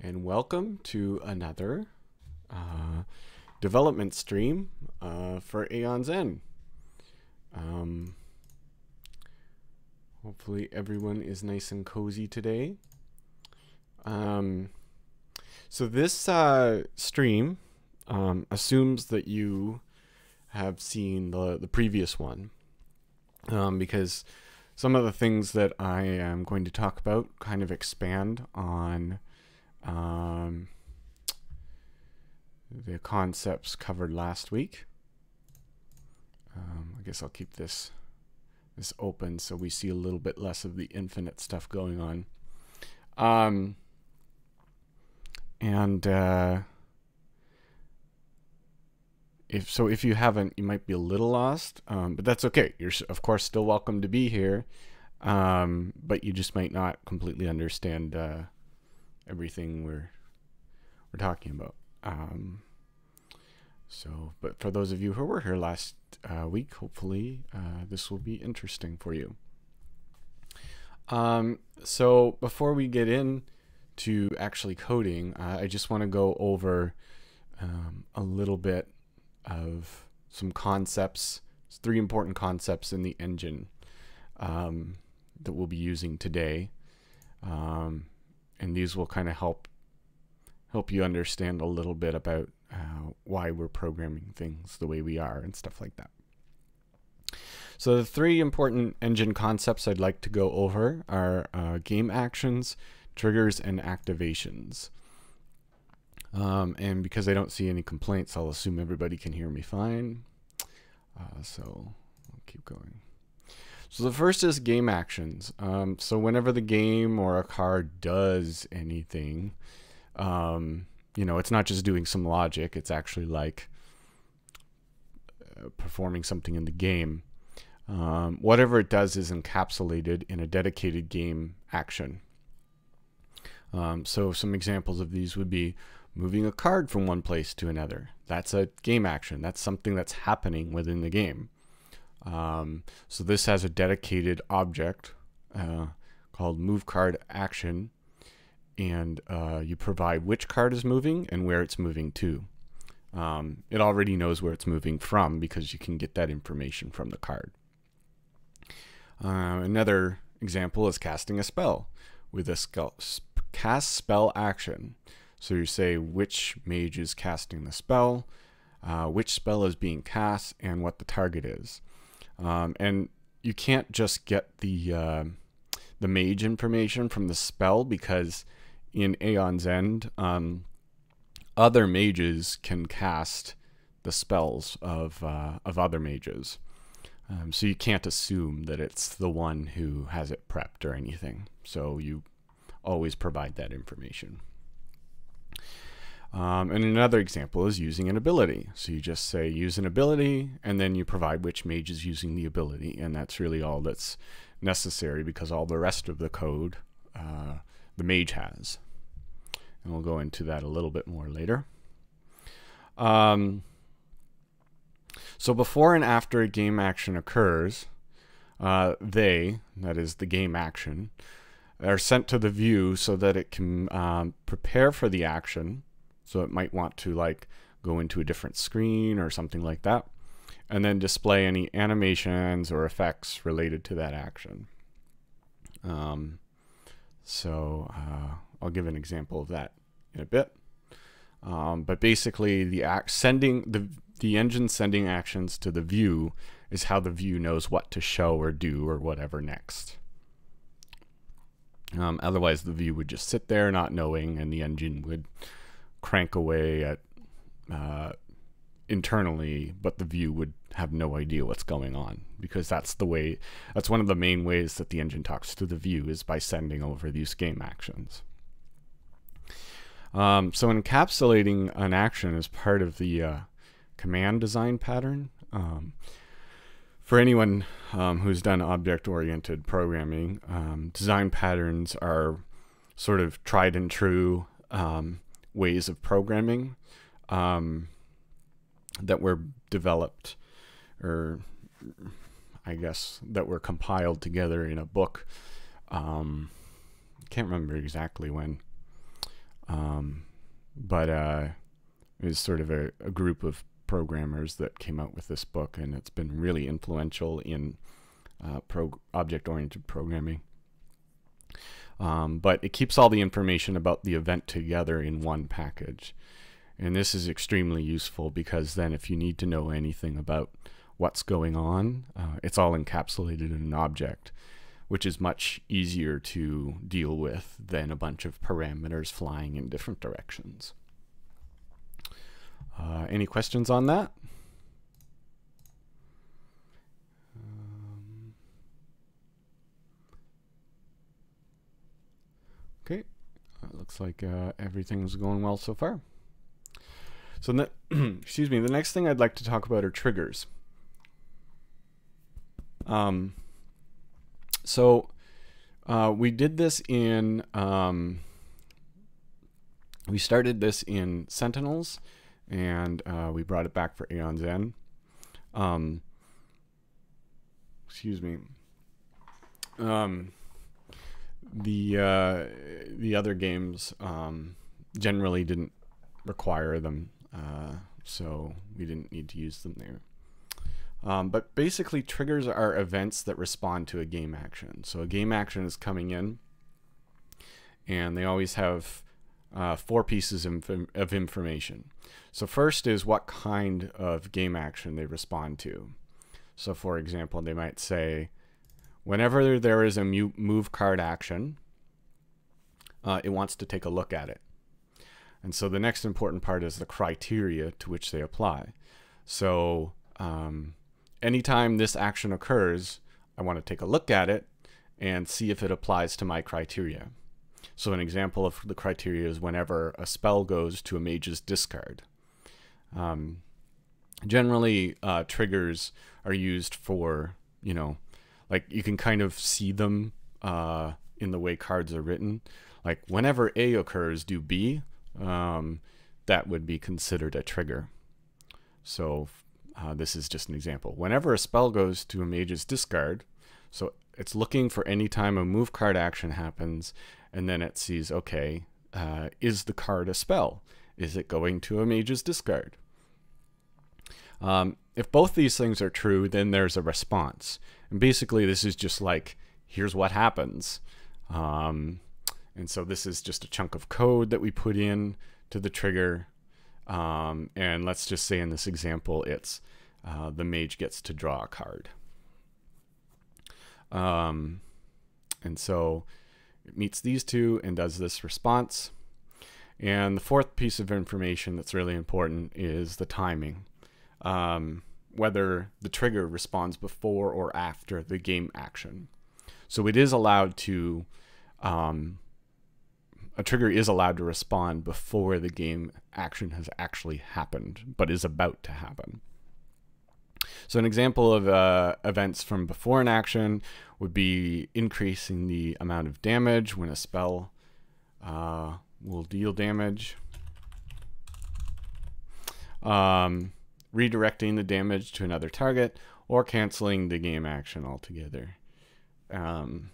and welcome to another uh, development stream uh, for Aeon's End. Um, hopefully everyone is nice and cozy today. Um, so this uh, stream um, assumes that you have seen the, the previous one um, because some of the things that I am going to talk about kind of expand on um, the concepts covered last week. Um, I guess I'll keep this this open so we see a little bit less of the infinite stuff going on. Um, and uh, if so, if you haven't, you might be a little lost, um, but that's okay. You're of course still welcome to be here, um, but you just might not completely understand uh, everything we're we're talking about. Um, so, but for those of you who were here last uh, week, hopefully uh, this will be interesting for you. Um, so before we get in to actually coding, uh, I just want to go over um, a little bit of some concepts, three important concepts in the engine um, that we'll be using today. Um, and these will kind of help help you understand a little bit about uh, why we're programming things the way we are and stuff like that. So the three important engine concepts I'd like to go over are uh, game actions, triggers, and activations. Um, and because I don't see any complaints, I'll assume everybody can hear me fine. Uh, so I'll keep going. So the first is game actions. Um, so whenever the game or a card does anything, um, you know, it's not just doing some logic. It's actually like uh, performing something in the game. Um, whatever it does is encapsulated in a dedicated game action. Um, so some examples of these would be moving a card from one place to another. That's a game action. That's something that's happening within the game. Um, so this has a dedicated object uh, called move card action, and uh, you provide which card is moving and where it's moving to. Um, it already knows where it's moving from because you can get that information from the card. Uh, another example is casting a spell with a cast spell action. So you say which mage is casting the spell, uh, which spell is being cast, and what the target is. Um, and you can't just get the uh, the mage information from the spell because in Aeon's End, um, other mages can cast the spells of uh, of other mages. Um, so you can't assume that it's the one who has it prepped or anything. So you always provide that information. Um, and another example is using an ability. So you just say use an ability, and then you provide which mage is using the ability, and that's really all that's necessary because all the rest of the code uh, the mage has. And we'll go into that a little bit more later. Um, so before and after a game action occurs, uh, they, that is the game action, are sent to the view so that it can um, prepare for the action so it might want to like go into a different screen or something like that. And then display any animations or effects related to that action. Um, so uh, I'll give an example of that in a bit. Um, but basically, the act sending the the engine sending actions to the view is how the view knows what to show or do or whatever next. Um, otherwise, the view would just sit there not knowing, and the engine would crank away at uh, internally, but the view would have no idea what's going on because that's the way, that's one of the main ways that the engine talks to the view is by sending over these game actions. Um, so encapsulating an action is part of the uh, command design pattern. Um, for anyone um, who's done object-oriented programming, um, design patterns are sort of tried and true um, ways of programming um, that were developed or I guess that were compiled together in a book. Um, can't remember exactly when. Um, but uh, it was sort of a, a, group of programmers that came out with this book, and it's been really influential in uh, pro- object-oriented programming. Um, but it keeps all the information about the event together in one package. And this is extremely useful because then if you need to know anything about what's going on, uh, it's all encapsulated in an object, which is much easier to deal with than a bunch of parameters flying in different directions. Uh, any questions on that? Okay, uh, looks like uh, everything's going well so far. So, the, excuse me, the next thing I'd like to talk about are triggers. Um, so, uh, we did this in, um, we started this in Sentinels, and uh, we brought it back for Aeon's End. Um, excuse me. Um, the uh, the other games um, generally didn't require them uh, so we didn't need to use them there. Um, but basically, triggers are events that respond to a game action. So a game action is coming in, and they always have uh, four pieces of, of information. So first is what kind of game action they respond to. So for example, they might say, whenever there is a move card action, uh, it wants to take a look at it. And so the next important part is the criteria to which they apply. So um, anytime this action occurs, I want to take a look at it and see if it applies to my criteria. So an example of the criteria is whenever a spell goes to a mage's discard. Um, generally, uh, triggers are used for, you know, like you can kind of see them uh, in the way cards are written. Like whenever A occurs, do B um, that would be considered a trigger. So uh, this is just an example. Whenever a spell goes to a mage's discard, so it's looking for any time a move card action happens, and then it sees, okay, uh, is the card a spell? Is it going to a mage's discard? Um, if both these things are true, then there's a response. And basically, this is just like, here's what happens. Um, and so this is just a chunk of code that we put in to the trigger. Um, and let's just say in this example, it's uh, the mage gets to draw a card. Um, and so it meets these two and does this response. And the fourth piece of information that's really important is the timing. Um, whether the trigger responds before or after the game action. So it is allowed to um, a trigger is allowed to respond before the game action has actually happened, but is about to happen. So an example of uh, events from before an action would be increasing the amount of damage when a spell uh, will deal damage. Um, redirecting the damage to another target, or canceling the game action altogether. Um,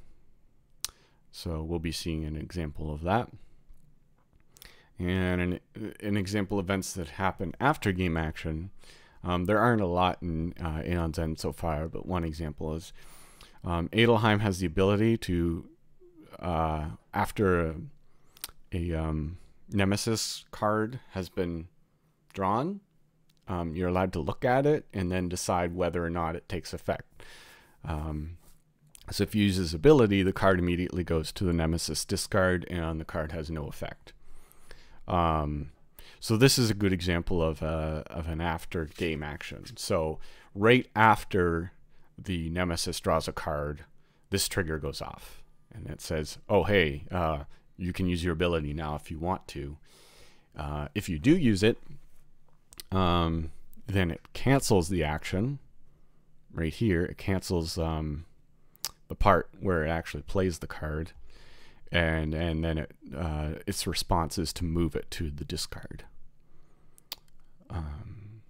so we'll be seeing an example of that. And an, an example events that happen after game action. Um, there aren't a lot in uh, Aeon's End so far, but one example is um, Adelheim has the ability to, uh, after a, a um, Nemesis card has been drawn, um, you're allowed to look at it and then decide whether or not it takes effect. Um, so if you use his ability, the card immediately goes to the Nemesis discard and the card has no effect. Um, so this is a good example of, a, of an after game action. So right after the Nemesis draws a card, this trigger goes off. And it says, oh, hey, uh, you can use your ability now if you want to. Uh, if you do use it, um, then it cancels the action right here. It cancels um, the part where it actually plays the card, and and then it uh, its response is to move it to the discard. Um,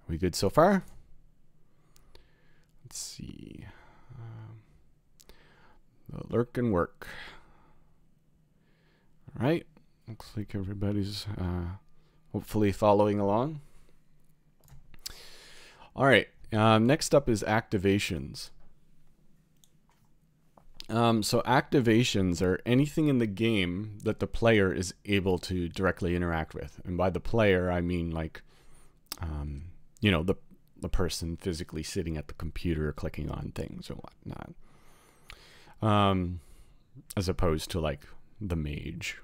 are we good so far? Let's see. Um, the lurk and work. All right, looks like everybody's uh, hopefully following along. All right, um, next up is activations. Um, so activations are anything in the game that the player is able to directly interact with. And by the player, I mean like, um, you know, the, the person physically sitting at the computer clicking on things or whatnot. Um, as opposed to like the mage.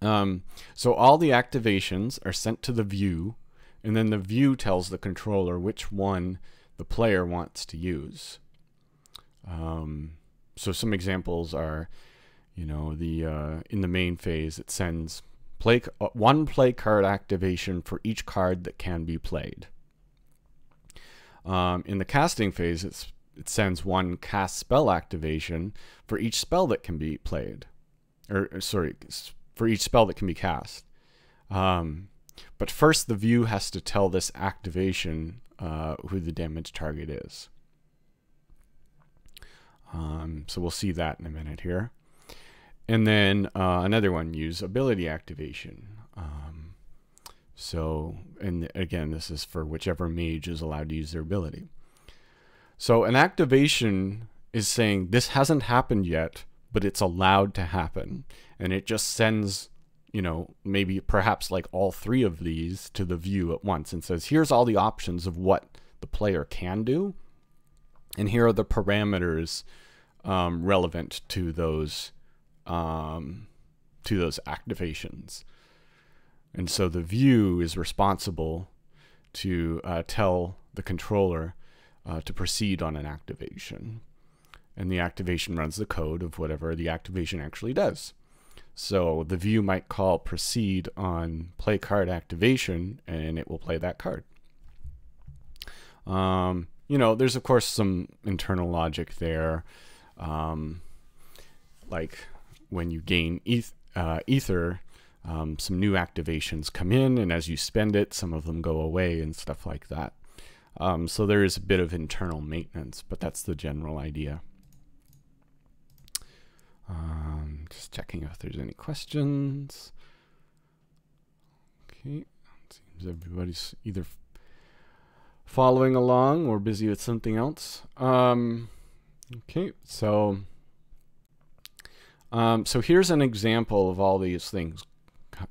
Um, so all the activations are sent to the view, and then the view tells the controller which one the player wants to use. Um, so some examples are, you know, the uh, in the main phase it sends play uh, one play card activation for each card that can be played. Um, in the casting phase, it sends one cast spell activation for each spell that can be played, or, or sorry, for each spell that can be cast. Um, but first, the view has to tell this activation uh, who the damage target is. Um, so we'll see that in a minute here. And then uh, another one, use ability activation. Um, so, and again, this is for whichever mage is allowed to use their ability. So an activation is saying this hasn't happened yet, but it's allowed to happen. And it just sends, you know, maybe perhaps like all three of these to the view at once and says, here's all the options of what the player can do and here are the parameters um, relevant to those um, to those activations. And so the view is responsible to uh, tell the controller uh, to proceed on an activation. And the activation runs the code of whatever the activation actually does. So the view might call proceed on play card activation and it will play that card. Um, you know, there's of course some internal logic there. Um, like when you gain eth uh, ether, um, some new activations come in, and as you spend it, some of them go away and stuff like that. Um, so there is a bit of internal maintenance, but that's the general idea. Um, just checking if there's any questions. Okay, seems everybody's either following along or busy with something else. Um, okay, so um, so here's an example of all these things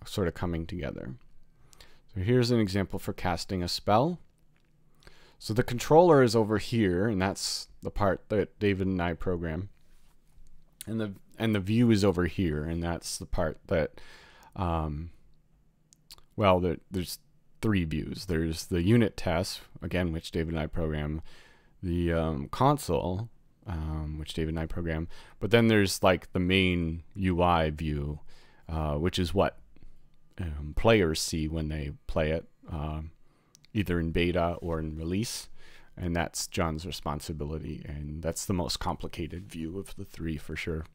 sort of coming together. So here's an example for casting a spell. So the controller is over here, and that's the part that David and I program. And the and the view is over here, and that's the part that, um, well, there, there's three views. There's the unit test, again, which David and I program, the um, console, um, which David and I program, but then there's like the main UI view, uh, which is what um, players see when they play it, uh, either in beta or in release. And that's John's responsibility, and that's the most complicated view of the three for sure.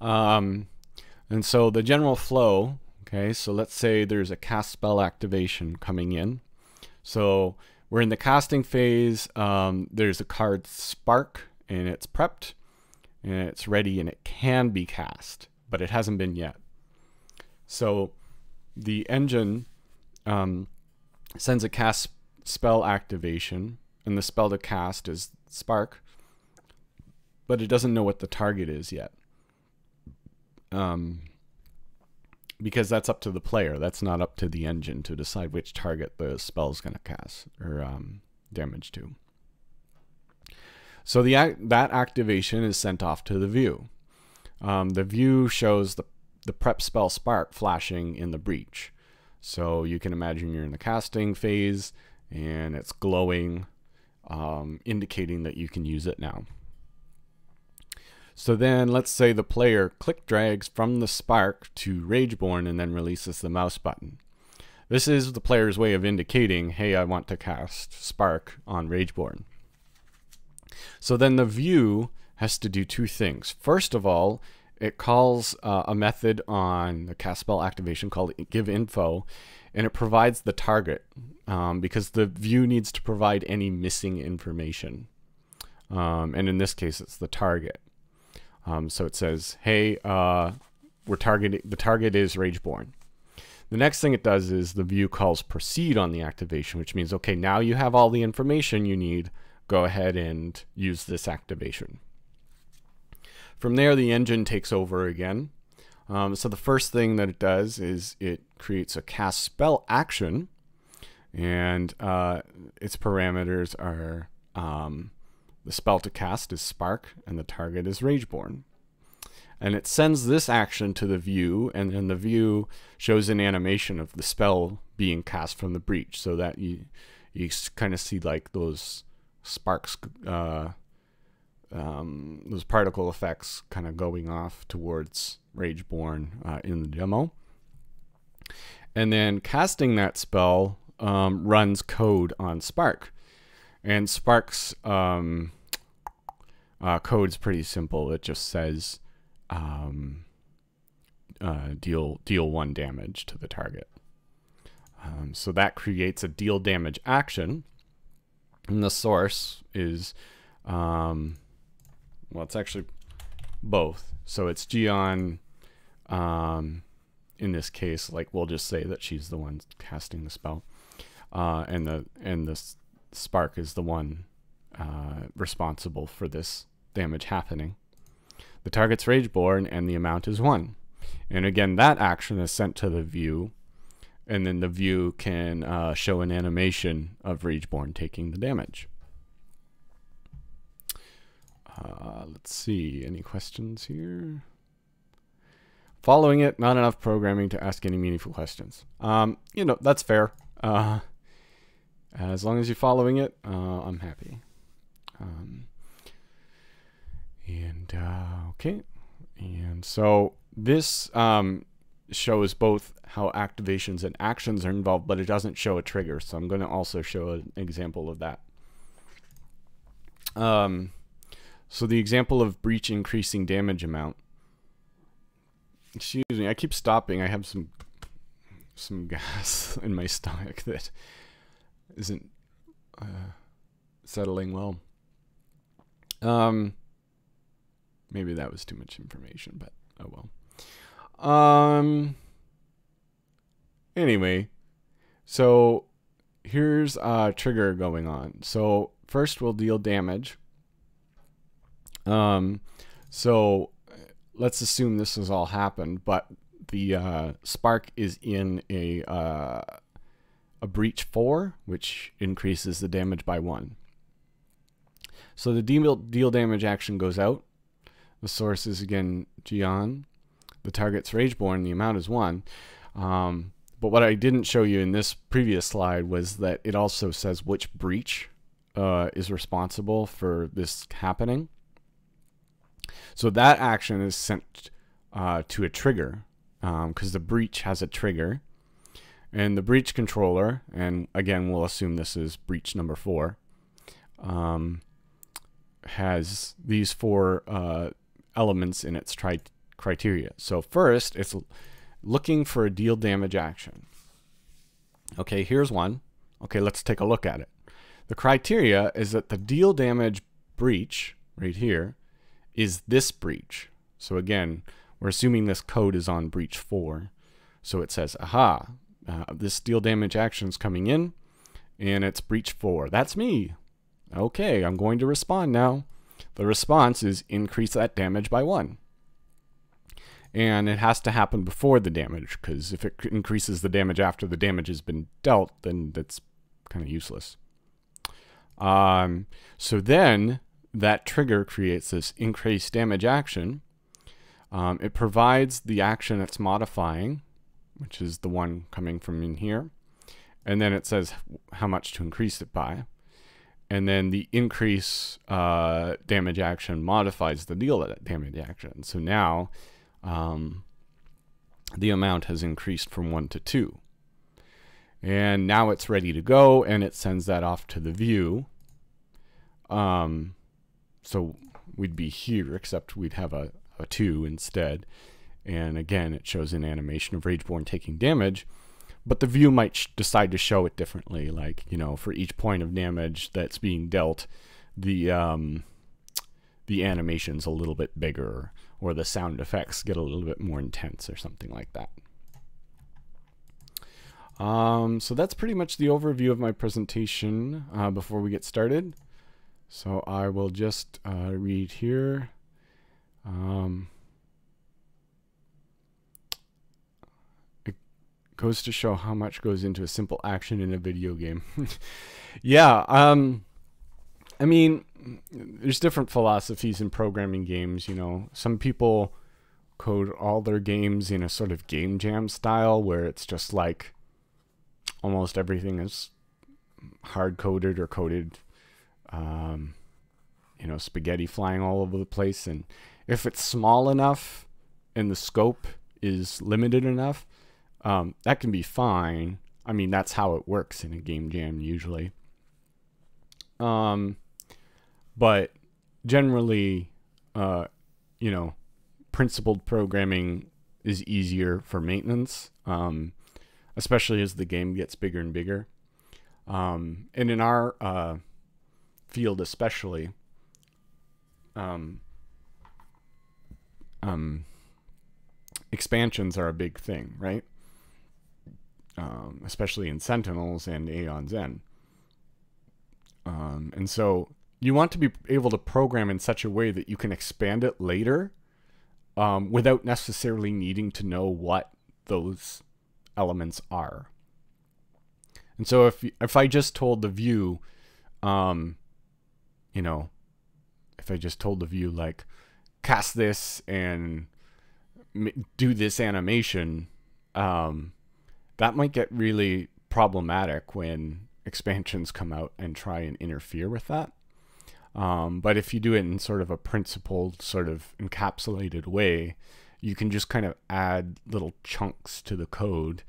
Um, and so the general flow Okay, so let's say there's a cast spell activation coming in. So we're in the casting phase. Um, there's a card Spark, and it's prepped, and it's ready, and it can be cast, but it hasn't been yet. So the engine um, sends a cast spell activation, and the spell to cast is Spark, but it doesn't know what the target is yet. Um, because that's up to the player. That's not up to the engine to decide which target the spell is going to cast or um, damage to. So the that activation is sent off to the view. Um, the view shows the the prep spell spark flashing in the breach. So you can imagine you're in the casting phase and it's glowing, um, indicating that you can use it now. So then let's say the player click drags from the spark to Rageborn and then releases the mouse button. This is the player's way of indicating, hey, I want to cast Spark on Rageborn. So then the view has to do two things. First of all, it calls uh, a method on the cast spell activation called give info, and it provides the target um, because the view needs to provide any missing information. Um, and in this case, it's the target. Um, so it says, hey, uh, we're targeting the target is Rageborn. The next thing it does is the view calls proceed on the activation, which means okay, now you have all the information you need. Go ahead and use this activation. From there, the engine takes over again. Um, so the first thing that it does is it creates a cast spell action, and uh, its parameters are um, the spell to cast is Spark, and the target is Rageborn. And it sends this action to the view, and then the view shows an animation of the spell being cast from the breach, so that you you kind of see like those sparks, uh, um, those particle effects kind of going off towards Rageborn uh, in the demo. And then casting that spell um, runs code on Spark. And Spark's um, uh, code is pretty simple. It just says um, uh, deal deal one damage to the target. Um, so that creates a deal damage action. And the source is, um, well, it's actually both. So it's Jian. um, in this case, like we'll just say that she's the one casting the spell, uh, and the and the spark is the one uh, responsible for this damage happening. The target's Rageborn, and the amount is one. And again, that action is sent to the view, and then the view can uh, show an animation of Rageborn taking the damage. Uh, let's see, any questions here? Following it, not enough programming to ask any meaningful questions. Um, you know, that's fair. Uh, as long as you're following it, uh, I'm happy. Um, and uh, okay, and so this um, shows both how activations and actions are involved, but it doesn't show a trigger. So I'm going to also show an example of that. Um, so the example of breach increasing damage amount Excuse me, I keep stopping. I have some some gas in my stomach that isn't uh, settling well. Um, maybe that was too much information, but oh well. Um. Anyway, so here's a trigger going on. So first we'll deal damage. Um, so let's assume this has all happened, but the uh, spark is in a uh, a breach four, which increases the damage by one. So the deal deal damage action goes out. The source is again Jian. The target's Rageborn. The amount is one. Um, but what I didn't show you in this previous slide was that it also says which breach uh, is responsible for this happening. So that action is sent uh, to a trigger because um, the breach has a trigger. And the breach controller, and again, we'll assume this is breach number four, um, has these four uh, elements in its criteria. So first, it's looking for a deal damage action. Okay, here's one. Okay, let's take a look at it. The criteria is that the deal damage breach, right here, is this breach. So again, we're assuming this code is on breach 4. So it says, aha, uh, this steel damage action is coming in, and it's breach 4. That's me. Okay, I'm going to respond now. The response is increase that damage by 1. And it has to happen before the damage, because if it increases the damage after the damage has been dealt, then that's kind of useless. Um, so then that trigger creates this increased damage action. Um, it provides the action it's modifying, which is the one coming from in here. And then it says how much to increase it by. And then the increase uh, damage action modifies the deal damage action. So now um, the amount has increased from 1 to 2. And now it's ready to go, and it sends that off to the view. Um, so we'd be here, except we'd have a, a 2 instead. And again, it shows an animation of Rageborn taking damage, but the view might decide to show it differently. Like, you know, for each point of damage that's being dealt, the um, the animation's a little bit bigger, or the sound effects get a little bit more intense or something like that. Um, so that's pretty much the overview of my presentation uh, before we get started. So I will just uh, read here. Um, goes to show how much goes into a simple action in a video game. yeah, um, I mean, there's different philosophies in programming games. You know, some people code all their games in a sort of game jam style where it's just like almost everything is hard coded or coded um, you know spaghetti flying all over the place and if it's small enough and the scope is limited enough um, that can be fine i mean that's how it works in a game jam usually um, but generally uh, you know principled programming is easier for maintenance um, especially as the game gets bigger and bigger. Um, and in our uh, field, especially, um, um, expansions are a big thing, right? Um, especially in Sentinels and Aeon's End. Um, and so you want to be able to program in such a way that you can expand it later um, without necessarily needing to know what those elements are. And so if if I just told the view, um, you know, if I just told the view like cast this and do this animation, um, that might get really problematic when expansions come out and try and interfere with that. Um, but if you do it in sort of a principled, sort of encapsulated way, you can just kind of add little chunks to the code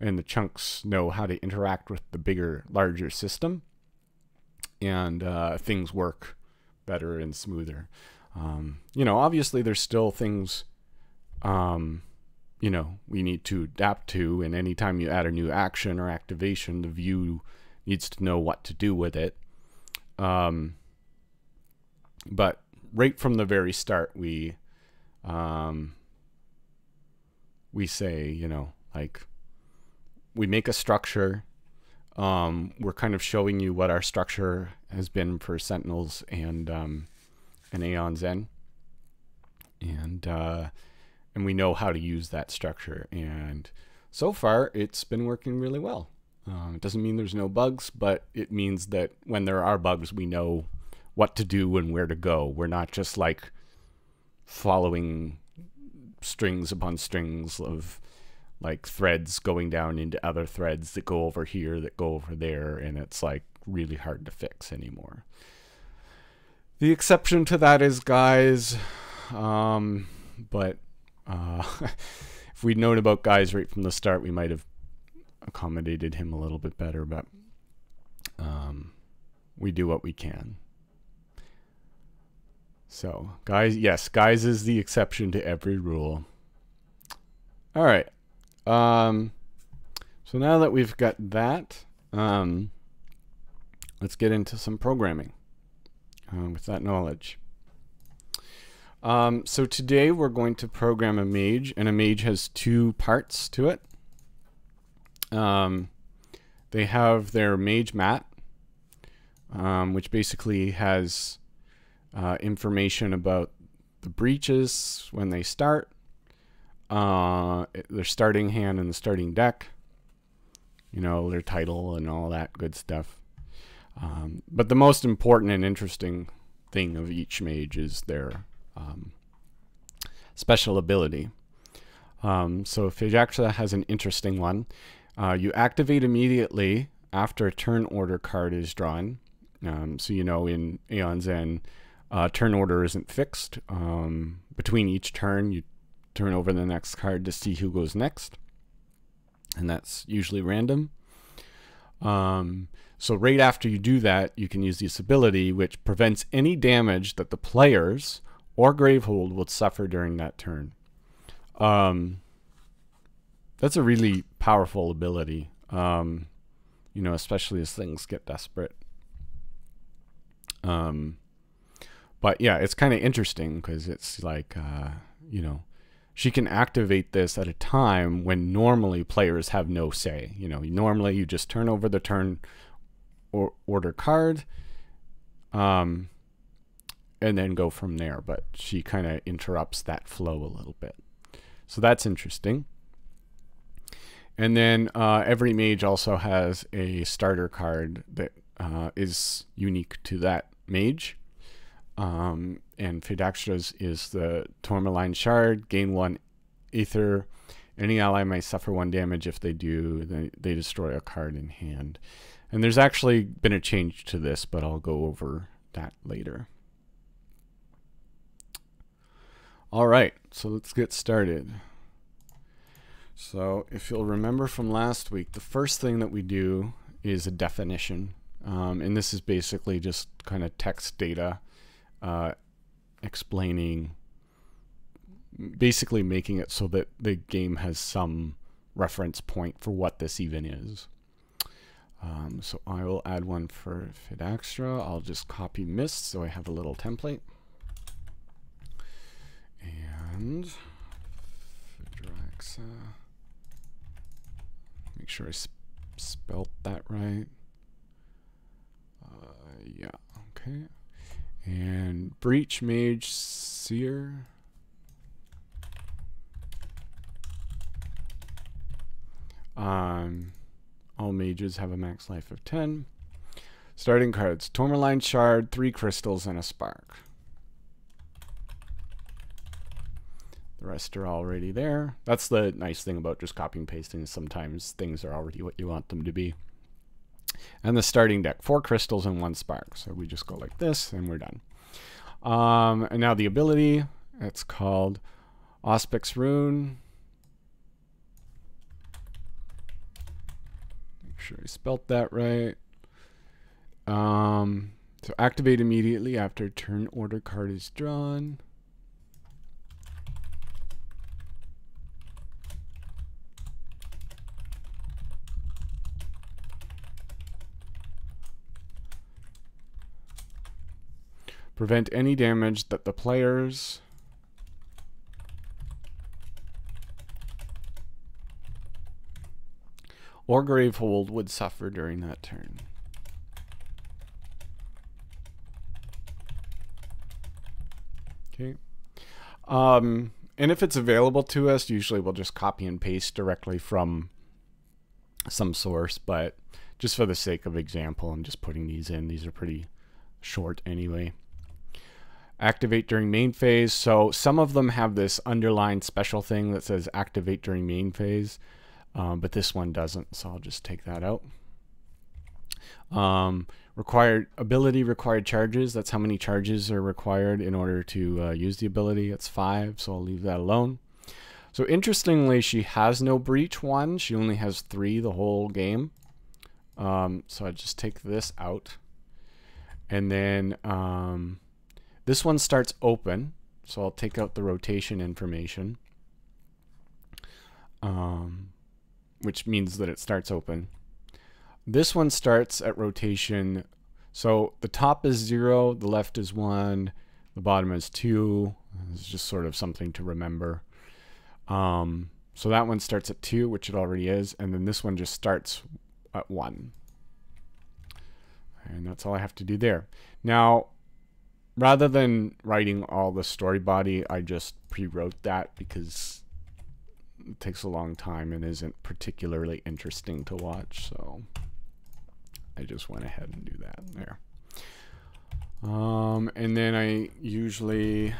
and the chunks know how to interact with the bigger, larger system and uh, things work better and smoother. Um, you know, obviously there's still things, um, you know, we need to adapt to. And anytime you add a new action or activation, the view needs to know what to do with it. Um, but right from the very start, we um, we say, you know, like we make a structure. Um, we're kind of showing you what our structure has been for Sentinels and um, and Aeon's End, and uh, and we know how to use that structure. And so far, it's been working really well. Um, it doesn't mean there's no bugs, but it means that when there are bugs, we know what to do and where to go. We're not just like following strings upon strings of like threads going down into other threads that go over here that go over there and it's like really hard to fix anymore the exception to that is Guise um, but uh, if we'd known about Guise right from the start we might have accommodated him a little bit better but um, we do what we can so, Guise, yes, Guise is the exception to every rule. All right. Um, so now that we've got that, um, let's get into some programming uh, with that knowledge. Um, so today we're going to program a mage, and a mage has two parts to it. Um, they have their mage mat, um, which basically has uh, information about the breaches when they start, uh, their starting hand and the starting deck, you know, their title and all that good stuff. Um, but the most important and interesting thing of each mage is their um, special ability. Um, so Phaedraxa has an interesting one. Uh, you activate immediately after a turn order card is drawn. Um, so you know in Aeon's End, uh, turn order isn't fixed. Um, between each turn, you turn over the next card to see who goes next. And that's usually random. Um, so right after you do that, you can use this ability, which prevents any damage that the players or Gravehold would suffer during that turn. Um, that's a really powerful ability, um, you know, especially as things get desperate. Um, but yeah, it's kind of interesting because it's like uh, you know, she can activate this at a time when normally players have no say. You know, normally you just turn over the turn or order card, um, and then go from there. But she kind of interrupts that flow a little bit. So that's interesting. And then uh, every mage also has a starter card that uh, is unique to that mage. Um, and Phaedraxa's is the Tourmaline Shard, gain one Aether. Any ally may suffer one damage. If they do, they, they destroy a card in hand. And there's actually been a change to this, but I'll go over that later. All right, so let's get started. So if you'll remember from last week, the first thing that we do is a definition. Um, and this is basically just kind of text data uh, explaining, basically making it so that the game has some reference point for what this even is. Um, so I will add one for Phaedraxa. I'll just copy Mist so I have a little template. And Phaedraxa. Make sure I sp spelt that right. Uh, yeah, okay. And Breach Mage Seer. Um, all mages have a max life of 10. Starting cards Tourmaline Shard, 3 crystals, and a spark. The rest are already there. That's the nice thing about just copying and pasting. Sometimes things are already what you want them to be. And the starting deck, four crystals and one spark. So we just go like this and we're done. Um, and now the ability, it's called Auspex Rune. Make sure I spelt that right. Um, so activate immediately after turn order card is drawn. Prevent any damage that the players or Gravehold would suffer during that turn. Okay. Um, and if it's available to us, usually we'll just copy and paste directly from some source, but just for the sake of example, I'm just putting these in. These are pretty short anyway activate during main phase. So some of them have this underlined special thing that says activate during main phase, um, but this one doesn't. So I'll just take that out. Um, required ability required charges. That's how many charges are required in order to uh, use the ability. It's five, so I'll leave that alone. So interestingly, she has no breach one. She only has three the whole game. Um, so I just take this out. And then um, this one starts open, so I'll take out the rotation information, um, which means that it starts open. This one starts at rotation, so the top is zero, the left is one, the bottom is two. It's just sort of something to remember. Um, so that one starts at two, which it already is, and then this one just starts at one. And that's all I have to do there. Now, rather than writing all the story body, I just pre-wrote that because it takes a long time and isn't particularly interesting to watch. So I just went ahead and do that there. Um, and then I usually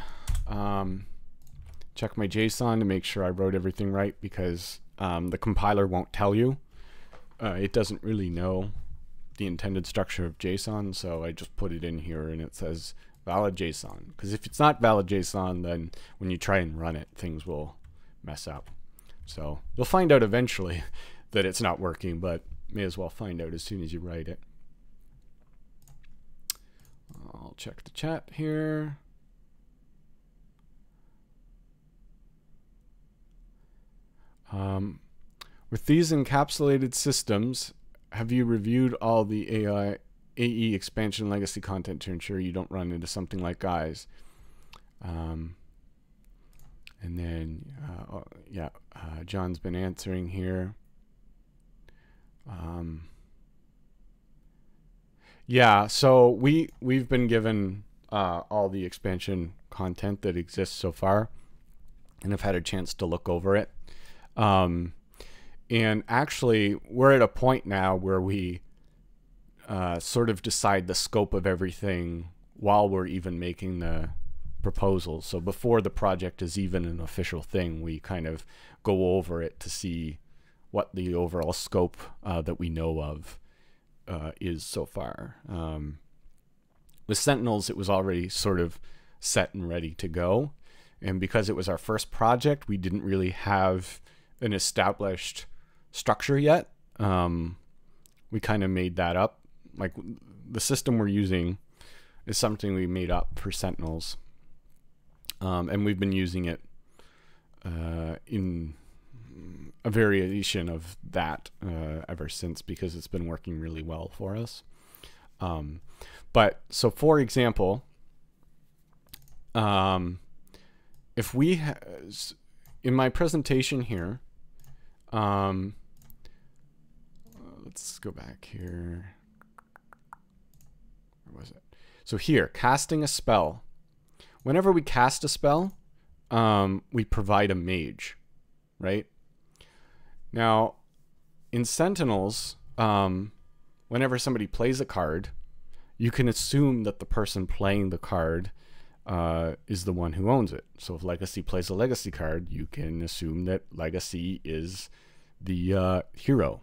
um, check my JSON to make sure I wrote everything right because um, the compiler won't tell you. Uh, it doesn't really know the intended structure of JSON, so I just put it in here and it says valid JSON. Because if it's not valid JSON, then when you try and run it, things will mess up. So you'll find out eventually that it's not working, but may as well find out as soon as you write it. I'll check the chat here. Um, with these encapsulated systems, have you reviewed all the AI AE expansion legacy content to ensure you don't run into something like Guise. Um, and then, uh, oh, yeah, uh, John's been answering here. Um, yeah, so we we've been given uh, all the expansion content that exists so far, and have had a chance to look over it. Um, and actually, we're at a point now where we uh, sort of decide the scope of everything while we're even making the proposal. So before the project is even an official thing, we kind of go over it to see what the overall scope uh, that we know of uh, is so far. Um, with Sentinels, it was already sort of set and ready to go. And because it was our first project, we didn't really have an established structure yet. Um, we kind of made that up. Like the system we're using is something we made up for Sentinels. Um, and we've been using it uh, in a variation of that uh, ever since because it's been working really well for us. Um, but so, for example, um, if we in my presentation here, um, let's go back here. Was it? So here, casting a spell. Whenever we cast a spell, um, we provide a mage, right? Now, in Sentinels, um, whenever somebody plays a card, you can assume that the person playing the card uh, is the one who owns it. So if Legacy plays a Legacy card, you can assume that Legacy is the uh, hero.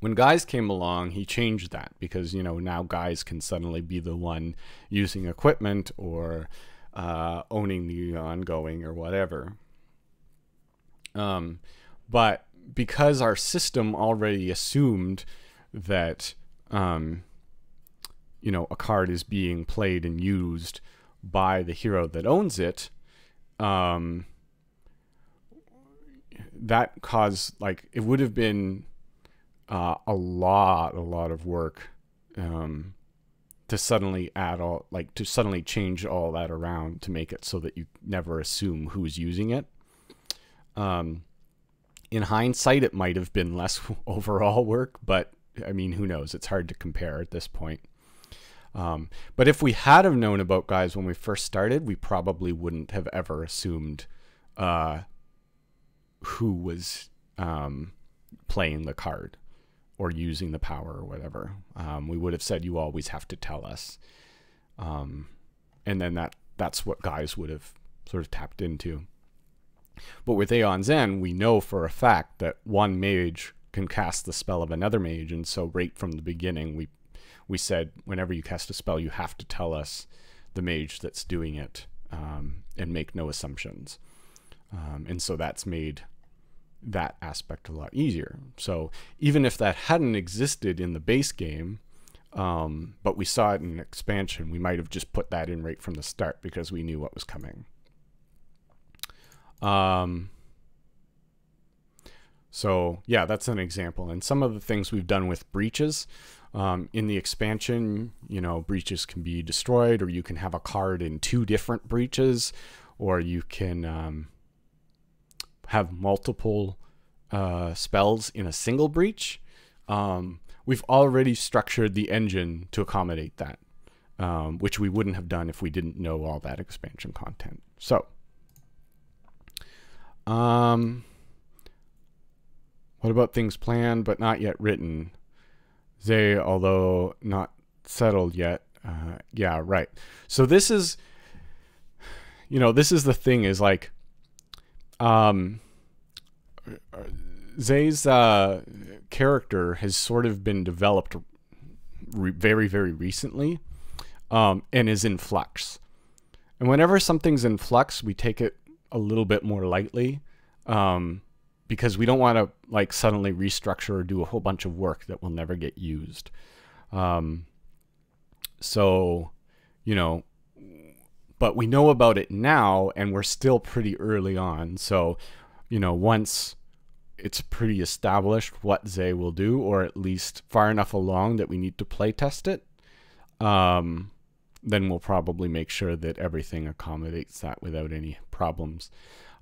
When Guise came along, he changed that because you know now Guise can suddenly be the one using equipment or uh, owning the ongoing or whatever. Um, but because our system already assumed that um, you know a card is being played and used by the hero that owns it, um, that caused like it would have been uh, a lot, a lot of work um, to suddenly add all like to suddenly change all that around to make it so that you never assume who's using it. Um, in hindsight, it might have been less overall work, but I mean, who knows? It's hard to compare at this point. Um, but if we had have known about Guise when we first started, we probably wouldn't have ever assumed uh, who was um, playing the card or using the power or whatever. Um, we would have said, "You always have to tell us," um, and then that that's what Guise would have sort of tapped into. But with Aeon's End, we know for a fact that one mage can cast the spell of another mage, and so right from the beginning, we we said whenever you cast a spell, you have to tell us the mage that's doing it um, and make no assumptions. Um, and so that's made that aspect a lot easier. So even if that hadn't existed in the base game, um, but we saw it in expansion, we might have just put that in right from the start because we knew what was coming. Um, so yeah, that's an example. And some of the things we've done with breaches, um, in the expansion, you know, breaches can be destroyed, or you can have a card in two different breaches, or you can um, have multiple uh, spells in a single breach. Um, we've already structured the engine to accommodate that, um, which we wouldn't have done if we didn't know all that expansion content. So, um, what about things planned but not yet written? They, although not settled yet. Uh, yeah, right. So this is, you know, this is the thing is like, um, Zay's uh, character has sort of been developed very, very recently um, and is in flux. And whenever something's in flux, we take it a little bit more lightly. Um, because we don't want to like suddenly restructure or do a whole bunch of work that will never get used. Um, so, you know, but we know about it now and we're still pretty early on. So, you know, once it's pretty established what Zay will do, or at least far enough along that we need to play test it, um, then we'll probably make sure that everything accommodates that without any problems.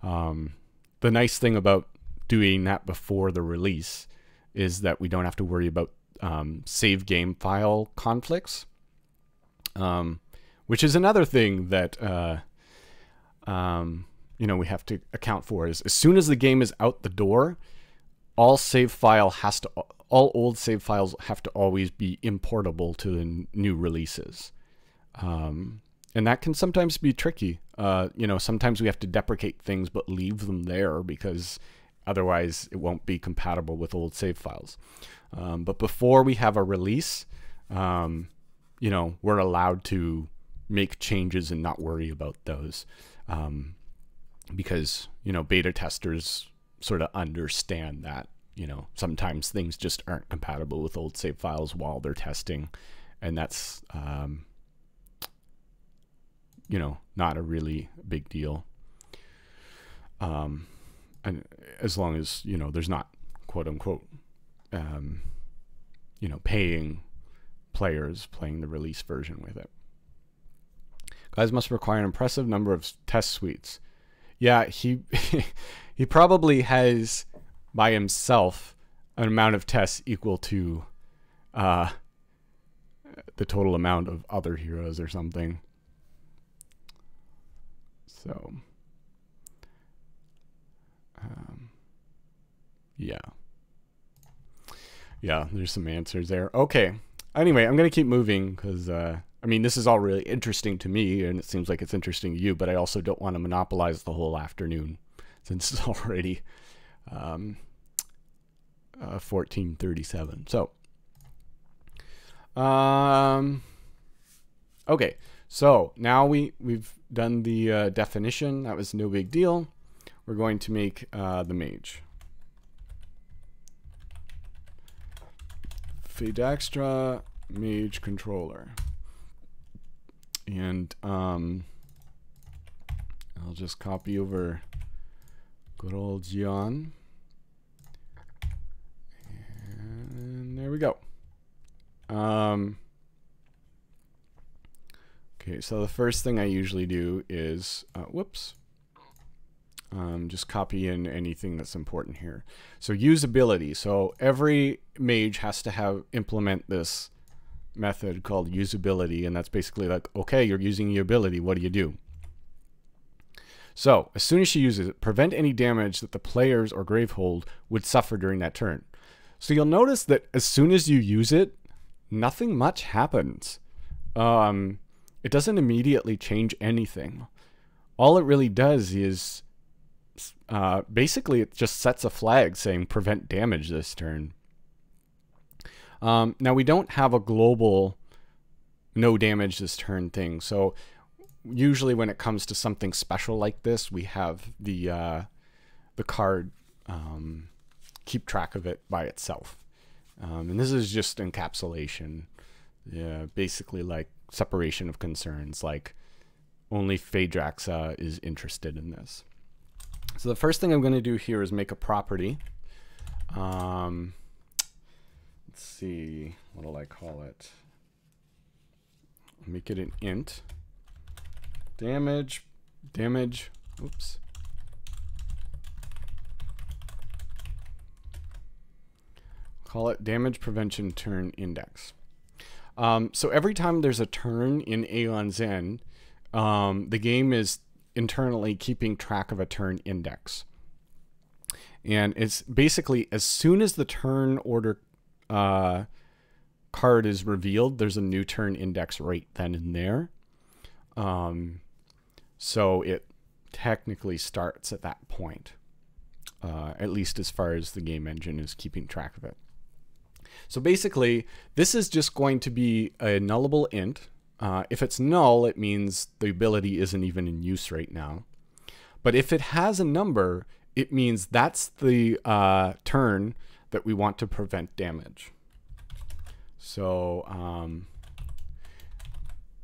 Um, the nice thing about doing that before the release is that we don't have to worry about um, save game file conflicts, um, which is another thing that uh, um, you know we have to account for. Is as soon as the game is out the door, all save file has to all old save files have to always be importable to the new releases. Um, and that can sometimes be tricky. Uh, you know, sometimes we have to deprecate things but leave them there because otherwise it won't be compatible with old save files. Um, but before we have a release, um, you know, we're allowed to make changes and not worry about those um, because, you know, beta testers sort of understand that, you know, sometimes things just aren't compatible with old save files while they're testing. And that's, um, you know, not a really big deal. Um, and as long as you know there's not quote unquote, um, you know, paying players playing the release version with it. Guise must require an impressive number of test suites. Yeah, he he probably has by himself an amount of tests equal to uh, the total amount of other heroes or something. So, um, yeah. Yeah, there's some answers there. Okay. Anyway, I'm going to keep moving because, uh, I mean, this is all really interesting to me, and it seems like it's interesting to you, but I also don't want to monopolize the whole afternoon since it's already um, uh, 1437. So, um, okay. So now we, we've done the uh, definition. That was no big deal. We're going to make uh, the mage. Phaedraxa mage controller. And um, I'll just copy over good old Jian. And there we go. Um, Okay, so the first thing I usually do is, uh, whoops, um, just copy in anything that's important here. So usability. So every mage has to have implement this method called usability, and that's basically like, okay, you're using your ability. What do you do? So as soon as she uses it, prevent any damage that the players or Gravehold would suffer during that turn. So you'll notice that as soon as you use it, nothing much happens. Um, it doesn't immediately change anything. All it really does is uh, basically it just sets a flag saying prevent damage this turn. Um, now we don't have a global no damage this turn thing. So usually when it comes to something special like this, we have the uh, the card um, keep track of it by itself. Um, and this is just encapsulation. Yeah, basically like separation of concerns, like only Phaedraxa is interested in this. So the first thing I'm going to do here is make a property. Um, let's see, what will I call it? Make it an int. Damage, damage, oops. Call it damage prevention turn index. Um, so every time there's a turn in Aeon's End, um, the game is internally keeping track of a turn index. And it's basically as soon as the turn order uh, card is revealed, there's a new turn index right then and there. Um, so it technically starts at that point, uh, at least as far as the game engine is keeping track of it. So basically, this is just going to be a nullable int. Uh, if it's null, it means the ability isn't even in use right now. But if it has a number, it means that's the uh, turn that we want to prevent damage. So, um,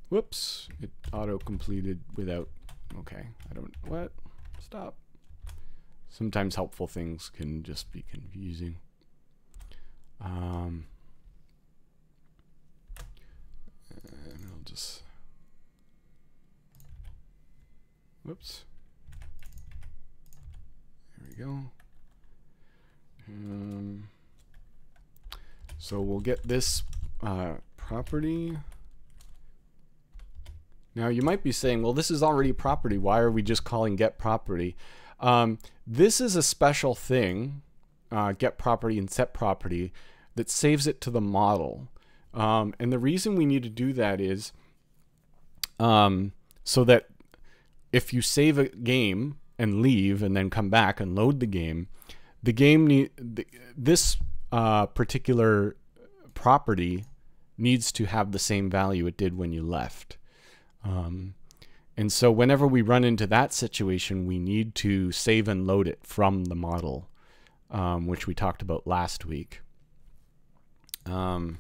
whoops, it auto-completed without, okay, I don't, what? Stop. Sometimes helpful things can just be confusing. Um, and I'll just Whoops. There we go. Um, so we'll get this uh, property. Now you might be saying, well, this is already property. Why are we just calling get property? Um, this is a special thing, uh, get property and set property, that saves it to the model. Um, and the reason we need to do that is um, so that if you save a game and leave and then come back and load the game, the game need the, this uh, particular property needs to have the same value it did when you left. Um, and so whenever we run into that situation, we need to save and load it from the model, um, which we talked about last week. Um,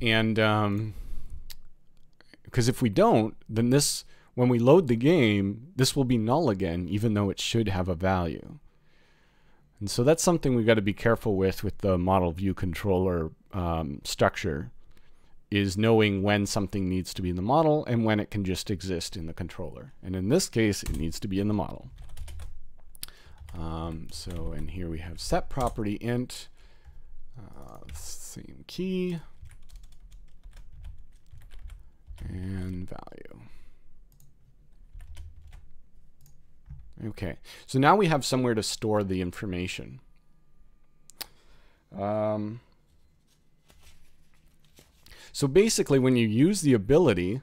and because um, if we don't, then this, when we load the game, this will be null again, even though it should have a value. And so that's something we've got to be careful with with the model view controller um, structure is knowing when something needs to be in the model and when it can just exist in the controller. And in this case, it needs to be in the model. Um, so, and here we have set property int, uh, same key, and value. Okay, so now we have somewhere to store the information. Um, so basically, when you use the ability,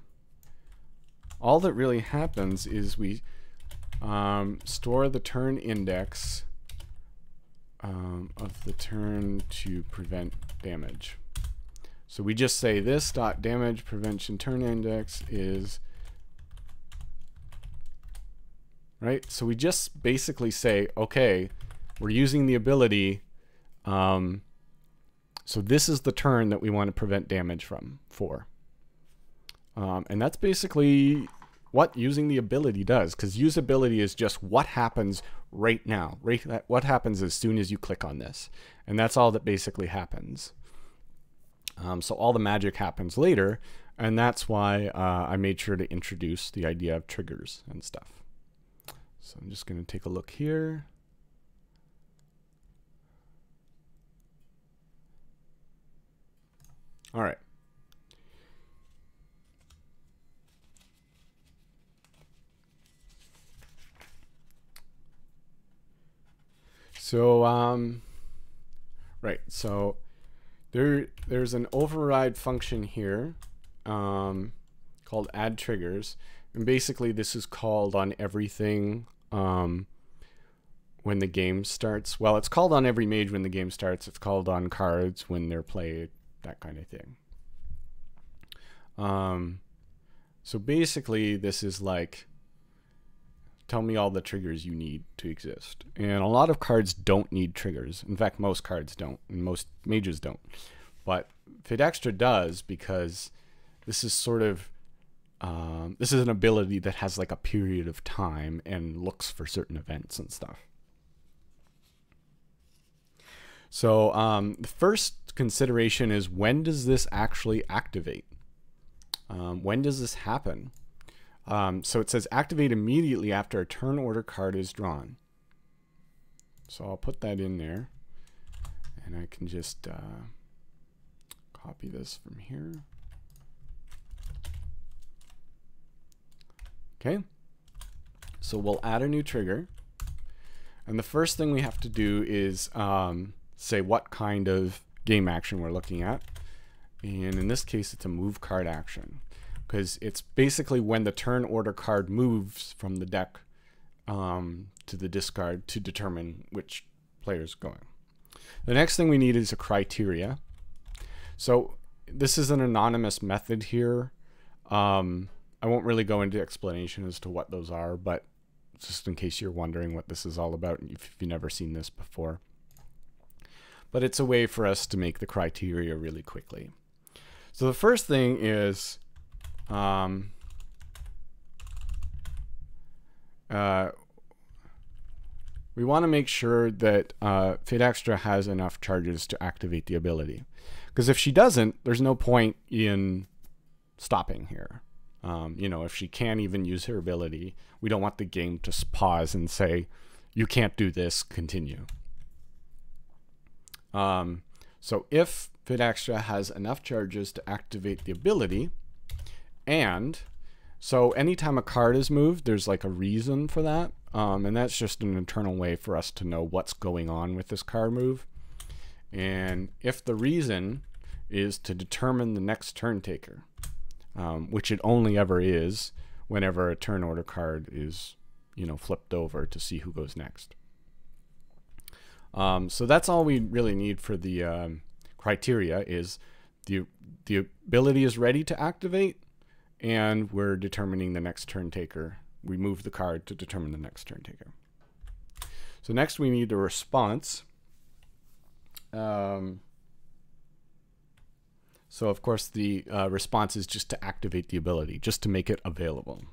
all that really happens is we um, store the turn index um, of the turn to prevent damage. So we just say this dot damage prevention turn index is right? So we just basically say, okay, we're using the ability. Um, so this is the turn that we want to prevent damage from for. Um, and that's basically what using the ability does, because usability is just what happens right now, right? What happens as soon as you click on this, and that's all that basically happens. Um, so all the magic happens later, and that's why uh, I made sure to introduce the idea of triggers and stuff. So I'm just going to take a look here. All right. So, um, right. So there, there's an override function here um, called add triggers. And basically this is called on everything um, when the game starts. Well, it's called on every mage when the game starts. It's called on cards when they're played, that kind of thing. Um, so basically, this is like, tell me all the triggers you need to exist. And a lot of cards don't need triggers. In fact, most cards don't, and most mages don't. But Fate does because this is sort of um, this is an ability that has like a period of time and looks for certain events and stuff. So um, the first consideration is when does this actually activate? Um, when does this happen? Um, so it says activate immediately after a turn order card is drawn. So I'll put that in there and I can just uh, copy this from here. Okay, so we'll add a new trigger. And the first thing we have to do is um, say what kind of game action we're looking at. And in this case, it's a move card action because it's basically when the turn order card moves from the deck um, to the discard to determine which player is going. The next thing we need is a criteria. So this is an anonymous method here. Um, I won't really go into explanation as to what those are, but just in case you're wondering what this is all about if you've never seen this before. But it's a way for us to make the criteria really quickly. So the first thing is um, uh, we want to make sure that uh, has enough charges to activate the ability. Because if she doesn't, there's no point in stopping here Um, you know, if she can't even use her ability, we don't want the game to pause and say, you can't do this, continue. Um, so if Phaedraxa has enough charges to activate the ability, and so anytime a card is moved, there's like a reason for that. Um, and that's just an internal way for us to know what's going on with this card move. And if the reason is to determine the next turn taker, um, which it only ever is whenever a turn order card is, you know, flipped over to see who goes next. Um, so that's all we really need for the um, criteria is the, the ability is ready to activate and we're determining the next turn taker. We move the card to determine the next turn taker. So next we need a response. Um, so of course the uh, response is just to activate the ability, just to make it available.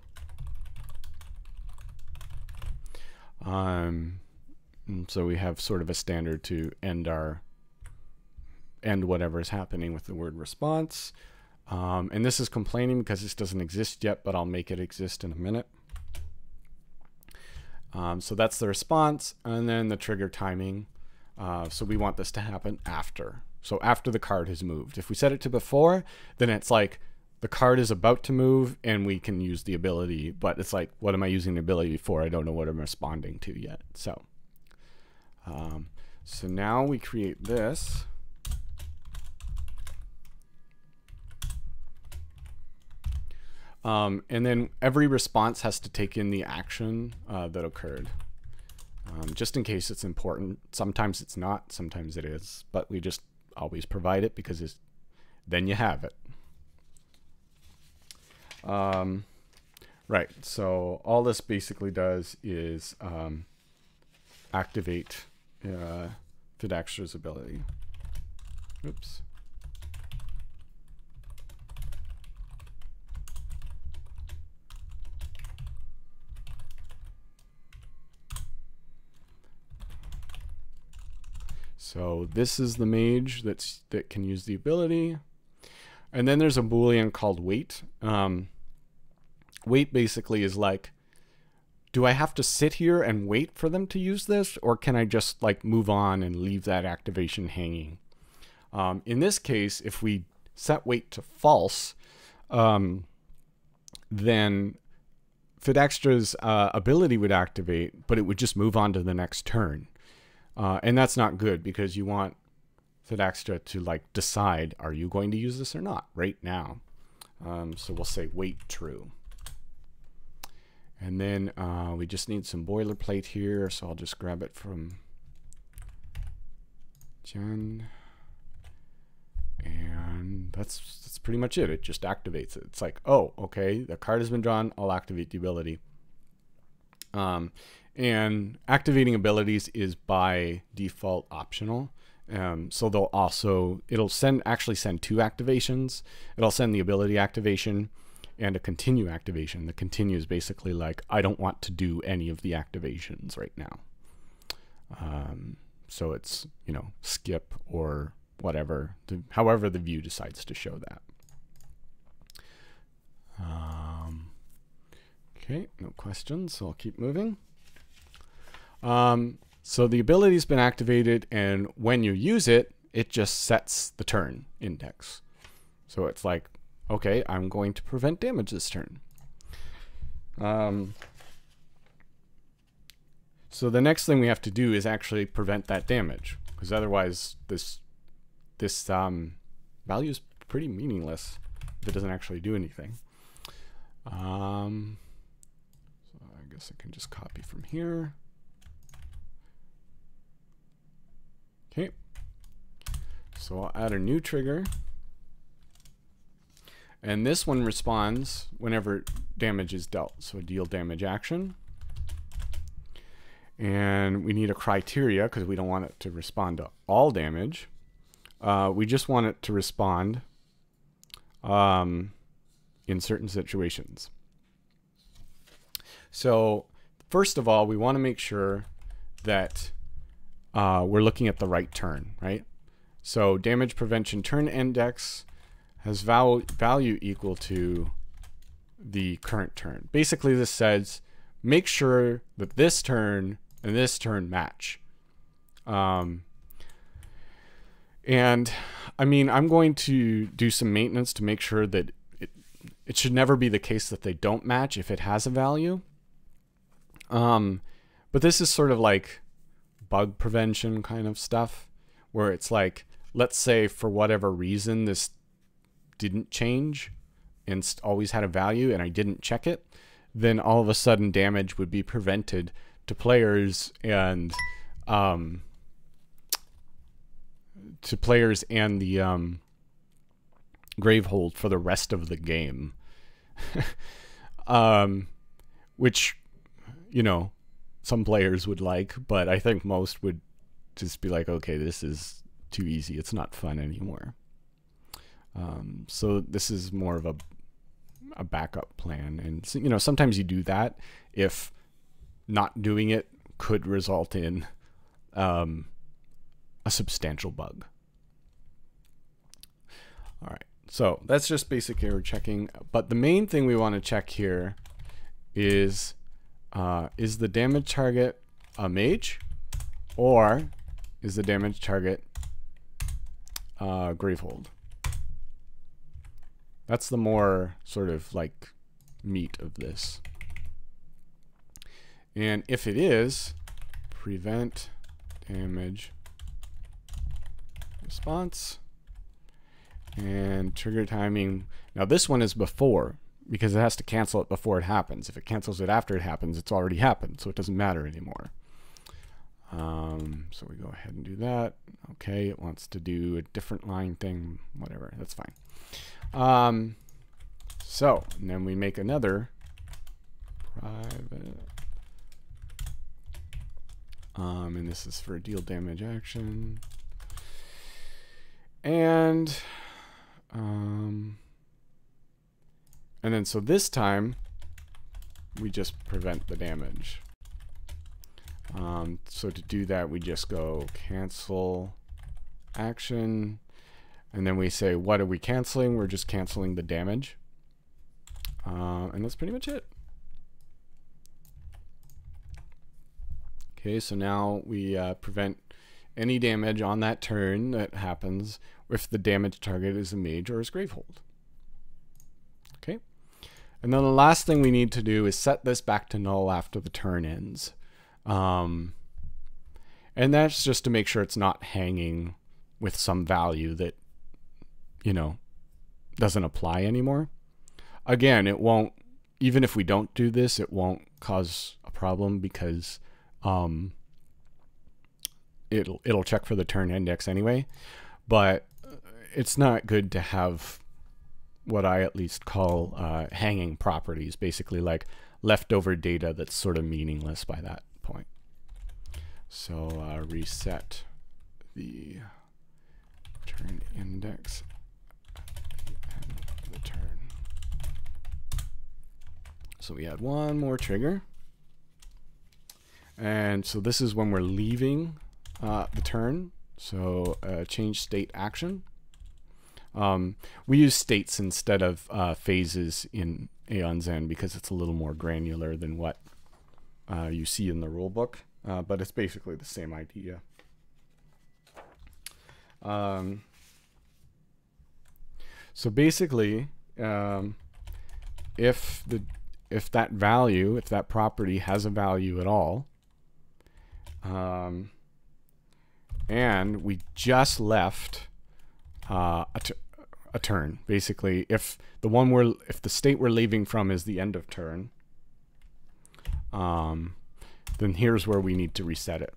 Um, so we have sort of a standard to end our end whatever is happening with the word response. Um, and this is complaining because this doesn't exist yet, but I'll make it exist in a minute. Um, so that's the response, and then the trigger timing. Uh, so we want this to happen after. So after the card has moved. If we set it to before, then it's like the card is about to move and we can use the ability, but it's like, what am I using the ability for? I don't know what I'm responding to yet. So, um, so now we create this. Um, and then every response has to take in the action uh, that occurred. Um, just in case it's important. Sometimes it's not, sometimes it is, but we just always provide it because it's, then you have it. Um, right, so all this basically does is um, activate uh, ability. Oops. So this is the mage that's that can use the ability. And then there's a boolean called wait. Um, wait basically is like, do I have to sit here and wait for them to use this, or can I just like move on and leave that activation hanging? Um, in this case, if we set wait to false, um, then Phaedraxa's uh, ability would activate, but it would just move on to the next turn. Uh, and that's not good because you want Phaedraxa to like decide, are you going to use this or not right now? Um, so we'll say wait true. And then uh, we just need some boilerplate here. So I'll just grab it from Jian. And that's, that's pretty much it. It just activates it. It's like, oh, okay, the card has been drawn. I'll activate the ability. Um, and activating abilities is by default optional. Um, so they'll also, it'll send, actually send two activations. It'll send the ability activation and a continue activation. The continue is basically like, I don't want to do any of the activations right now. Um, so it's, you know, skip or whatever, to, however the view decides to show that. Um, okay, no questions, so I'll keep moving. Um, so the ability's been activated, and when you use it, it just sets the turn index. So it's like, okay, I'm going to prevent damage this turn. Um, so the next thing we have to do is actually prevent that damage, because otherwise this this um, value is pretty meaningless if it doesn't actually do anything. Um, so I guess I can just copy from here. Okay. So I'll add a new trigger. And this one responds whenever damage is dealt. So deal damage action. And we need a criteria because we don't want it to respond to all damage. Uh, we just want it to respond um, in certain situations. So first of all, we want to make sure that uh, we're looking at the right turn, right? So damage prevention turn index has val value equal to the current turn. Basically, this says make sure that this turn and this turn match. Um, and I mean, I'm going to do some maintenance to make sure that it, it should never be the case that they don't match if it has a value. Um, but this is sort of like bug prevention kind of stuff where it's like, let's say for whatever reason this didn't change and always had a value and I didn't check it, then all of a sudden damage would be prevented to players and um, to players and the um, Gravehold for the rest of the game. um, which, you know, some players would like, but I think most would just be like, okay, this is too easy. It's not fun anymore. Um, so this is more of a a backup plan, and you know sometimes you do that if not doing it could result in um, a substantial bug. All right, so that's just basic error checking. But the main thing we want to check here is uh, is the damage target a mage or is the damage target uh, Gravehold? That's the more sort of like meat of this. And if it is, prevent damage response and trigger timing. Now this one is before because it has to cancel it before it happens. If it cancels it after it happens, it's already happened, so it doesn't matter anymore. Um, so we go ahead and do that. Okay, it wants to do a different line thing, whatever, that's fine. Um, so, then we make another private. Um, and this is for a deal damage action. And, um, and then so this time, we just prevent the damage. Um, so to do that, we just go cancel action and then we say, what are we canceling? We're just canceling the damage. Uh, and that's pretty much it. Okay, so now we uh, prevent any damage on that turn that happens if the damage target is a mage or is gravehold. And then the last thing we need to do is set this back to null after the turn ends. Um, and that's just to make sure it's not hanging with some value that you know, doesn't apply anymore. Again, it won't, even if we don't do this, it won't cause a problem because um, it'll, it'll check for the turn index anyway. But it's not good to have what I at least call uh, hanging properties, basically like leftover data that's sort of meaningless by that point. So uh, reset the turn index the turn. So we add one more trigger. And so this is when we're leaving uh, the turn. So uh, change state action. Um, we use states instead of uh, phases in Aeon's End because it's a little more granular than what uh, you see in the rulebook. Uh, but it's basically the same idea. Um, so basically, um, if the if that value, if that property has a value at all, um, and we just left uh, a, a turn. Basically, if the one we're, if the state we're leaving from is the end of turn, um, then here's where we need to reset it.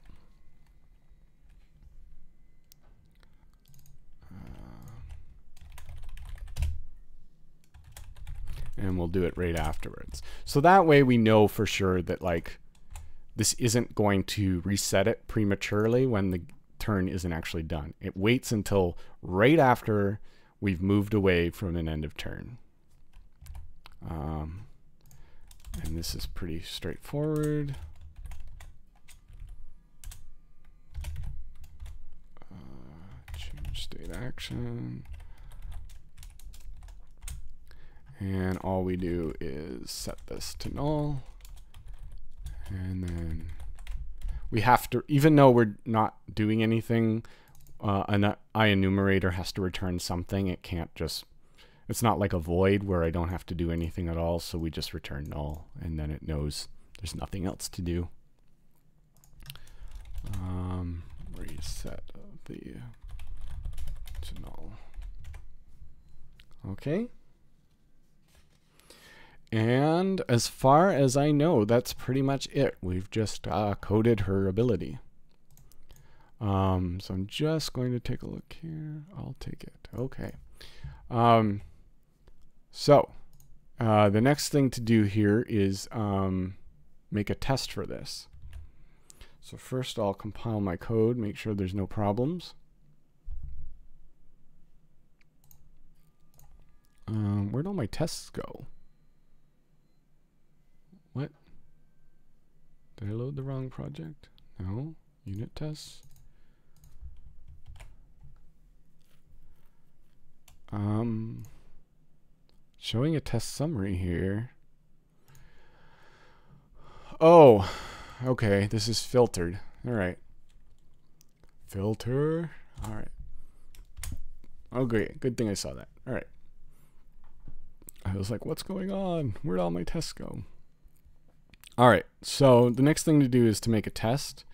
and we'll do it right afterwards. So that way we know for sure that like this isn't going to reset it prematurely when the turn isn't actually done. It waits until right after we've moved away from an end of turn. Um, and this is pretty straightforward. Uh, change state action. And all we do is set this to null. And then we have to, even though we're not doing anything, uh, an enumerator has to return something. It can't just, it's not like a void where I don't have to do anything at all. So we just return null and then it knows there's nothing else to do. Um, reset the to null. Okay. And as far as I know, that's pretty much it. We've just uh, coded her ability. Um, so I'm just going to take a look here. I'll take it. Okay. Um, so uh, the next thing to do here is um, make a test for this. So first I'll compile my code, make sure there's no problems. Um, where'd all my tests go? What? Did I load the wrong project? No. Unit tests. Um, showing a test summary here. Oh, okay. This is filtered. All right. Filter. All right. Oh, great. Good thing I saw that. All right. I was like, what's going on? Where'd all my tests go? All right. So the next thing to do is to make a test.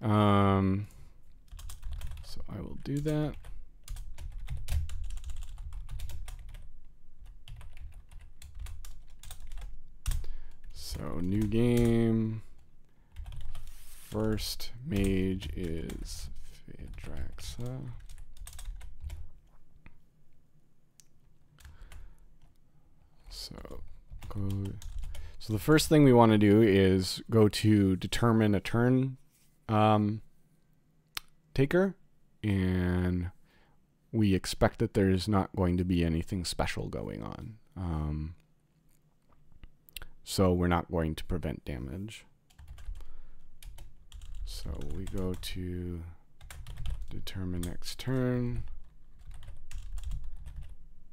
Um, so I will do that. So new game. First mage is Phaedraxa. So go. So the first thing we want to do is go to determine a turn um, taker, and we expect that there's not going to be anything special going on. Um, so we're not going to prevent damage. So we go to determine next turn.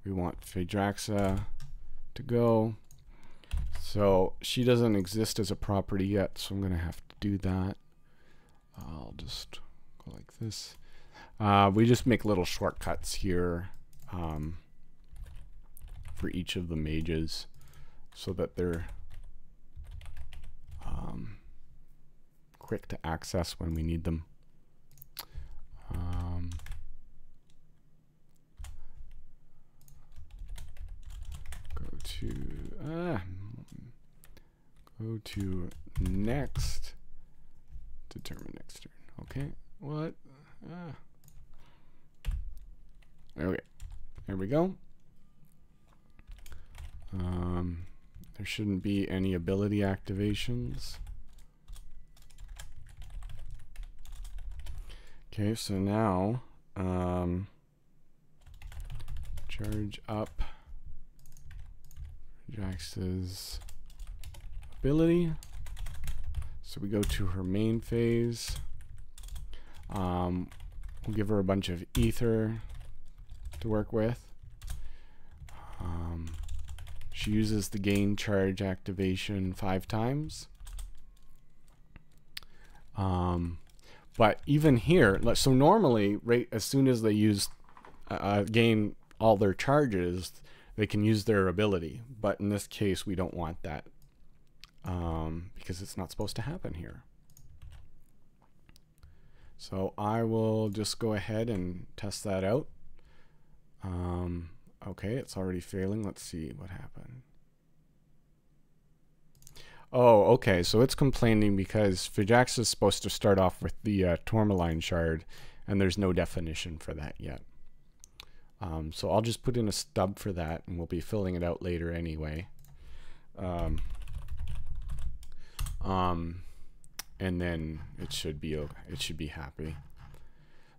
We want Phaedraxa to go. So she doesn't exist as a property yet, so I'm going to have to do that. I'll just go like this. Uh, we just make little shortcuts here um, for each of the mages so that they're um, quick to access when we need them. Um, go to ah, go to next. Determine next turn. Okay. What? Ah. Okay. There we go. Um, there shouldn't be any ability activations. Okay, so now um, charge up Jax's ability. So we go to her main phase. Um, we'll give her a bunch of ether to work with. Um, she uses the gain charge activation five times. Um, but even here, so normally, right as soon as they use uh, uh, gain all their charges, they can use their ability. But in this case, we don't want that um, because it's not supposed to happen here. So I will just go ahead and test that out. Um, Okay, it's already failing. Let's see what happened. Oh, okay. So it's complaining because Phaedraxa is supposed to start off with the uh, tourmaline shard, and there's no definition for that yet. Um, so I'll just put in a stub for that, and we'll be filling it out later anyway. Um, um, and then it should be it should be happy.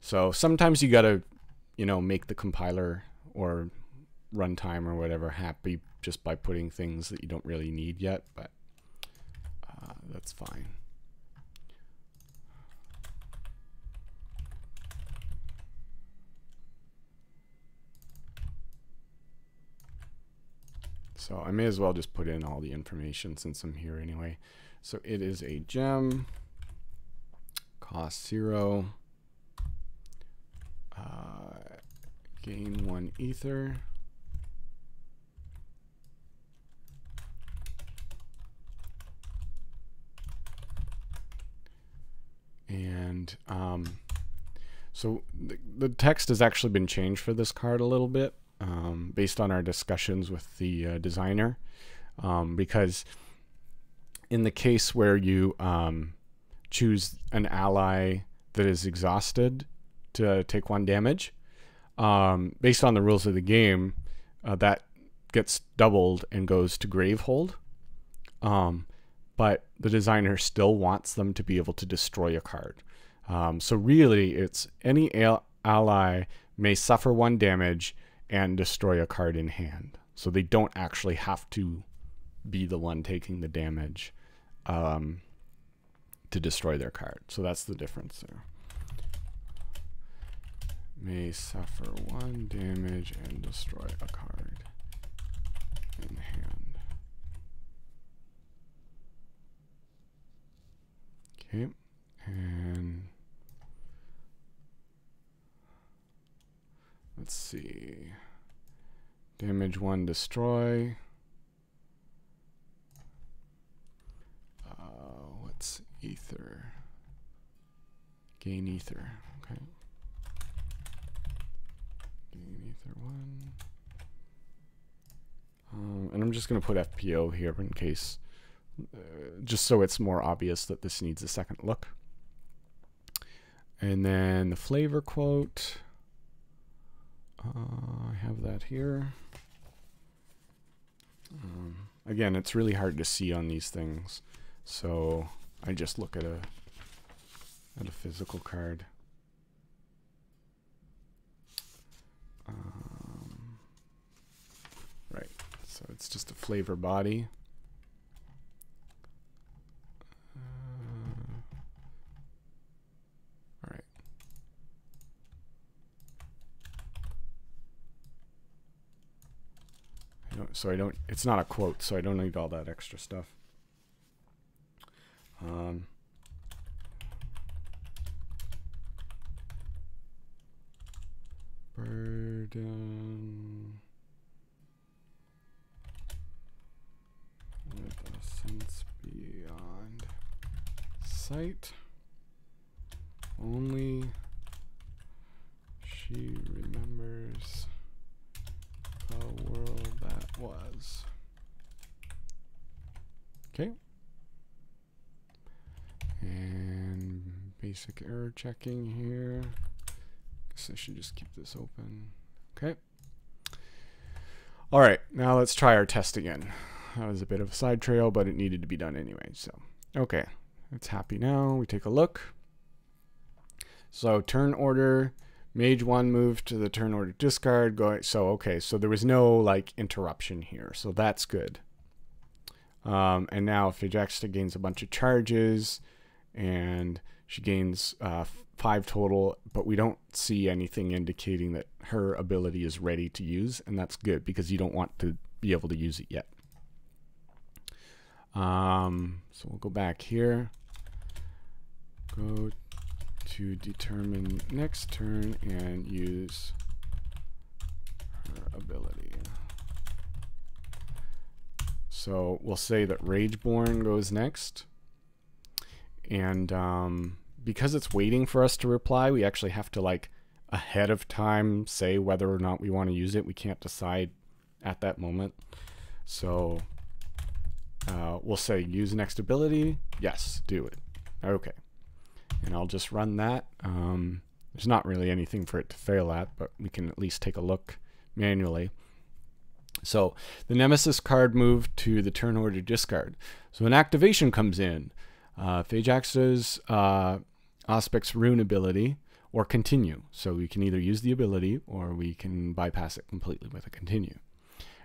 So sometimes you gotta, you know, make the compiler or runtime or whatever happy just by putting things that you don't really need yet, but uh, that's fine. So I may as well just put in all the information since I'm here anyway. So it is a gem, cost zero, uh, gain one ether. And um, so the, the text has actually been changed for this card a little bit um, based on our discussions with the uh, designer. Um, because in the case where you um, choose an ally that is exhausted to take one damage, um, based on the rules of the game, uh, that gets doubled and goes to Gravehold. Um, but the designer still wants them to be able to destroy a card. Um, so really, it's any ally may suffer one damage and destroy a card in hand. So they don't actually have to be the one taking the damage um, to destroy their card. So that's the difference there. May suffer one damage and destroy a card in hand. Okay, and Let's see. Damage one, destroy. Uh, what's ether? Gain ether. Okay. Gain ether one. Um, and I'm just going to put FPO here in case, uh, just so it's more obvious that this needs a second look. And then the flavor quote. Uh, I have that here. Um, again, it's really hard to see on these things, so I just look at a at a physical card. Um, right, so it's just a flavor body. So I don't, it's not a quote, so I don't need all that extra stuff. Um, burden with a sense beyond sight. Only she remembers the world was. Okay. And basic error checking here. Guess I should just keep this open. Okay. All right, now let's try our test again. That was a bit of a side trail, but it needed to be done anyway. So, okay, it's happy now. We take a look. So turn order Mage 1 move to the turn order discard. Going So, okay, so there was no, like, interruption here. So that's good. Um, and now Phaedraxa gains a bunch of charges, and she gains uh, five total, but we don't see anything indicating that her ability is ready to use, and that's good because you don't want to be able to use it yet. Um, so we'll go back here. Go to determine next turn and use her ability. So we'll say that Rageborn goes next. And um, because it's waiting for us to reply, we actually have to like ahead of time say whether or not we want to use it. We can't decide at that moment. So uh, we'll say use next ability. Yes, do it. Okay and I'll just run that. Um, there's not really anything for it to fail at, but we can at least take a look manually. So the Nemesis card moved to the turn order discard. So an activation comes in. Uh, Phaedraxa's uh, Auspex rune ability or continue. So we can either use the ability or we can bypass it completely with a continue.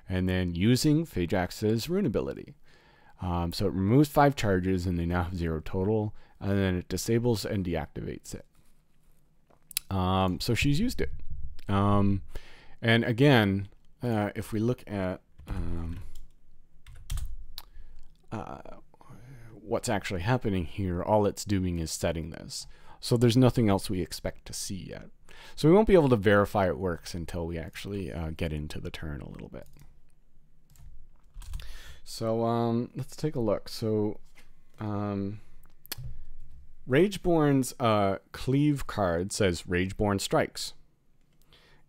And then using Phaedraxa's rune ability. Um, so it removes five charges and they now have zero total and then it disables and deactivates it. Um, so she's used it. Um, and again, uh, if we look at, um, uh, what's actually happening here, all it's doing is setting this. So there's nothing else we expect to see yet. So we won't be able to verify it works until we actually uh, get into the turn a little bit. So um, let's take a look. So um, Rageborn's uh, cleave card says Rageborn strikes.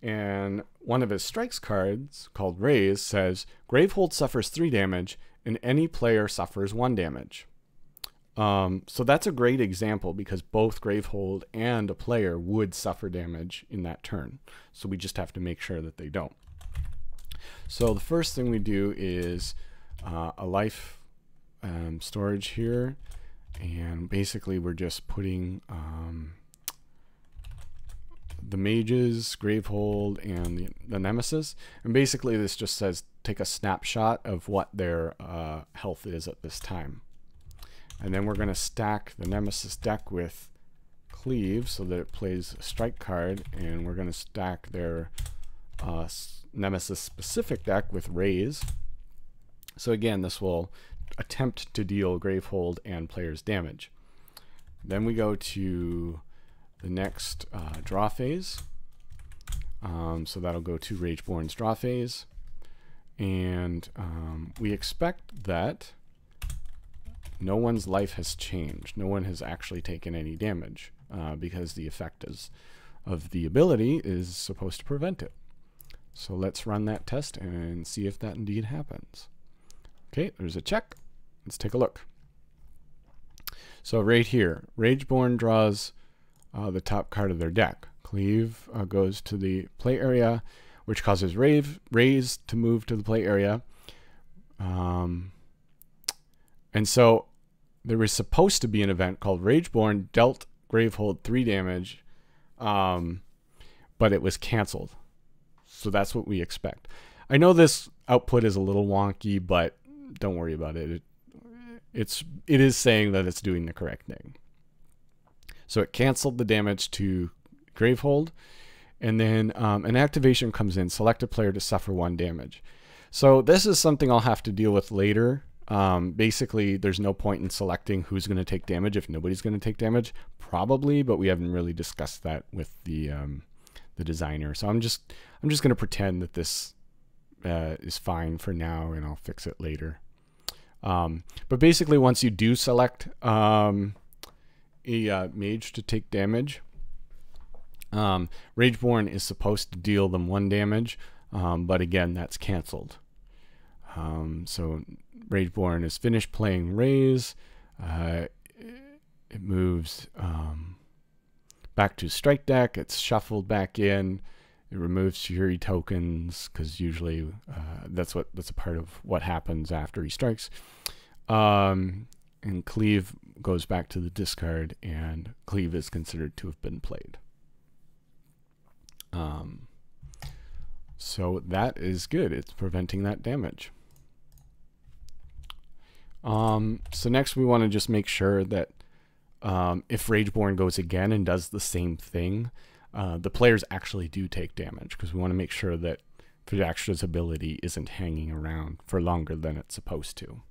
And one of his strikes cards, called Raise, says Gravehold suffers 3 damage and any player suffers 1 damage. Um, so that's a great example because both Gravehold and a player would suffer damage in that turn. So we just have to make sure that they don't. So the first thing we do is uh, a life um, storage here. And basically we're just putting um, the mages, Gravehold, and the, the Nemesis. And basically this just says take a snapshot of what their uh, health is at this time. And then we're going to stack the Nemesis deck with Cleave so that it plays a strike card. And we're going to stack their uh, Nemesis specific deck with Raise. So again, this will attempt to deal Gravehold and players damage. Then we go to the next uh, draw phase. Um, so that'll go to Rageborn's draw phase. And um, we expect that no one's life has changed. No one has actually taken any damage uh, because the effect is, of the ability is supposed to prevent it. So let's run that test and see if that indeed happens. Okay, there's a check. Let's take a look. So right here, Rageborn draws uh, the top card of their deck. Cleave uh, goes to the play area, which causes Rave, Raise to move to the play area. Um, and so there was supposed to be an event called Rageborn dealt Gravehold 3 damage, um, but it was canceled. So that's what we expect. I know this output is a little wonky, but don't worry about it. it it's it is saying that it's doing the correct thing. So it canceled the damage to Gravehold, and then um, an activation comes in. Select a player to suffer one damage. So this is something I'll have to deal with later um, basically, there's no point in selecting who's going to take damage if nobody's going to take damage. Probably, but we haven't really discussed that with the um, the designer. So I'm just I'm just going to pretend that this uh, is fine for now, and I'll fix it later. Um, but basically, once you do select um, a uh, mage to take damage, um, Rageborn is supposed to deal them one damage, um, but again, that's canceled. Um, so Rageborn is finished playing Raise. Uh, it moves um, back to strike deck. It's shuffled back in. It removes Fury tokens because usually uh, that's what that's a part of what happens after he strikes. Um, and Cleave goes back to the discard, and Cleave is considered to have been played. Um, so that is good. It's preventing that damage. Um, so next we want to just make sure that um, if Rageborn goes again and does the same thing, uh, the players actually do take damage because we want to make sure that Phaedraxa's ability isn't hanging around for longer than it's supposed to.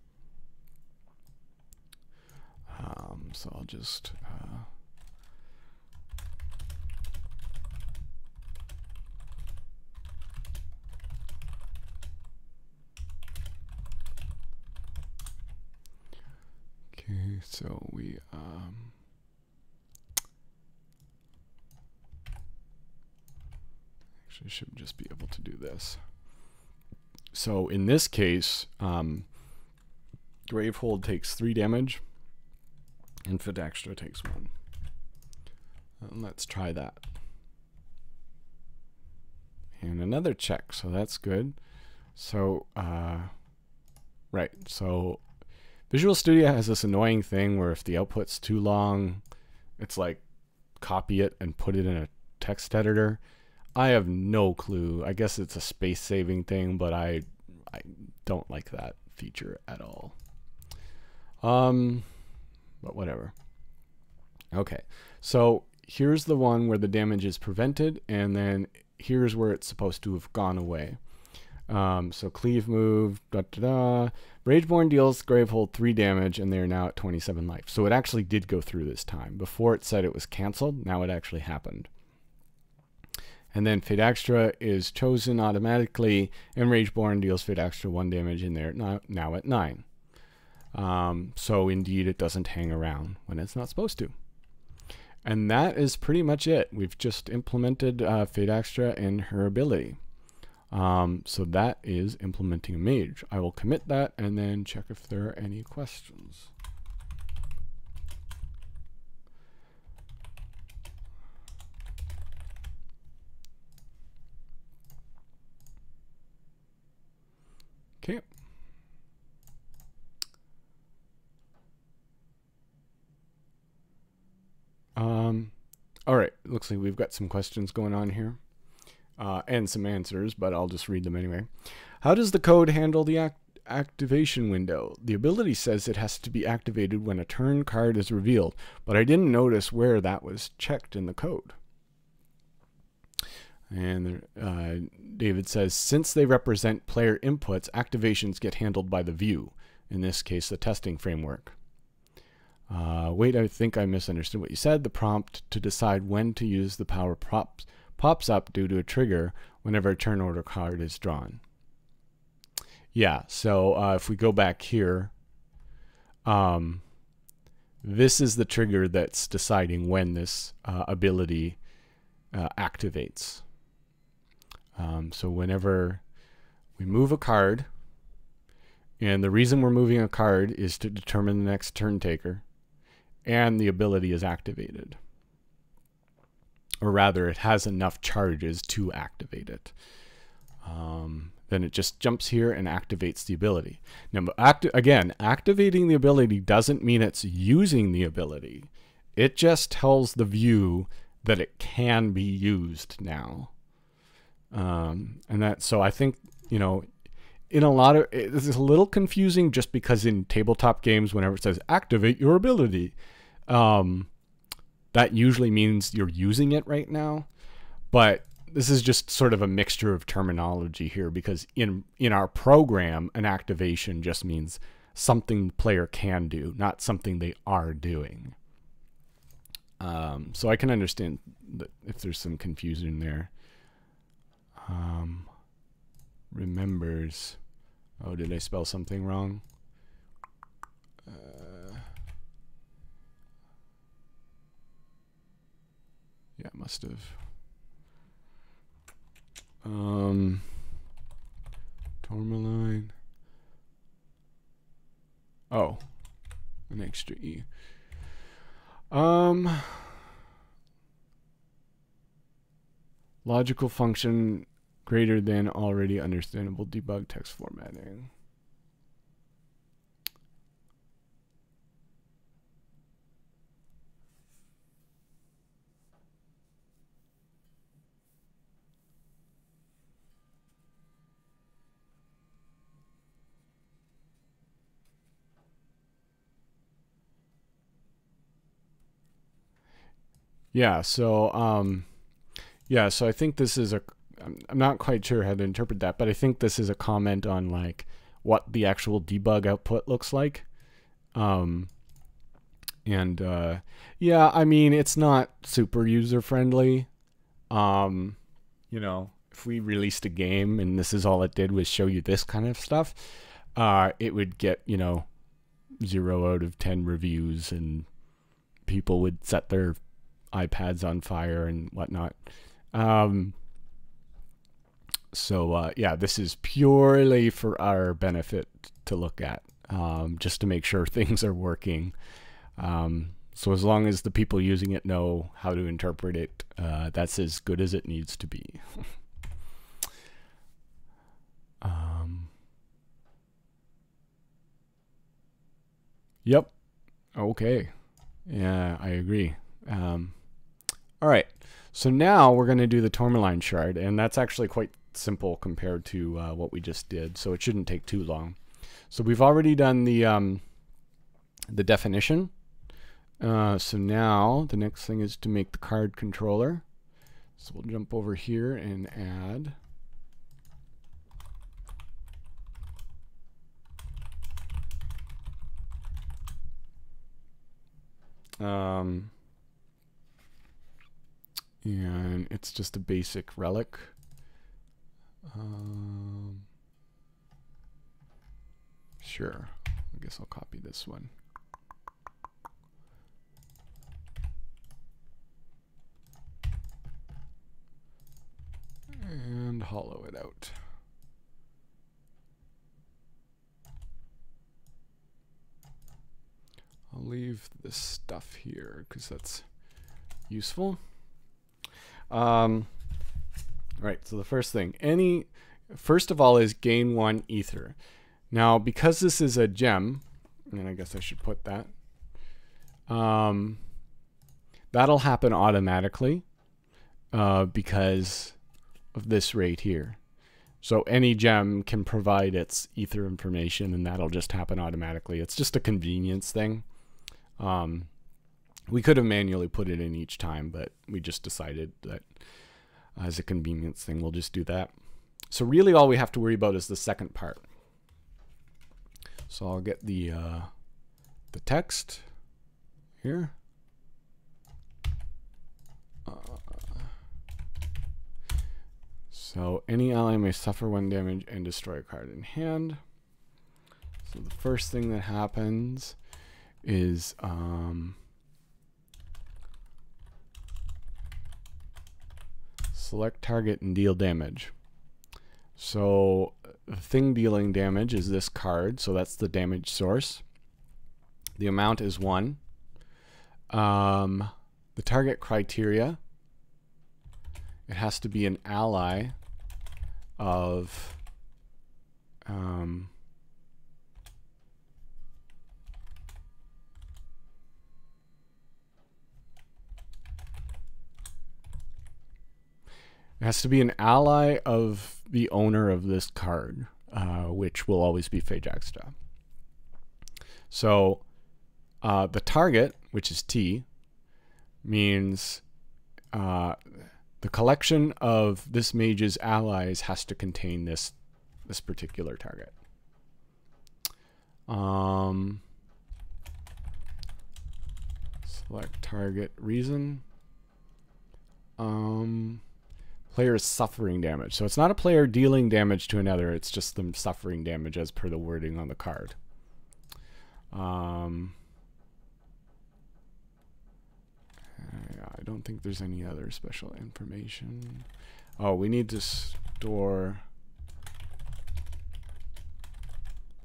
Um, so I'll just... Uh, Okay, so we um, actually should just be able to do this. So in this case, um, Gravehold takes three damage, and Phaedraxa takes one. And let's try that. And another check, so that's good. So, uh, right, so Visual Studio has this annoying thing where if the output's too long, it's like copy it and put it in a text editor. I have no clue. I guess it's a space saving thing, but I I don't like that feature at all. Um but whatever. Okay. So here's the one where the damage is prevented and then here's where it's supposed to have gone away. Um, so cleave move, da da da. Rageborn deals Gravehold 3 damage, and they're now at 27 life. So it actually did go through this time. Before it said it was canceled, now it actually happened. And then Phaedraxa is chosen automatically, and Rageborn deals Phaedraxa 1 damage, and they're now, now at 9. Um, so indeed, it doesn't hang around when it's not supposed to. And that is pretty much it. We've just implemented uh, Phaedraxa in her ability. Um, so that is implementing a mage. I will commit that and then check if there are any questions. Okay. Um, all right, looks like we've got some questions going on here uh, and some answers, but I'll just read them anyway. How does the code handle the act activation window? The ability says it has to be activated when a turn card is revealed, but I didn't notice where that was checked in the code. And uh, David says, since they represent player inputs, activations get handled by the view, in this case, the testing framework. Uh, wait, I think I misunderstood what you said. The prompt to decide when to use the power props pops up due to a trigger whenever a turn order card is drawn. Yeah, so uh, if we go back here, um, this is the trigger that's deciding when this uh, ability uh, activates. Um, so whenever we move a card, and the reason we're moving a card is to determine the next turn taker, and the ability is activated or rather it has enough charges to activate it. Um, then it just jumps here and activates the ability. Now, acti again, activating the ability doesn't mean it's using the ability. It just tells the view that it can be used now. Um, and that, so I think, you know, in a lot of, this is a little confusing just because in tabletop games, whenever it says activate your ability, um, that usually means you're using it right now. But this is just sort of a mixture of terminology here because in in our program, an activation just means something the player can do, not something they are doing. Um, so I can understand that if there's some confusion there. Um, remembers. Oh, did I spell something wrong? Yeah, must have. Um, tourmaline. Oh, an extra E. Um, logical function greater than already understandable debug text formatting. Yeah. So, um, yeah. So I think this is a. I'm not quite sure how to interpret that, but I think this is a comment on like what the actual debug output looks like. Um, and uh, yeah, I mean it's not super user friendly. Um, you know, if we released a game and this is all it did was show you this kind of stuff, uh, it would get you know zero out of ten reviews and people would set their iPads on fire and whatnot. Um, so uh, yeah, this is purely for our benefit to look at, um, just to make sure things are working. Um, so as long as the people using it know how to interpret it, uh, that's as good as it needs to be. um, yep. Okay. Yeah, I agree. Um, all right, so now we're going to do the tourmaline shard, and that's actually quite simple compared to uh, what we just did, so it shouldn't take too long. So we've already done the, um, the definition. Uh, so now the next thing is to make the card controller. So we'll jump over here and add. Um, and it's just a basic relic. Um, sure. I guess I'll copy this one. And hollow it out. I'll leave this stuff here because that's useful. Um, right, so the first thing, any, first of all is gain one ether. Now, because this is a gem, and I guess I should put that, um, that'll happen automatically uh, because of this rate here. So any gem can provide its ether information and that'll just happen automatically. It's just a convenience thing. Um, we could have manually put it in each time, but we just decided that as a convenience thing, we'll just do that. So really all we have to worry about is the second part. So I'll get the, uh, the text here. So any ally may suffer one damage and destroy a card in hand. So the first thing that happens is um, select target and deal damage. So the thing dealing damage is this card, so that's the damage source. The amount is 1. Um, the target criteria, it has to be an ally of um, has to be an ally of the owner of this card, uh, which will always be Phaedraxa. So uh, the target, which is T, means uh, the collection of this mage's allies has to contain this this particular target. Um, select target reason. Um, player is suffering damage. So it's not a player dealing damage to another, it's just them suffering damage as per the wording on the card. Um, I don't think there's any other special information. Oh, we need to store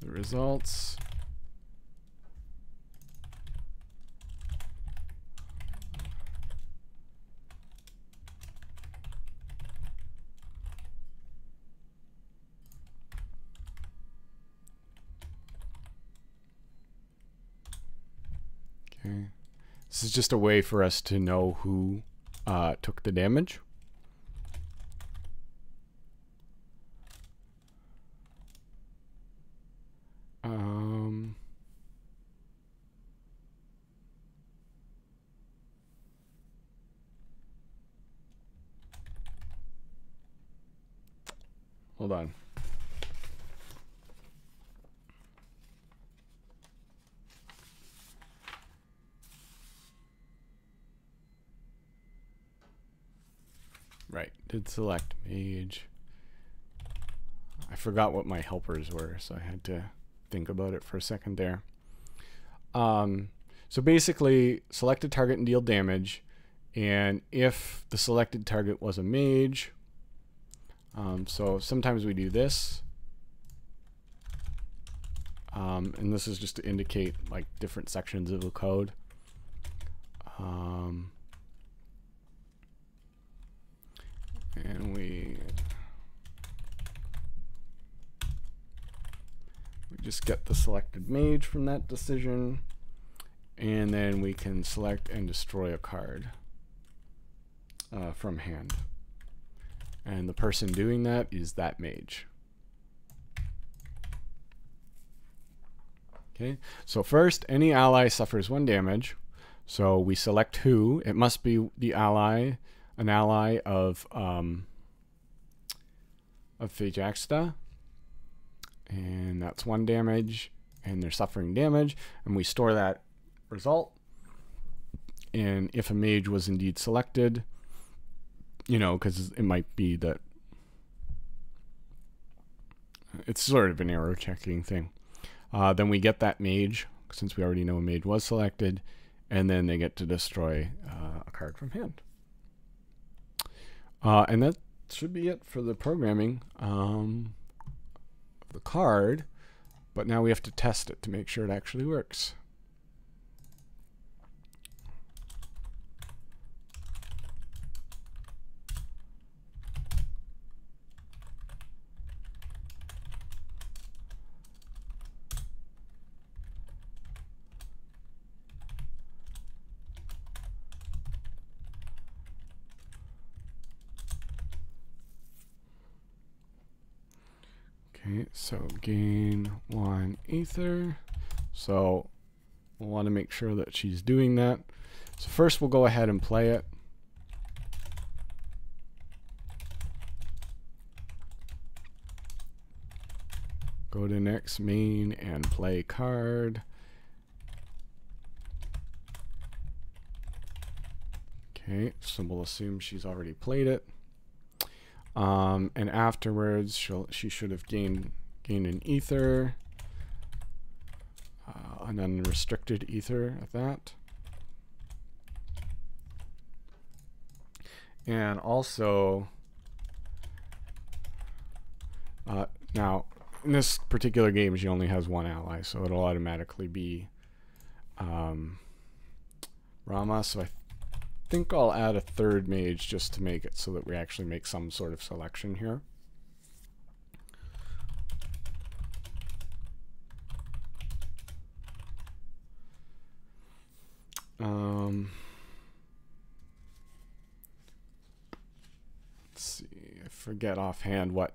the results. Okay. This is just a way for us to know who uh, took the damage. Um, hold on. Right, did select mage. I forgot what my helpers were, so I had to think about it for a second there. Um, so basically, select a target and deal damage, and if the selected target was a mage, um, so sometimes we do this, um, and this is just to indicate like different sections of the code. Um, and we we just get the selected mage from that decision. And then we can select and destroy a card uh, from hand. And the person doing that is that mage. Okay so first any ally suffers one damage. So we select who. It must be the ally an ally of um, of Phaedraxa. And that's one damage, and they're suffering damage, and we store that result. and if a mage was indeed selected, you know, because it might be that it's sort of an error checking thing. Uh, then we get that mage, since we already know a mage was selected, and then they get to destroy uh, a card from hand. Uh, and that should be it for the programming um, the card, but now we have to test it to make sure it actually works. Okay, so gain one ether. So we'll want to make sure that she's doing that. So first we'll go ahead and play it. Go to next main and play card. Okay, so we'll assume she's already played it. Um, and afterwards, she'll, she should have gained gained an ether, uh, an unrestricted ether at that. And also, uh, now in this particular game, she only has one ally, so it'll automatically be um, Brama. So I think I'll add a third mage just to make it so that we actually make some sort of selection here. Um, let's see, I forget offhand what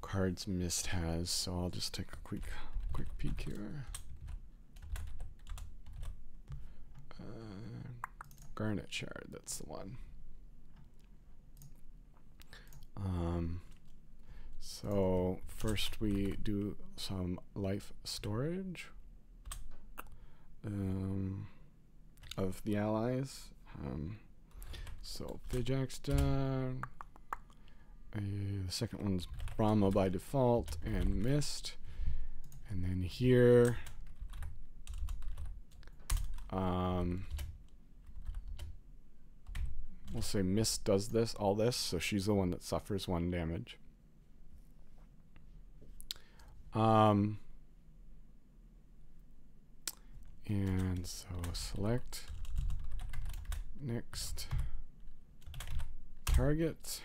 cards Mist has, so I'll just take a quick quick peek here. Garnet shard, that's the one. Um, so first we do some life storage um, of the allies. Um, so Phaedraxa, uh, the second one's Brama by default and Mist. And then here, um, We'll say Mist does this, all this, so she's the one that suffers one damage. Um, and so select next target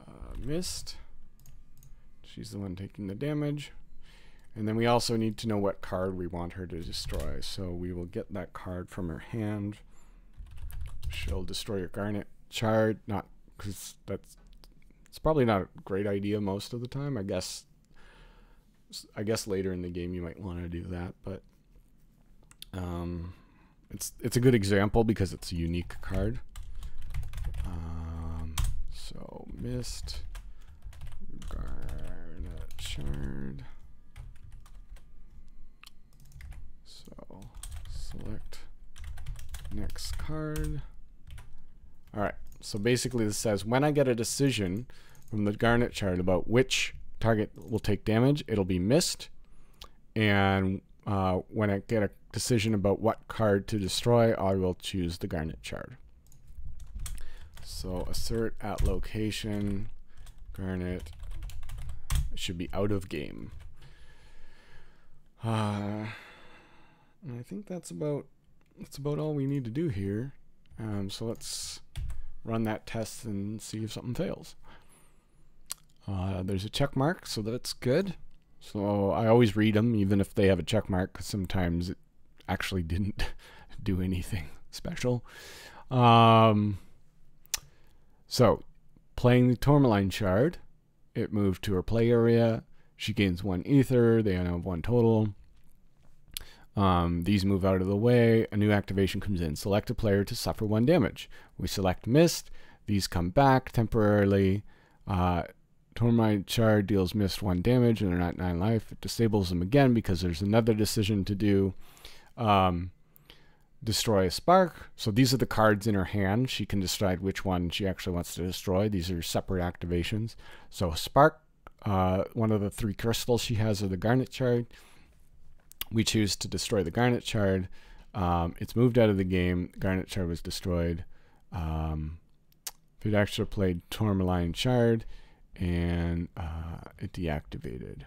uh, Mist. She's the one taking the damage. And then we also need to know what card we want her to destroy. So we will get that card from her hand she'll destroy your garnet shard. Not because that's it's probably not a great idea most of the time. I guess I guess later in the game you might want to do that, but um, it's it's a good example because it's a unique card. Um, so mist garnet shard. So select next card. All right, so basically this says when I get a decision from the Garnet shard about which target will take damage, it'll be Mist. And uh, when I get a decision about what card to destroy, I will choose the Garnet shard. So assert at location, Garnet should be out of game. Uh, I think that's about that's about all we need to do here. Um, so let's run that test and see if something fails. Uh, there's a check mark, so that's good. So I always read them, even if they have a check mark, because sometimes it actually didn't do anything special. Um, so, playing the Tourmaline Shard, it moved to her play area. She gains one ether. They now have one total. Um, these move out of the way. A new activation comes in. Select a player to suffer one damage. We select Mist. These come back temporarily. Uh, Tourmaline Shard deals Mist one damage and they're not nine life. It disables them again because there's another decision to do. Um, destroy a spark. So these are the cards in her hand. She can decide which one she actually wants to destroy. These are separate activations. So spark, uh, one of the three crystals she has are the garnet shard. We choose to destroy the garnet shard. Um, it's moved out of the game. Garnet shard was destroyed. Um, actually played Tourmaline shard, and uh, it deactivated.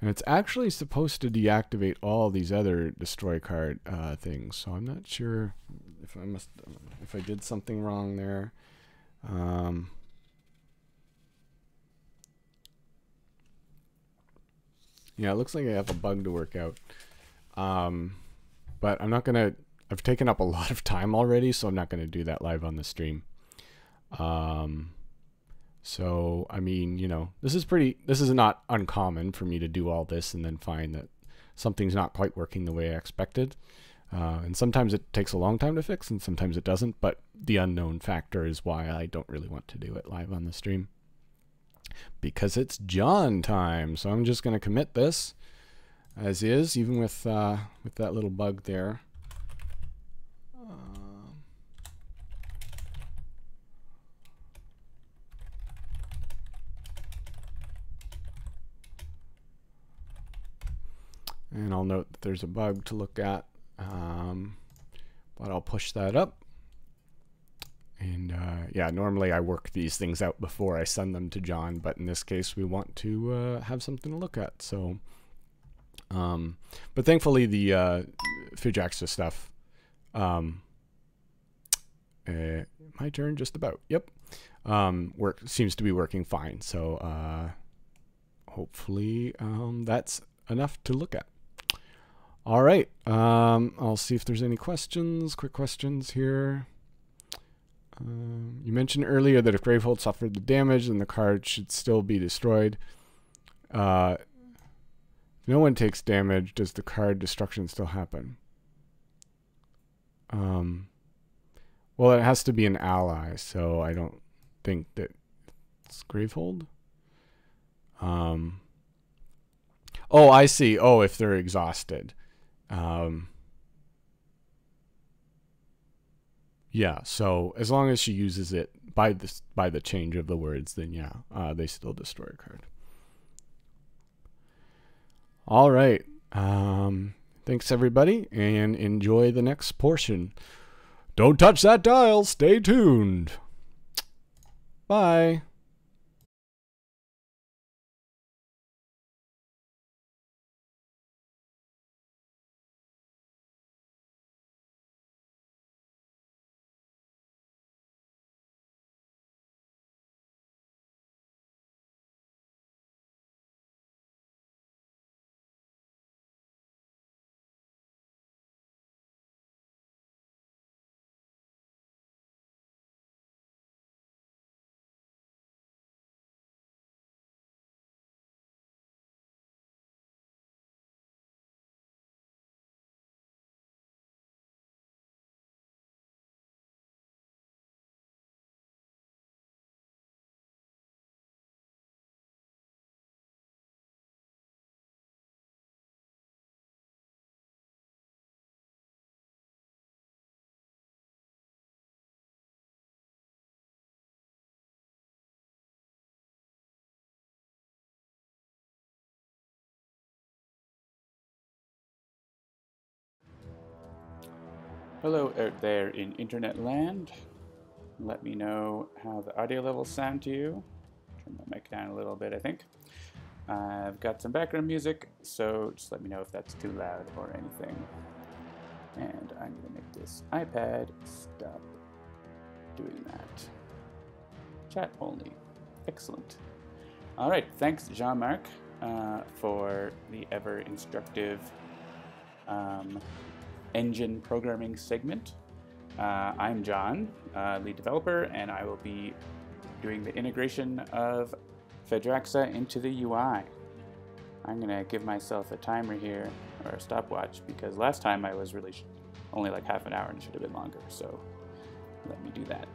And it's actually supposed to deactivate all these other destroy card uh, things. So I'm not sure if I must if I did something wrong there. Um, yeah, it looks like I have a bug to work out. Um, but I'm not gonna. I've taken up a lot of time already, so I'm not gonna do that live on the stream. Um, so, I mean, you know, this is pretty, this is not uncommon for me to do all this and then find that something's not quite working the way I expected. Uh, and sometimes it takes a long time to fix and sometimes it doesn't, but the unknown factor is why I don't really want to do it live on the stream. Because it's John time, so I'm just going to commit this as is, even with, uh, with that little bug there. And I'll note that there's a bug to look at, um, but I'll push that up. And uh, yeah, normally I work these things out before I send them to John, but in this case we want to uh, have something to look at. So, um, but thankfully the uh, Phaedraxa stuff, um, uh, my turn just about, yep, um, work seems to be working fine. So uh, hopefully um, that's enough to look at. All right. Um, I'll see if there's any questions. Quick questions here. Um, you mentioned earlier that if Gravehold suffered the damage, then the card should still be destroyed. Uh, if no one takes damage, does the card destruction still happen? Um, well, it has to be an ally, so I don't think that it's Gravehold. Um, oh, I see. Oh, if they're exhausted. Um, yeah, so as long as she uses it by the by the change of the words, then yeah, uh, they still destroy a card. All right. Um, thanks everybody, and enjoy the next portion. Don't touch that dial. Stay tuned. Bye. Hello out there in internet land. Let me know how the audio levels sound to you. Turn my mic down a little bit, I think. I've got some background music, so just let me know if that's too loud or anything. And I'm to make this iPad stop doing that. Chat only. Excellent. All right, thanks, Jean-Marc, uh, for the ever instructive um, engine programming segment. Uh, I'm John, uh, lead developer, and I will be doing the integration of Phaedraxa into the UI. I'm going to give myself a timer here, or a stopwatch, because last time I was really only like half an hour and it should have been longer, so let me do that.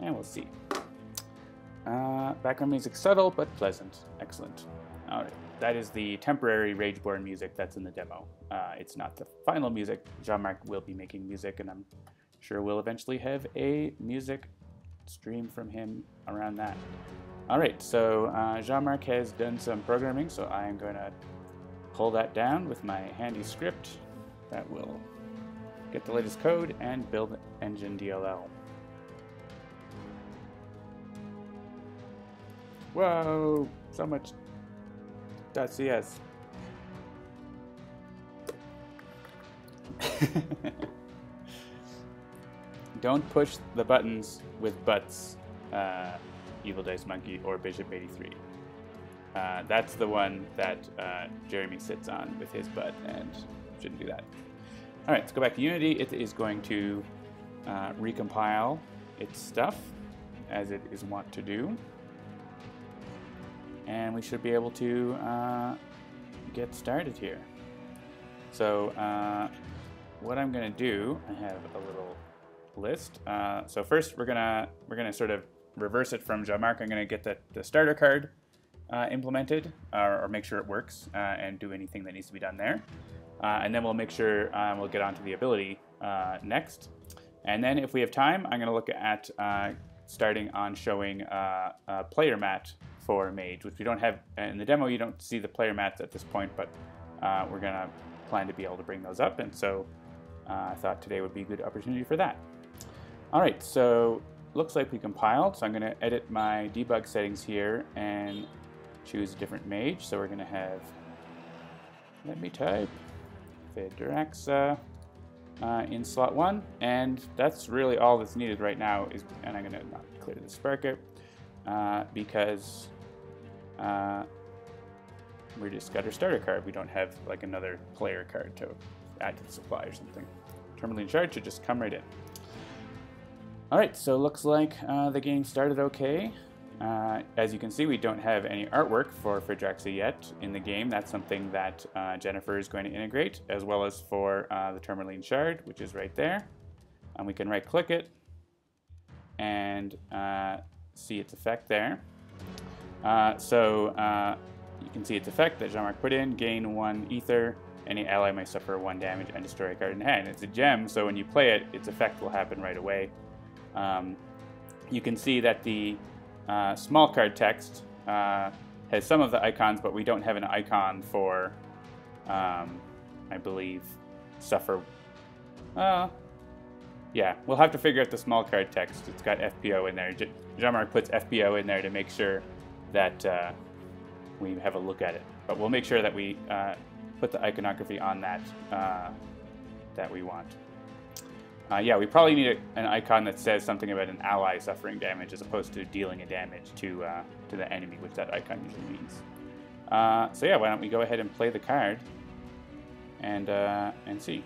And we'll see. Uh, background music subtle but pleasant. Excellent. All right. That is the temporary Rageborn music that's in the demo. Uh, it's not the final music. Jean-Marc will be making music, and I'm sure we'll eventually have a music stream from him around that. All right, so uh, Jean-Marc has done some programming, so I am going to pull that down with my handy script that will get the latest code and build engine DLL. Whoa, so much .cs. Don't push the buttons with butts, uh, Evil Dice Monkey or Bishop 83. Uh, that's the one that uh, Jeremy sits on with his butt and shouldn't do that. All right, let's go back to Unity. It is going to uh, recompile its stuff as it is wont to do and we should be able to uh, get started here. So uh, what I'm going to do, I have a little list. Uh, so first we're gonna we're gonna sort of reverse it from Jean-Marc. I'm gonna get the, the starter card uh, implemented or, or, make sure it works uh, and do anything that needs to be done there. Uh, and then we'll make sure um, we'll get onto the ability next. And then if we have time, I'm gonna look at starting on showing a player mat for Mage, which we don't have in the demo. You don't see the player mats at this point, but uh, we're gonna plan to be able to bring those up, and so uh, I thought today would be a good opportunity for that. All right, so looks like we compiled. So I'm gonna edit my debug settings here and choose a different Mage. So we're gonna have, let me type, Phaedraxa uh, in slot one, and that's really all that's needed right now. Is and I'm gonna not clear the spark out uh, because uh, we just got our starter card. We don't have like another player card to add to the supply or something. Tourmaline Shard should just come right in. All right, so looks like uh, the game started okay. Uh, as you can see, we don't have any artwork for Phaedraxa yet in the game. That's something that uh, Jennifer is going to integrate, as well as for uh, the Tourmaline Shard, which is right there. And we can right-click it and uh, see its effect there. Uh, so uh, you can see its effect that Jean-Marc put in, gain one ether, any ally may suffer one damage and destroy a card in hand. It's a gem, so when you play it, its effect will happen right away. Um, you can see that the uh, small card text uh, has some of the icons, but we don't have an icon for, um, I believe, suffer. Uh, yeah, we'll have to figure out the small card text. It's got FPO in there. Jean-Marc puts FPO in there to make sure that uh, we have a look at it. But we'll make sure that we uh, put the iconography on that uh, that we want. Uh, yeah, we probably need a, an icon that says something about an ally suffering damage as opposed to dealing a damage to uh, to the enemy, which that icon usually means. Uh, so yeah, why don't we go ahead and play the card and and see.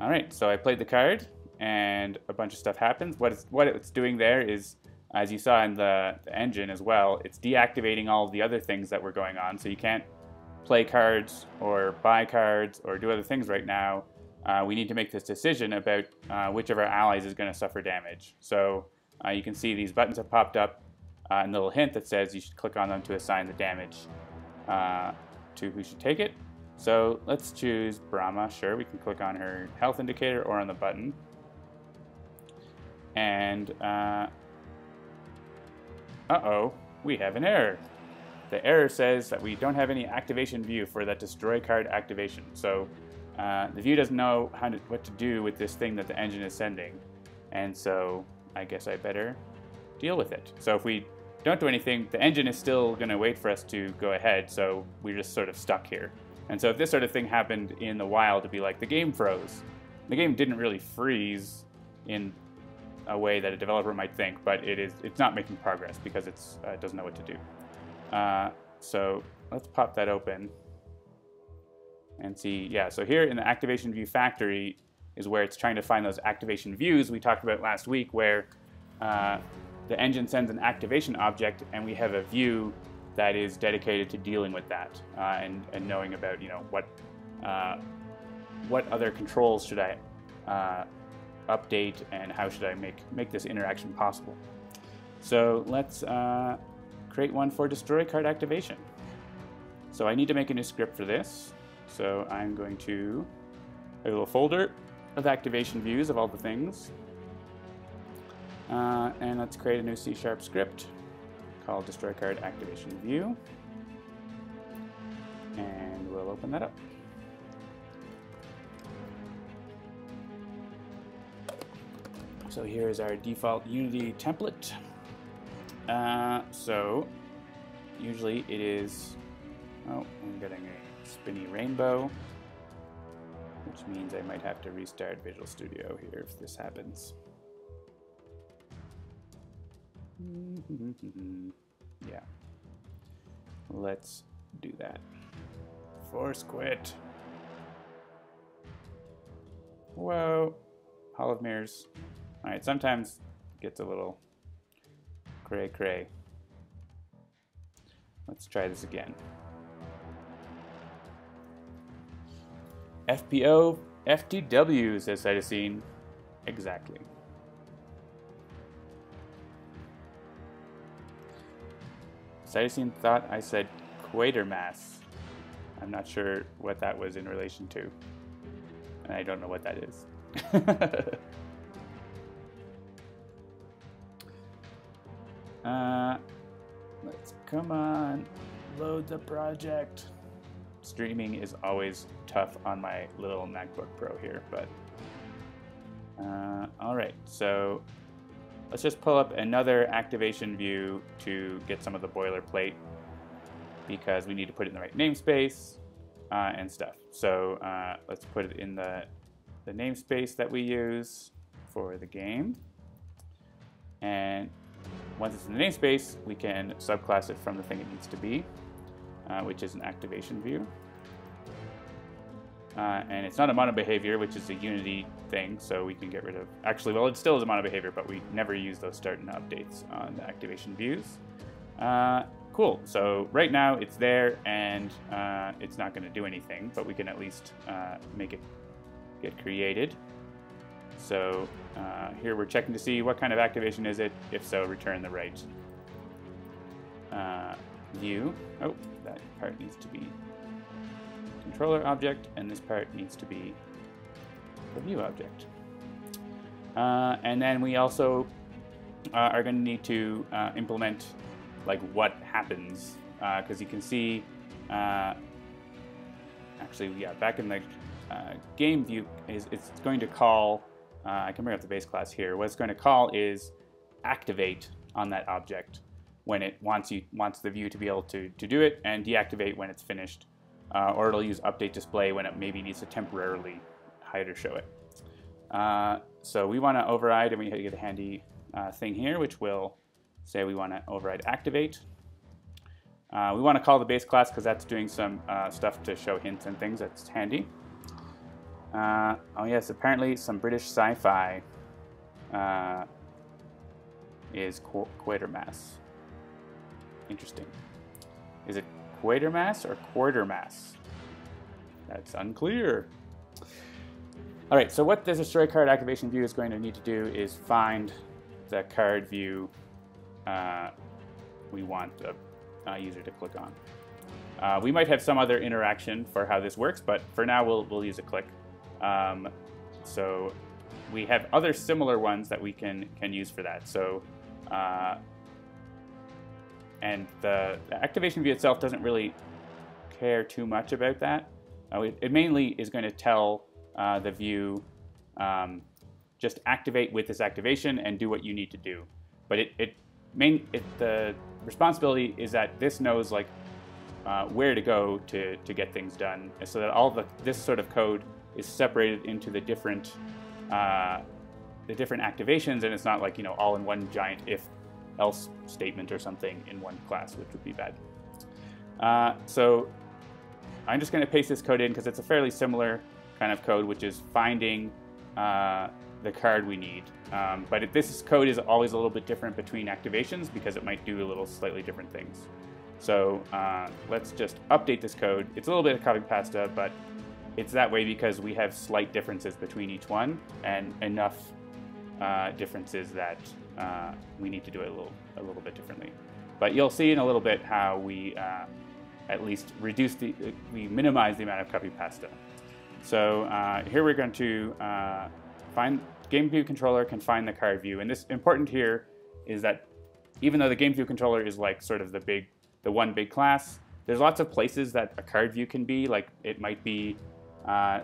All right, so I played the card and a bunch of stuff happens. What it's, what it's doing there is, as you saw in the, the engine as well, it's deactivating all the other things that were going on. So you can't play cards or buy cards or do other things right now. Uh, we need to make this decision about uh, which of our allies is going to suffer damage. So uh, you can see these buttons have popped up uh, and a little hint that says you should click on them to assign the damage uh, to who should take it. So let's choose Brama. Sure, we can click on her health indicator or on the button and uh, uh-oh, we have an error. The error says that we don't have any activation view for that destroy card activation. So uh, the view doesn't know how to, what to do with this thing that the engine is sending. And so I guess I better deal with it. So if we don't do anything, the engine is still going to wait for us to go ahead, so we're just sort of stuck here. And so if this sort of thing happened in the wild, to be like the game froze. The game didn't really freeze in a way that a developer might think, but it is it's not making progress because it's uh, it doesn't know what to do. Uh, so let's pop that open and see. Yeah, so here in the activation view factory is where it's trying to find those activation views we talked about last week, where uh, the engine sends an activation object and we have a view that is dedicated to dealing with that uh, and, and knowing about you know what uh, what other controls should I uh, update and how should I make, make this interaction possible. So let's uh, create one for destroy card activation. So I need to make a new script for this. So I'm going to a little folder of activation views of all the things. Uh, and let's create a new C Sharp script called destroy card activation view. And we'll open that up. So here is our default Unity template. Uh, so usually it is, oh, I'm getting a spinny rainbow, which means I might have to restart Visual Studio here if this happens. yeah. Let's do that. Force quit. Whoa. Hall of Mirrors. Alright, sometimes it gets a little cray cray. Let's try this again. FPO FTW, says Cytosine. Exactly. Cytosine thought I said Quatermass. I'm not sure what that was in relation to. And I don't know what that is. uh, let's come on, load the project. Streaming is always tough on my little MacBook Pro here, but uh, all right. So let's just pull up another activation view to get some of the boilerplate because we need to put it in the right namespace uh, and stuff. So uh, let's put it in the, the namespace that we use for the game. And once it's in the namespace, we can subclass it from the thing it needs to be, uh, which is an activation view. Uh, and it's not a mono behavior, which is a Unity thing, so we can get rid of. Actually, well, it still is a mono behavior, but we never use those start and updates on the activation views. Uh, cool. So right now it's there, and uh, it's not going to do anything, but we can at least uh, make it get created. So uh, here we're checking to see what kind of activation is it. If so, return the right uh, view. Oh, that part needs to be controller object, and this part needs to be the view object. Uh, and then we also uh, are going to need to uh, implement like what happens because uh, you can see actually yeah back in the game view is it's going to call I can bring up the base class here what it's going to call is activate on that object when it wants you wants the view to be able to, to do it and deactivate when it's finished uh, or it'll use update display when it maybe needs to temporarily hide or show it. Uh, so we want to override, and we get a handy uh, thing here, which will say we want to override activate. Uh, we want to call the base class because that's doing some uh, stuff to show hints and things. That's handy. Uh, oh yes, apparently some British sci-fi is Qu Quatermass. Interesting. Is it Quatermass or Quartermass? That's unclear. All right, so what this destroy card activation view is going to need to do is find the card view uh, we want the uh, user to click on. Uh, we might have some other interaction for how this works, but for now we'll, we'll use a click. Um, so we have other similar ones that we can, can use for that. So uh, and the, the, activation view itself doesn't really care too much about that. Uh, it, it, mainly is going to tell uh, the view um, just activate with this activation and do what you need to do. But it, it main it, the responsibility is that this knows like uh, where to go to, to get things done, so that all the this sort of code is separated into the different uh, the different activations, and it's not like you know all in one giant if else statement or something in one class, which would be bad. Uh, so I'm just going to paste this code in because it's a fairly similar kind of code, which is finding uh, the card we need. Um, but it, this code is always a little bit different between activations because it might do a little slightly different things. So uh, let's just update this code. It's a little bit of copy pasta, but it's that way because we have slight differences between each one and enough uh, differences that uh, we need to do it a little, a little bit differently. But you'll see in a little bit how we uh, at least reduce the, we minimize the amount of copy pasta. So uh, here we're going to uh, find, game view controller can find the card view. And this important here is that even though the game view controller is like sort of the big, the one big class, there's lots of places that a card view can be. Like it might be uh,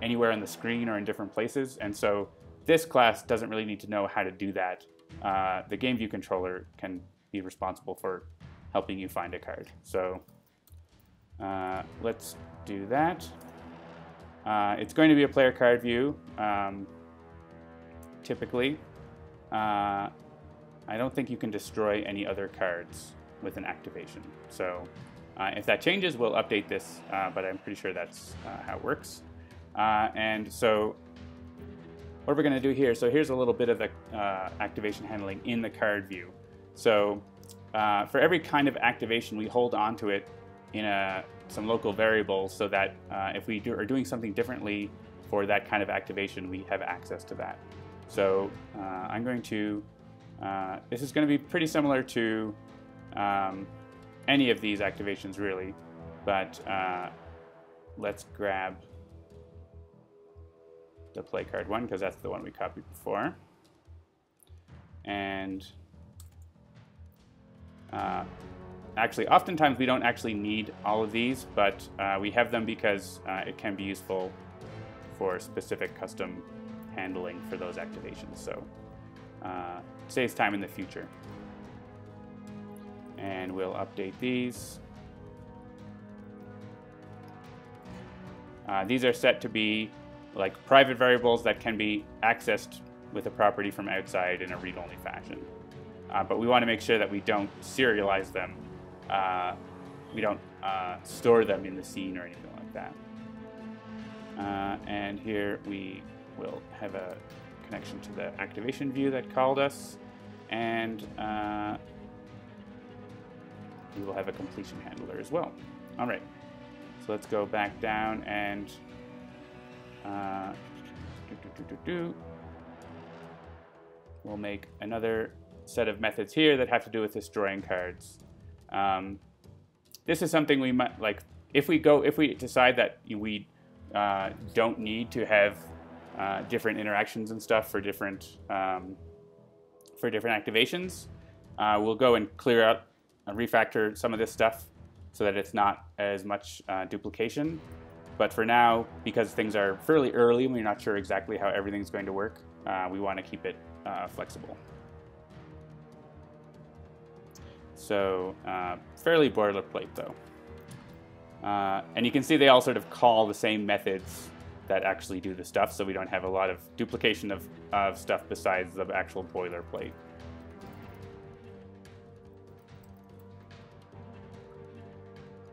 anywhere on the screen or in different places. And so this class doesn't really need to know how to do that. Uh, the game view controller can be responsible for helping you find a card. So uh, let's do that. Uh, it's going to be a player card view, um, typically. Uh, I don't think you can destroy any other cards with an activation. So if that changes, we'll update this, uh, but I'm pretty sure that's uh, how it works. Uh, and so what we're going to do here, so here's a little bit of the activation handling in the card view. So for every kind of activation, we hold on to it in a, some local variables so that uh, if we do, are doing something differently for that kind of activation, we have access to that. So uh, I'm going to, uh, this is going to be pretty similar to um, any of these activations really, but uh, let's grab the play card one because that's the one we copied before. And uh, actually, oftentimes we don't actually need all of these, but uh, we have them because uh, it can be useful for specific custom handling for those activations. So uh, saves time in the future. And we'll update these. Uh, these are set to be like private variables that can be accessed with a property from outside in a read-only fashion. Uh, but we want to make sure that we don't serialize them uh, we don't uh, store them in the scene or anything like that. Uh, and here we will have a connection to the activation view that called us, and uh, we will have a completion handler as well. All right, so let's go back down and uh, do, do, do, we'll make another set of methods here that have to do with destroying cards. Um, this is something we might like if we go if we decide that we uh, don't need to have uh, different interactions and stuff for different um, for different activations. Uh, we'll go and clear out refactor some of this stuff so that it's not as much uh, duplication. But for now, because things are fairly early and we're not sure exactly how everything's going to work, uh, we want to keep it uh, flexible. So uh, fairly boilerplate though. Uh, and you can see they all sort of call the same methods that actually do the stuff, so we don't have a lot of duplication of, of stuff besides the actual boilerplate.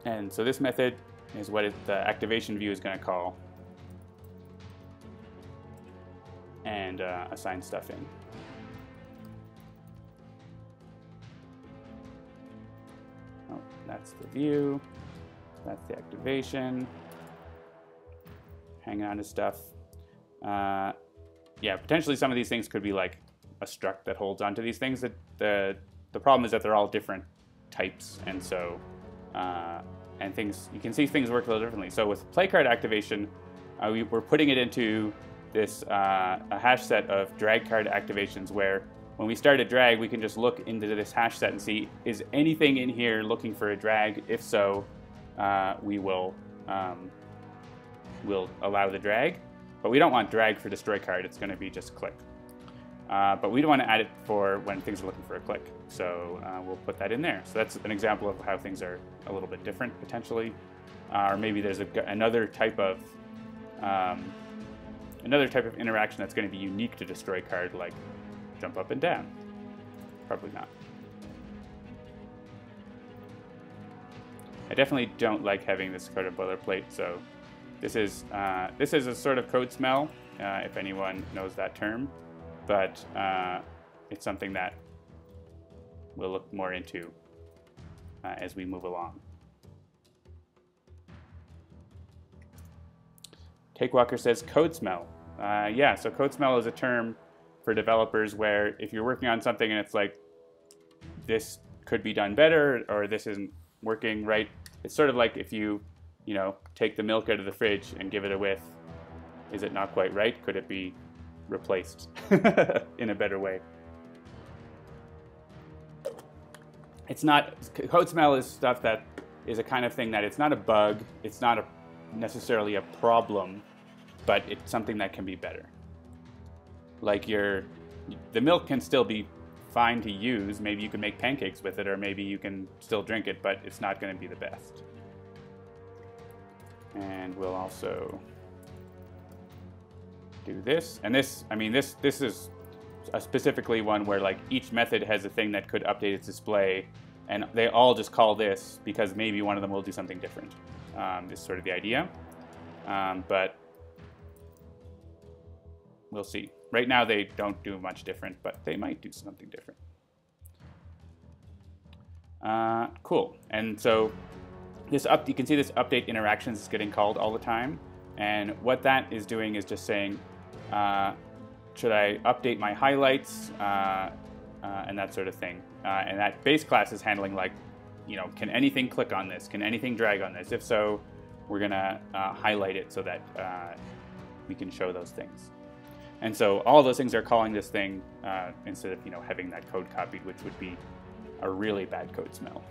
And so this method is what it, the activation view is going to call and uh, assign stuff in. Oh, that's the view. That's the activation. Hanging on to stuff. Uh, yeah, potentially some of these things could be like a struct that holds onto these things. That the the problem is that they're all different types, and so uh, and things you can see things work a little differently. So with play card activation, uh, we, are putting it into this uh, a hash set of drag card activations where when we start a drag, we can just look into this hash set and see, is anything in here looking for a drag? If so, uh, we will um, will allow the drag. But we don't want drag for destroy card. It's going to be just click. Uh, but we don't want to add it for when things are looking for a click. So uh, we'll put that in there. So that's an example of how things are a little bit different potentially. Uh, or maybe there's a, another type of um, another type of interaction that's going to be unique to destroy card, like jump up and down? Probably not. I definitely don't like having this code of boilerplate, so this is uh, this is a sort of code smell, uh, if anyone knows that term, but uh, it's something that we'll look more into uh, as we move along. Takewalker says code smell. Uh, yeah, so code smell is a term for developers where if you're working on something and it's like this could be done better or this isn't working right, it's sort of like if you, you know, take the milk out of the fridge and give it a whiff. Is it not quite right? Could it be replaced in a better way? It's not, code smell is stuff that is a kind of thing that it's not a bug, it's not a, necessarily a problem, but it's something that can be better. Like your, the milk can still be fine to use. Maybe you can make pancakes with it, or maybe you can still drink it, but it's not going to be the best. And we'll also do this. And this, I mean, this this is a specifically one where like each method has a thing that could update its display, and they all just call this because maybe one of them will do something different. Um, is sort of the idea, um, but we'll see. Right now they don't do much different, but they might do something different. Uh, cool. And so this up, you can see this update interactions is getting called all the time. And what that is doing is just saying, uh, should I update my highlights uh, uh, and that sort of thing. Uh, and that base class is handling like, you know, can anything click on this? Can anything drag on this? If so, we're gonna uh, highlight it so that we can show those things. And so all those things are calling this thing instead of you know having that code copied, which would be a really bad code smell.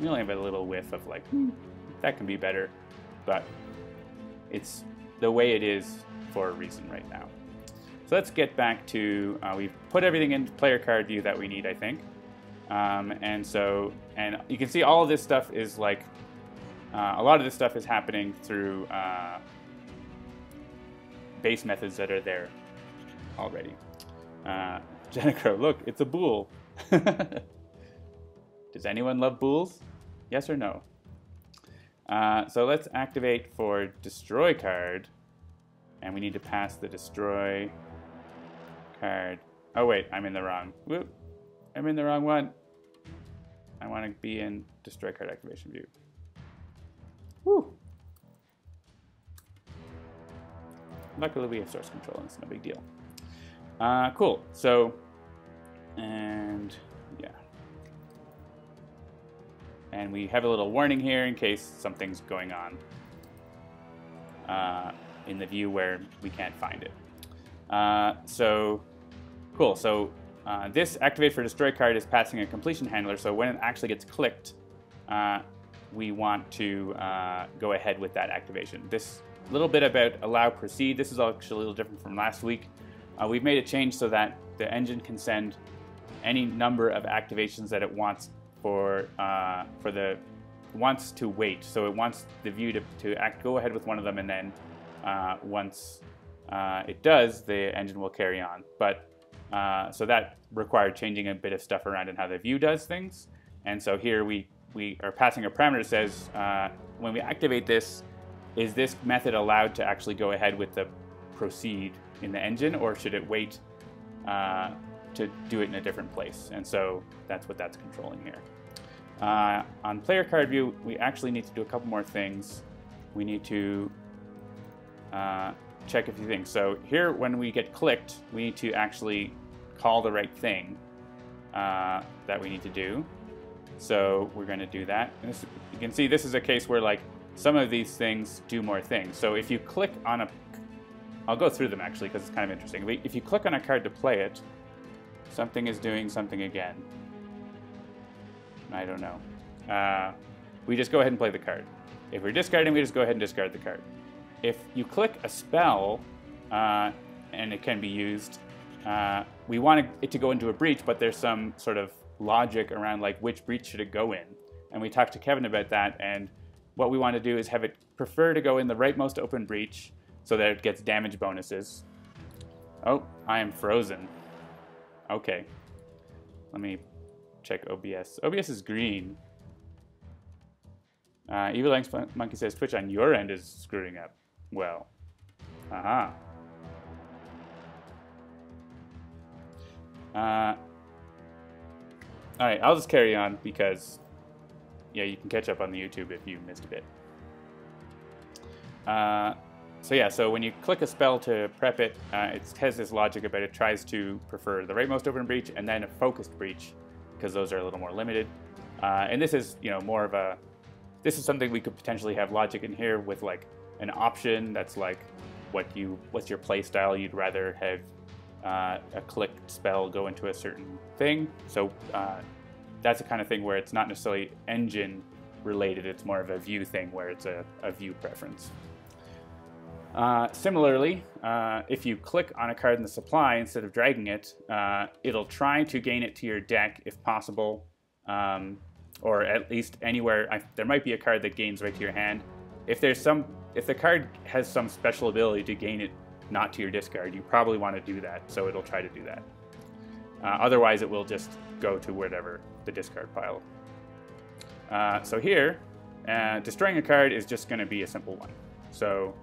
We only have a little whiff of like hmm, that can be better, but it's the way it is for a reason right now. So let's get back to uh, we've put everything in player card view that we need, I think. Um, and so and you can see all of this stuff is like uh, a lot of this stuff is happening through uh, base methods that are there already. Uh, Jennicro, look, it's a bool. Does anyone love bools? Yes or no? Uh, so let's activate for destroy card. And we need to pass the destroy card. Oh wait, I'm in the wrong. Whoop. I'm in the wrong one. I want to be in destroy card activation view. Woo. Luckily, we have source control, and it's no big deal. Uh, cool. So, and yeah. And we have a little warning here in case something's going on uh, in the view where we can't find it. Uh, so, cool. So, uh, this activate for destroy card is passing a completion handler. So when it actually gets clicked, uh, we want to uh, go ahead with that activation. This little bit about allow proceed. This is actually a little different from last week. Uh, we've made a change so that the engine can send any number of activations that it wants for uh, for the wants to wait. So it wants the view to, to act, go ahead with one of them, and then uh, once uh, it does, the engine will carry on. But uh, so that required changing a bit of stuff around in how the view does things. And so here we we are passing a parameter that says uh, when we activate this, is this method allowed to actually go ahead with the proceed in the engine, or should it wait uh, to do it in a different place? And so that's what that's controlling here. Uh, on player card view, we actually need to do a couple more things. We need to uh, check a few things. So here, when we get clicked, we need to actually call the right thing uh, that we need to do. So we're going to do that. This, you can see this is a case where like some of these things do more things. So if you click on a, I'll go through them actually because it's kind of interesting. If you click on a card to play it, something is doing something again. I don't know. Uh, we just go ahead and play the card. If we're discarding, we just go ahead and discard the card. If you click a spell, uh, and it can be used, uh, we want it to go into a breach, but there's some sort of logic around like which breach should it go in. And we talked to Kevin about that, and what we want to do is have it prefer to go in the rightmost open breach so that it gets damage bonuses. Oh, I am frozen. Okay. Let me check OBS. OBS is green. Uh, Evil Monkey says Twitch on your end is screwing up. Well, aha. Uh, all right, I'll just carry on because, yeah, you can catch up on the YouTube if you missed a bit. Uh, so yeah, so when you click a spell to prep it, uh, it has this logic about it tries to prefer the rightmost open breach and then a focused breach, because those are a little more limited. Uh, and this is, you know, more of a, this is something we could potentially have logic in here with like an option that's like what you, what's your play style you'd rather have uh, a clicked spell go into a certain thing. So uh, that's the kind of thing where it's not necessarily engine related, it's more of a view thing where it's a, a view preference. Uh, similarly, uh, if you click on a card in the supply instead of dragging it, uh, it'll try to gain it to your deck if possible, um, or at least anywhere. I, there might be a card that gains right to your hand. If there's some, if the card has some special ability to gain it not to your discard, you probably want to do that. So it'll try to do that. Uh, otherwise, it will just go to whatever the discard pile. Uh, so here, uh, destroying a card is just going to be a simple one. So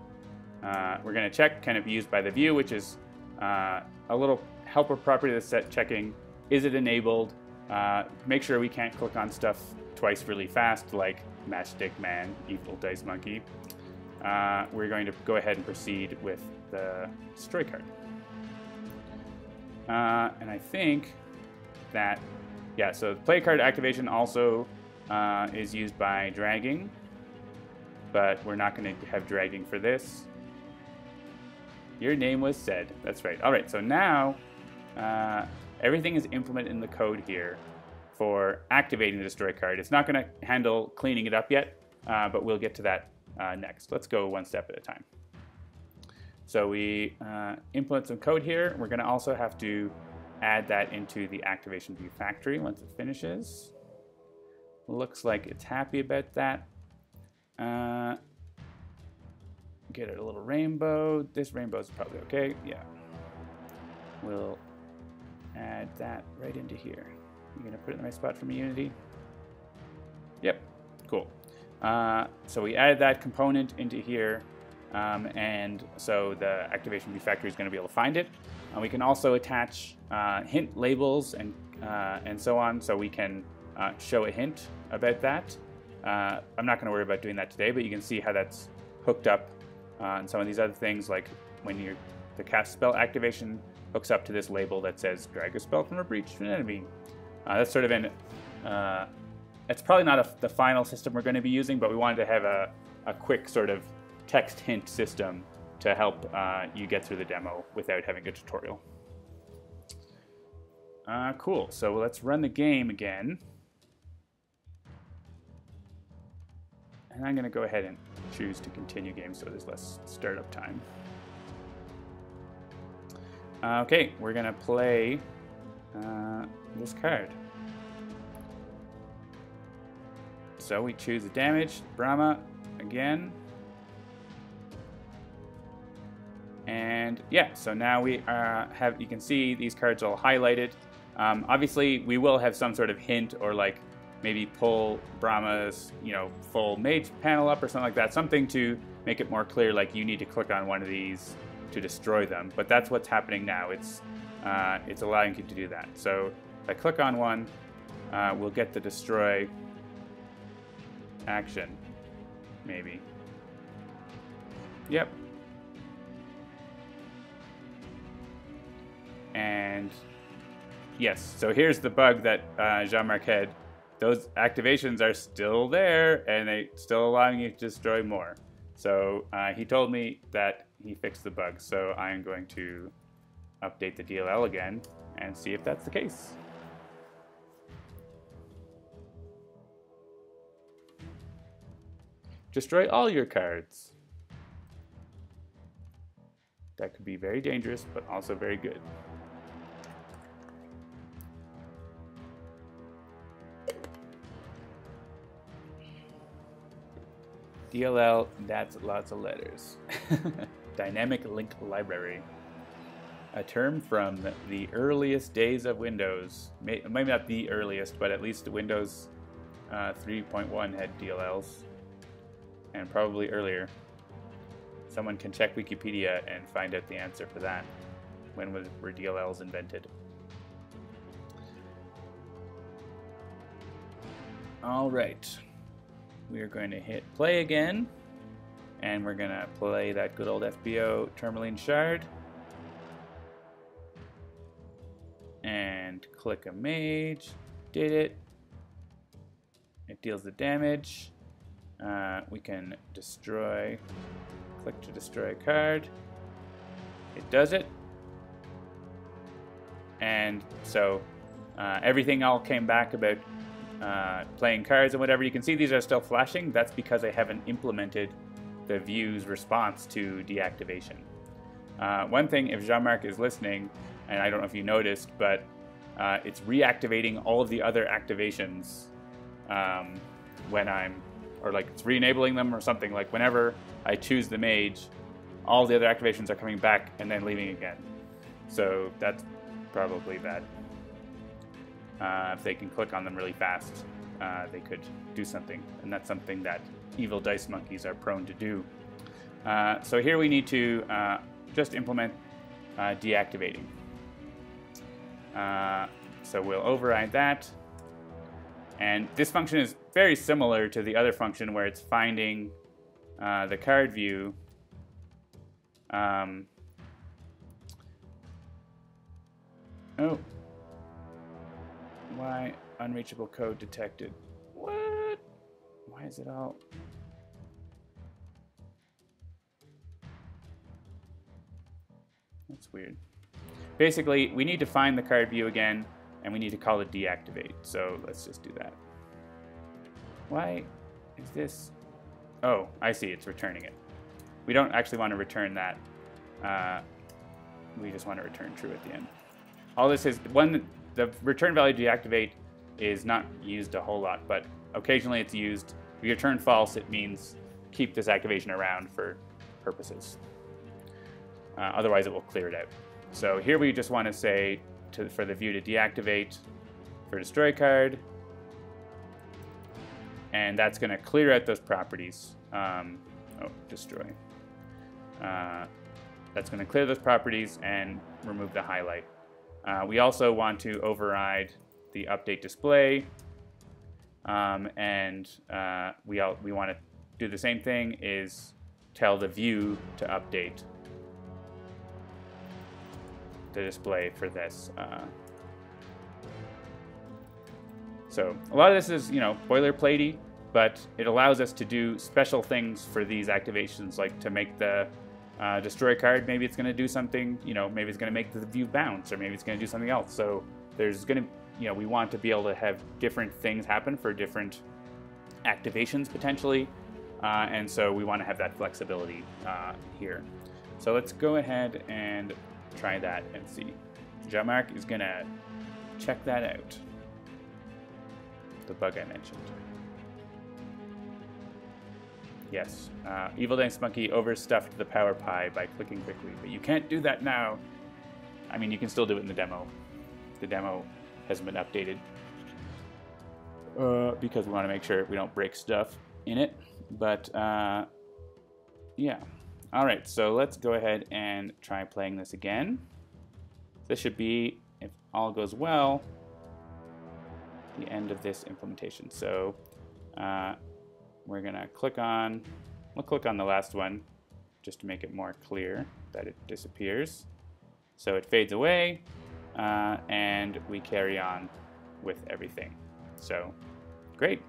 uh, we're going to check it be used by the view, which is uh, a little helper property that's set checking is it enabled. Uh, make sure we can't click on stuff twice really fast, like Matchstick Man, Evil Dice Monkey. Uh, we're going to go ahead and proceed with the destroy card. Uh, and I think that, yeah, so play card activation also uh, is used by dragging, but we're not going to have dragging for this. Your name was said. That's right. All right, so now uh, everything is implemented in the code here for activating the destroy card. It's not going to handle cleaning it up yet, uh, but we'll get to that uh, next. Let's go one step at a time. So we uh, implement some code here. We're going to also have to add that into the activation view factory once it finishes. Looks like it's happy about that. Uh, get it a little rainbow. This rainbow is probably okay. Yeah. We'll add that right into here. You're gonna put it in the right spot for Unity? Yep, cool. Uh, so we added that component into here, um, and so the activation view factory is going to be able to find it. Uh, we can also attach uh, hint labels and uh, and so on, so we can uh, show a hint about that. I'm not going to worry about doing that today, but you can see how that's hooked up and some of these other things, like when you the cast spell activation hooks up to this label that says drag a spell from a breach to an enemy. That's sort of an, uh, it's probably not a, the final system we're going to be using, but we wanted to have a, a quick sort of text hint system to help uh, you get through the demo without having a tutorial. Uh, cool, so let's run the game again. And I'm going to go ahead and choose to continue game so there's less startup time. Uh, okay, we're going to play uh, this card. So we choose the damage, Brama again. And yeah, so now we uh, have, you can see these cards all highlighted. Um, obviously, we will have some sort of hint or like maybe pull Brama's, you know, full mage panel up or something like that. Something to make it more clear, like you need to click on one of these to destroy them. But that's what's happening now. It's uh, it's allowing you to do that. So if I click on one, uh, we'll get the destroy action, maybe. Yep. And yes, so here's the bug that uh, Jean-Marc had those activations are still there and they still allowing you to destroy more. So uh, he told me that he fixed the bug. So I am going to update the DLL again and see if that's the case. Destroy all your cards. That could be very dangerous, but also very good. DLL, that's lots of letters. Dynamic Link Library. A term from the earliest days of Windows. May maybe not the earliest, but at least Windows uh, 3.1 had DLLs. And probably earlier. Someone can check Wikipedia and find out the answer for that. When were DLLs invented? All right we are going to hit play again and we're gonna play that good old FPO Tourmaline Shard. And click a mage, did it. It deals the damage. Uh, we can destroy, click to destroy a card. It does it. And so uh, everything all came back about uh, playing cards and whatever. You can see these are still flashing. That's because I haven't implemented the view's response to deactivation. Uh, one thing, if Jean-Marc is listening, and I don't know if you noticed, but uh, it's reactivating all of the other activations um, when I'm, or like it's re-enabling them or something. Like whenever I choose the mage, all the other activations are coming back and then leaving again. So that's probably bad. Uh, if they can click on them really fast, uh, they could do something, and that's something that evil dice monkeys are prone to do. Uh, so here we need to uh, just implement uh, deactivating. Uh, so we'll override that. And this function is very similar to the other function where it's finding the card view um, oh. Why unreachable code detected? What? Why is it all... That's weird. Basically, we need to find the card view again, and we need to call it deactivate. So let's just do that. Why is this... Oh, I see, it's returning it. We don't actually want to return that. Uh, we just want to return true at the end. All this is, one, the return value deactivate is not used a whole lot, but occasionally it's used. If you return false, it means keep this activation around for purposes. Uh, otherwise, it will clear it out. So here we just want to say to, for the view to deactivate for destroy card, and that's going to clear out those properties. Um, oh, destroy. Uh, that's going to clear those properties and remove the highlight. Uh, we also want to override the update display. Um, and uh, we, all, we want to do the same thing is tell the view to update the display for this. Uh, so a lot of this is, you know, boilerplatey, but it allows us to do special things for these activations, like to make the uh, destroy card, maybe it's going to do something, you know, maybe it's going to make the view bounce, or maybe it's going to do something else. So there's going to, you know, we want to be able to have different things happen for different activations potentially. Uh, and so we want to have that flexibility uh, here. So let's go ahead and try that and see. Jean-Marc is going to check that out. The bug I mentioned. Yes, uh, Evil Dice Monkey overstuffed the Power pie by clicking quickly, but you can't do that now. I mean, you can still do it in the demo. The demo hasn't been updated uh, because we want to make sure we don't break stuff in it. But uh, yeah. All right, so let's go ahead and try playing this again. This should be, if all goes well, the end of this implementation. So uh, we're gonna click on, we'll click on the last one just to make it more clear that it disappears. So it fades away uh, and we carry on with everything. So great.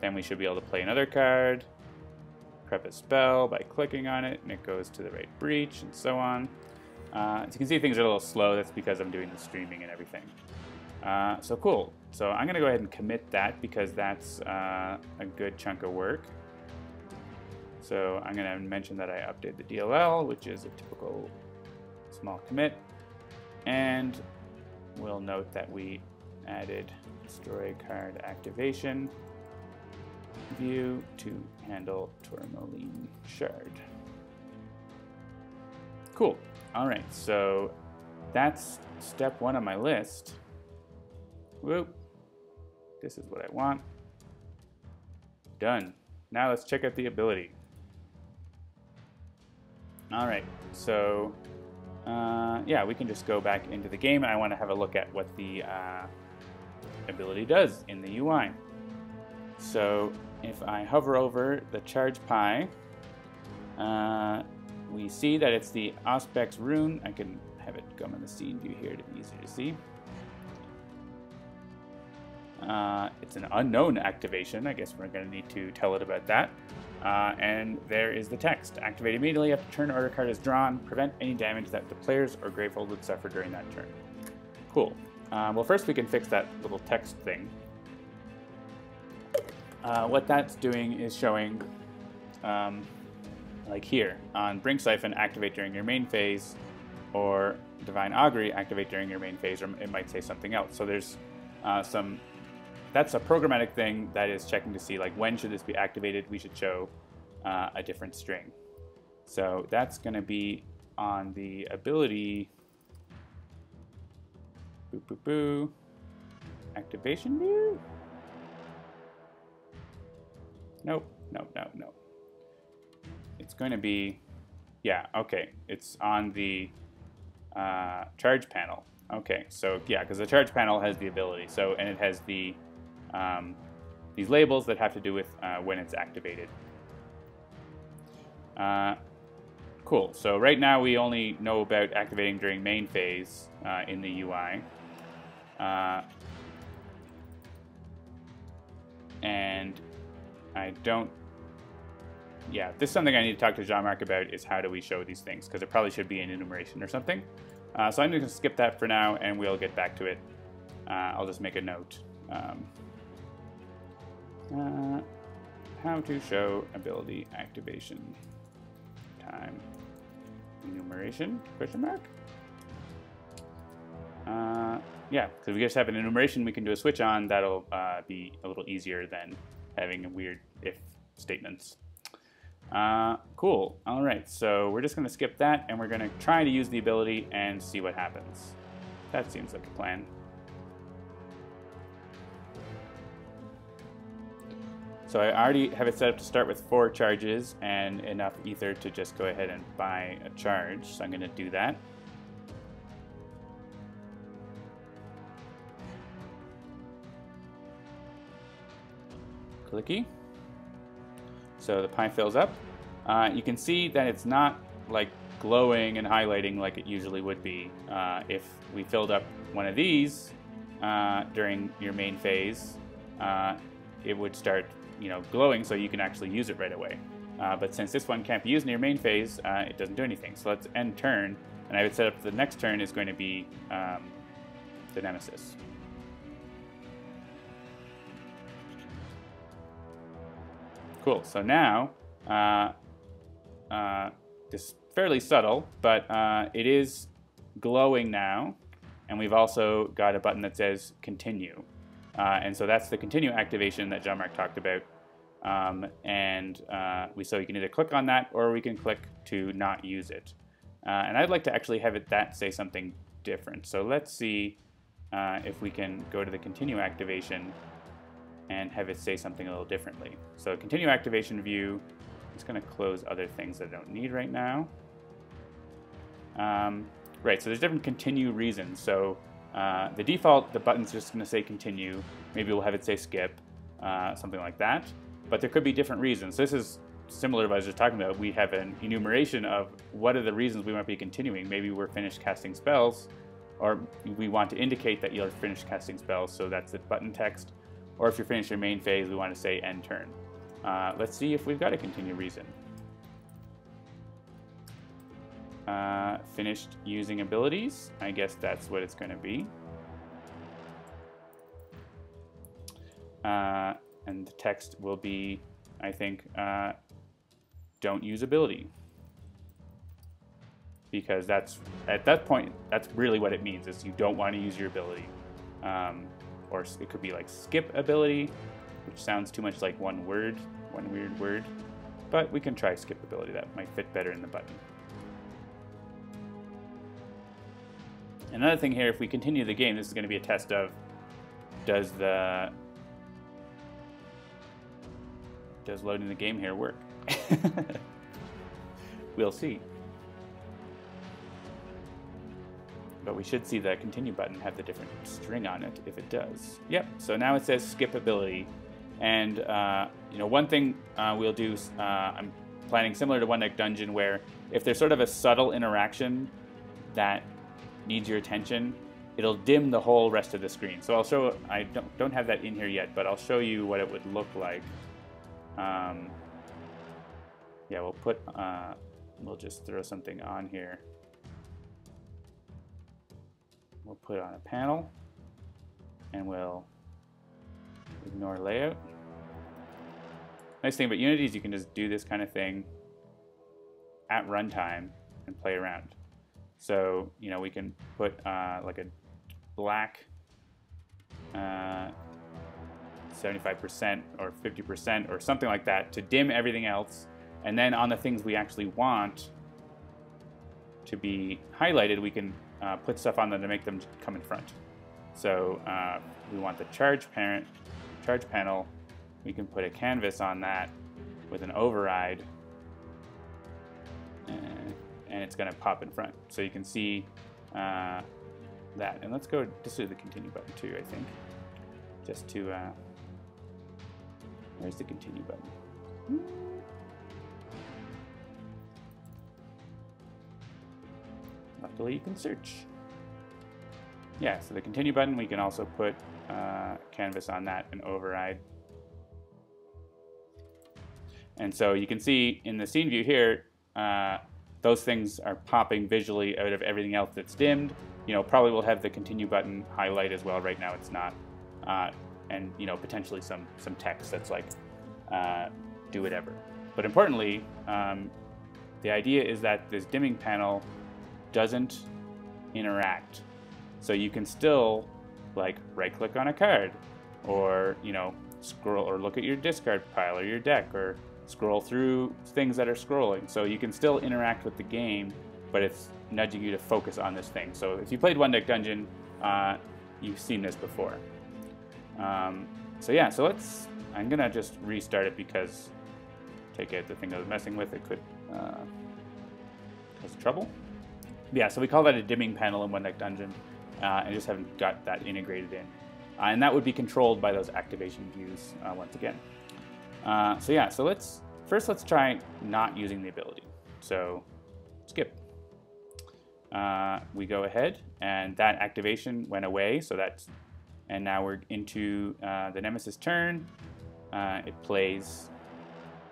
Then we should be able to play another card, prep a spell by clicking on it and it goes to the right breach and so on. Uh, as you can see things are a little slow, that's because I'm doing the streaming and everything. Uh, so cool. So I'm going to go ahead and commit that because that's uh, a good chunk of work. So I'm going to mention that I updated the DLL, which is a typical small commit. And we'll note that we added destroy card activation view to handle tourmaline shard. Cool. All right, so that's step one on my list. Whoop. This is what I want. Done. Now let's check out the ability. All right, so uh, yeah, we can just go back into the game and I want to have a look at what the uh, ability does in the UI. So if I hover over the charge pi Uh, we see that it's the Auspex rune. I can have it come on the scene view here to be easier to see. Uh, it's an unknown activation. I guess we're going to need to tell it about that. Uh, and there is the text. Activate immediately after turn order card is drawn. Prevent any damage that the players or Gravehold would suffer during that turn. Cool. Uh, well, first we can fix that little text thing. Uh, what that's doing is showing, um, like here, on Brink Siphon, activate during your main phase, or Divine Augury, activate during your main phase, or it might say something else. So there's uh, some that's a programmatic thing that is checking to see like when should this be activated. We should show uh, a different string. So that's going to be on the ability boo boo boo activation view. Nope, nope, nope, nope. It's going to be, yeah, okay. It's on the uh, charge panel. Okay, so yeah, because the charge panel has the ability. So and it has the um, these labels that have to do with uh, when it's activated. Uh, cool. So right now we only know about activating during main phase uh, in the UI. Uh, and I don't. Yeah, this is something I need to talk to Jean-Marc about is how do we show these things because it probably should be an enumeration or something. Uh, so I'm going to skip that for now and we'll get back to it. Uh, I'll just make a note. Um, uh, how to show ability activation. Time. Enumeration question mark? Uh, yeah because we just have an enumeration we can do a switch on that'll uh, be a little easier than having weird if statements. Uh, cool. All right so we're just going to skip that and we're going to try to use the ability and see what happens. That seems like a plan So I already have it set up to start with four charges and enough ether to just go ahead and buy a charge. So I'm going to do that. Clicky. So the pie fills up. Uh, you can see that it's not like glowing and highlighting like it usually would be uh, if we filled up one of these uh, during your main phase. Uh, it would start you know, glowing so you can actually use it right away. Uh, but since this one can't be used in your main phase, uh, it doesn't do anything. So let's end turn, and I would set up the next turn is going to be um, the Nemesis. Cool, so now, uh, uh this fairly subtle, but uh, it is glowing now, and we've also got a button that says continue. Uh, and so that's the continue activation that Jean-Marc talked about. Um, and uh, we so you can either click on that or we can click to not use it. Uh, and I'd like to actually have it that say something different. So let's see uh, if we can go to the continue activation and have it say something a little differently. So continue activation view, it's going to close other things that I don't need right now. Um, right, so there's different continue reasons. So uh, the default, the button's just going to say continue. Maybe we'll have it say skip, uh, something like that. But there could be different reasons. This is similar to what I was just talking about. We have an enumeration of what are the reasons we might be continuing. Maybe we're finished casting spells, or we want to indicate that you're finished casting spells, so that's the button text. Or if you're finished your main phase, we want to say end turn. Uh, let's see if we've got a continue reason. Uh, finished using abilities. I guess that's what it's going to be. Uh, and the text will be, I think, uh, don't use ability. Because that's, at that point, that's really what it means, is you don't want to use your ability. Um, or it could be like skip ability, which sounds too much like one word, one weird word. But we can try skip ability, that might fit better in the button. Another thing here, if we continue the game, this is going to be a test of does the does loading the game here work? we'll see. But we should see the continue button have the different string on it if it does. Yep, so now it says skip ability. And, uh, you know, one thing uh, we'll do, uh, I'm planning similar to One Deck Dungeon, where if there's sort of a subtle interaction that needs your attention, it'll dim the whole rest of the screen. So I'll show, I don't, don't have that in here yet, but I'll show you what it would look like. Um, yeah, we'll put, uh, we'll just throw something on here. We'll put on a panel and we'll ignore layout. Nice thing about Unity is you can just do this kind of thing at runtime and play around. So, you know, we can put uh, like a black uh, 75% or 50% or something like that to dim everything else. And then on the things we actually want to be highlighted, we can uh, put stuff on them to make them come in front. So uh, we want the charge parent, charge panel. We can put a canvas on that with an override, and, and it's going to pop in front. So you can see uh, that. And let's go just do the continue button too. I think just to uh, where's the continue button? Luckily, you can search. Yeah, so the continue button, we can also put uh, canvas on that and override. And so you can see in the scene view here, uh, those things are popping visually out of everything else that's dimmed. You know, probably will have the continue button highlight as well. Right now it's not. Uh, and, you know, potentially some, some text that's like, uh, do whatever. But importantly, um, the idea is that this dimming panel doesn't interact. So you can still like right click on a card or, you know, scroll or look at your discard pile or your deck or scroll through things that are scrolling. So you can still interact with the game, but it's nudging you to focus on this thing. So if you played One Deck Dungeon, uh, you've seen this before. Um, so yeah, so let's, I'm gonna just restart it because take out the thing I was messing with, it could uh, cause trouble. Yeah, so we call that a dimming panel in One Deck Dungeon, uh, and just haven't got that integrated in. Uh, and that would be controlled by those activation views uh, once again. Uh, so yeah, so let's, first let's try not using the ability. So skip. Uh, we go ahead and that activation went away, so that's, and now we're into uh, the Nemesis turn. Uh, it plays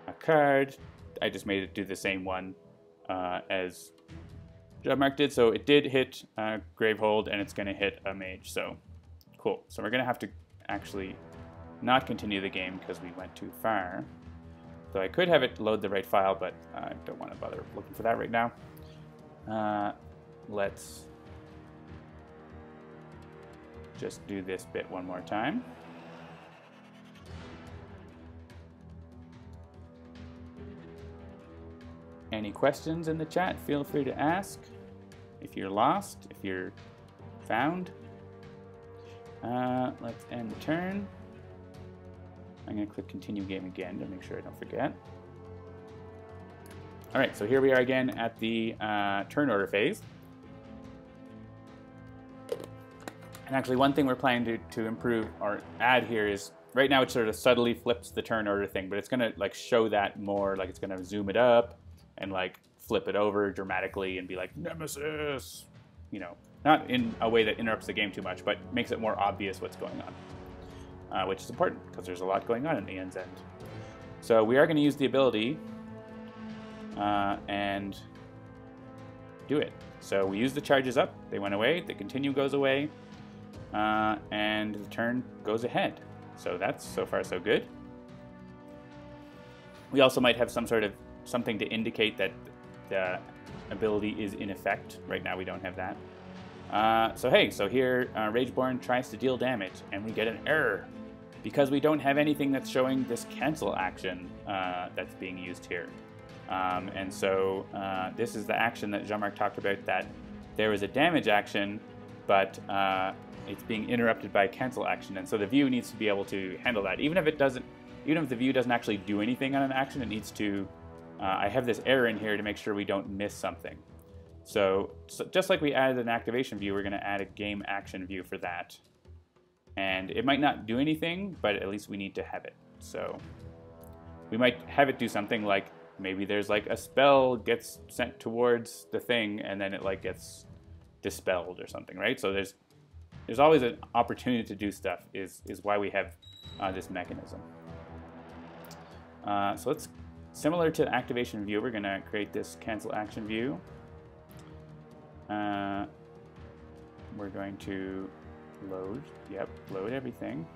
a card. I just made it do the same one uh, as Jean-Marc did, so it did hit Gravehold and it's gonna hit a mage, so cool. So we're gonna have to actually not continue the game because we went too far. So I could have it load the right file, but I don't want to bother looking for that right now. Uh, let's just do this bit one more time. Any questions in the chat, feel free to ask. If you're lost, if you're found. Uh, let's end the turn. I'm going to click continue game again to make sure I don't forget. All right, so here we are again at the uh, turn order phase. And actually one thing we're planning to, to improve or add here is, right now it sort of subtly flips the turn order thing, but it's gonna like show that more, like it's gonna zoom it up and like flip it over dramatically and be like, Nemesis, you know, not in a way that interrupts the game too much, but makes it more obvious what's going on uh, which is important because there's a lot going on in Aeon's End. So we are going to use the ability uh, and do it. So we use the charges up, they went away, the continue goes away, uh, and the turn goes ahead. So that's so far so good. We also might have some sort of something to indicate that the ability is in effect. Right now we don't have that. Uh, so hey, so here uh, Rageborn tries to deal damage, and we get an error because we don't have anything that's showing this cancel action uh, that's being used here. Um, and so uh, this is the action that Jean-Marc talked about that there is a damage action, but uh, it's being interrupted by a cancel action. And so the view needs to be able to handle that. Even if it doesn't, even if the view doesn't actually do anything on an action, it needs to, uh, I have this error in here to make sure we don't miss something. So, so just like we added an activation view, we're gonna add a game action view for that. And it might not do anything, but at least we need to have it. So we might have it do something like maybe there's like a spell gets sent towards the thing and then it like gets dispelled or something, right? So there's there's always an opportunity to do stuff is is why we have uh, this mechanism. Uh, so let's similar to the activation view, we're gonna create this cancel action view. Uh, we're going to load, yep, load everything.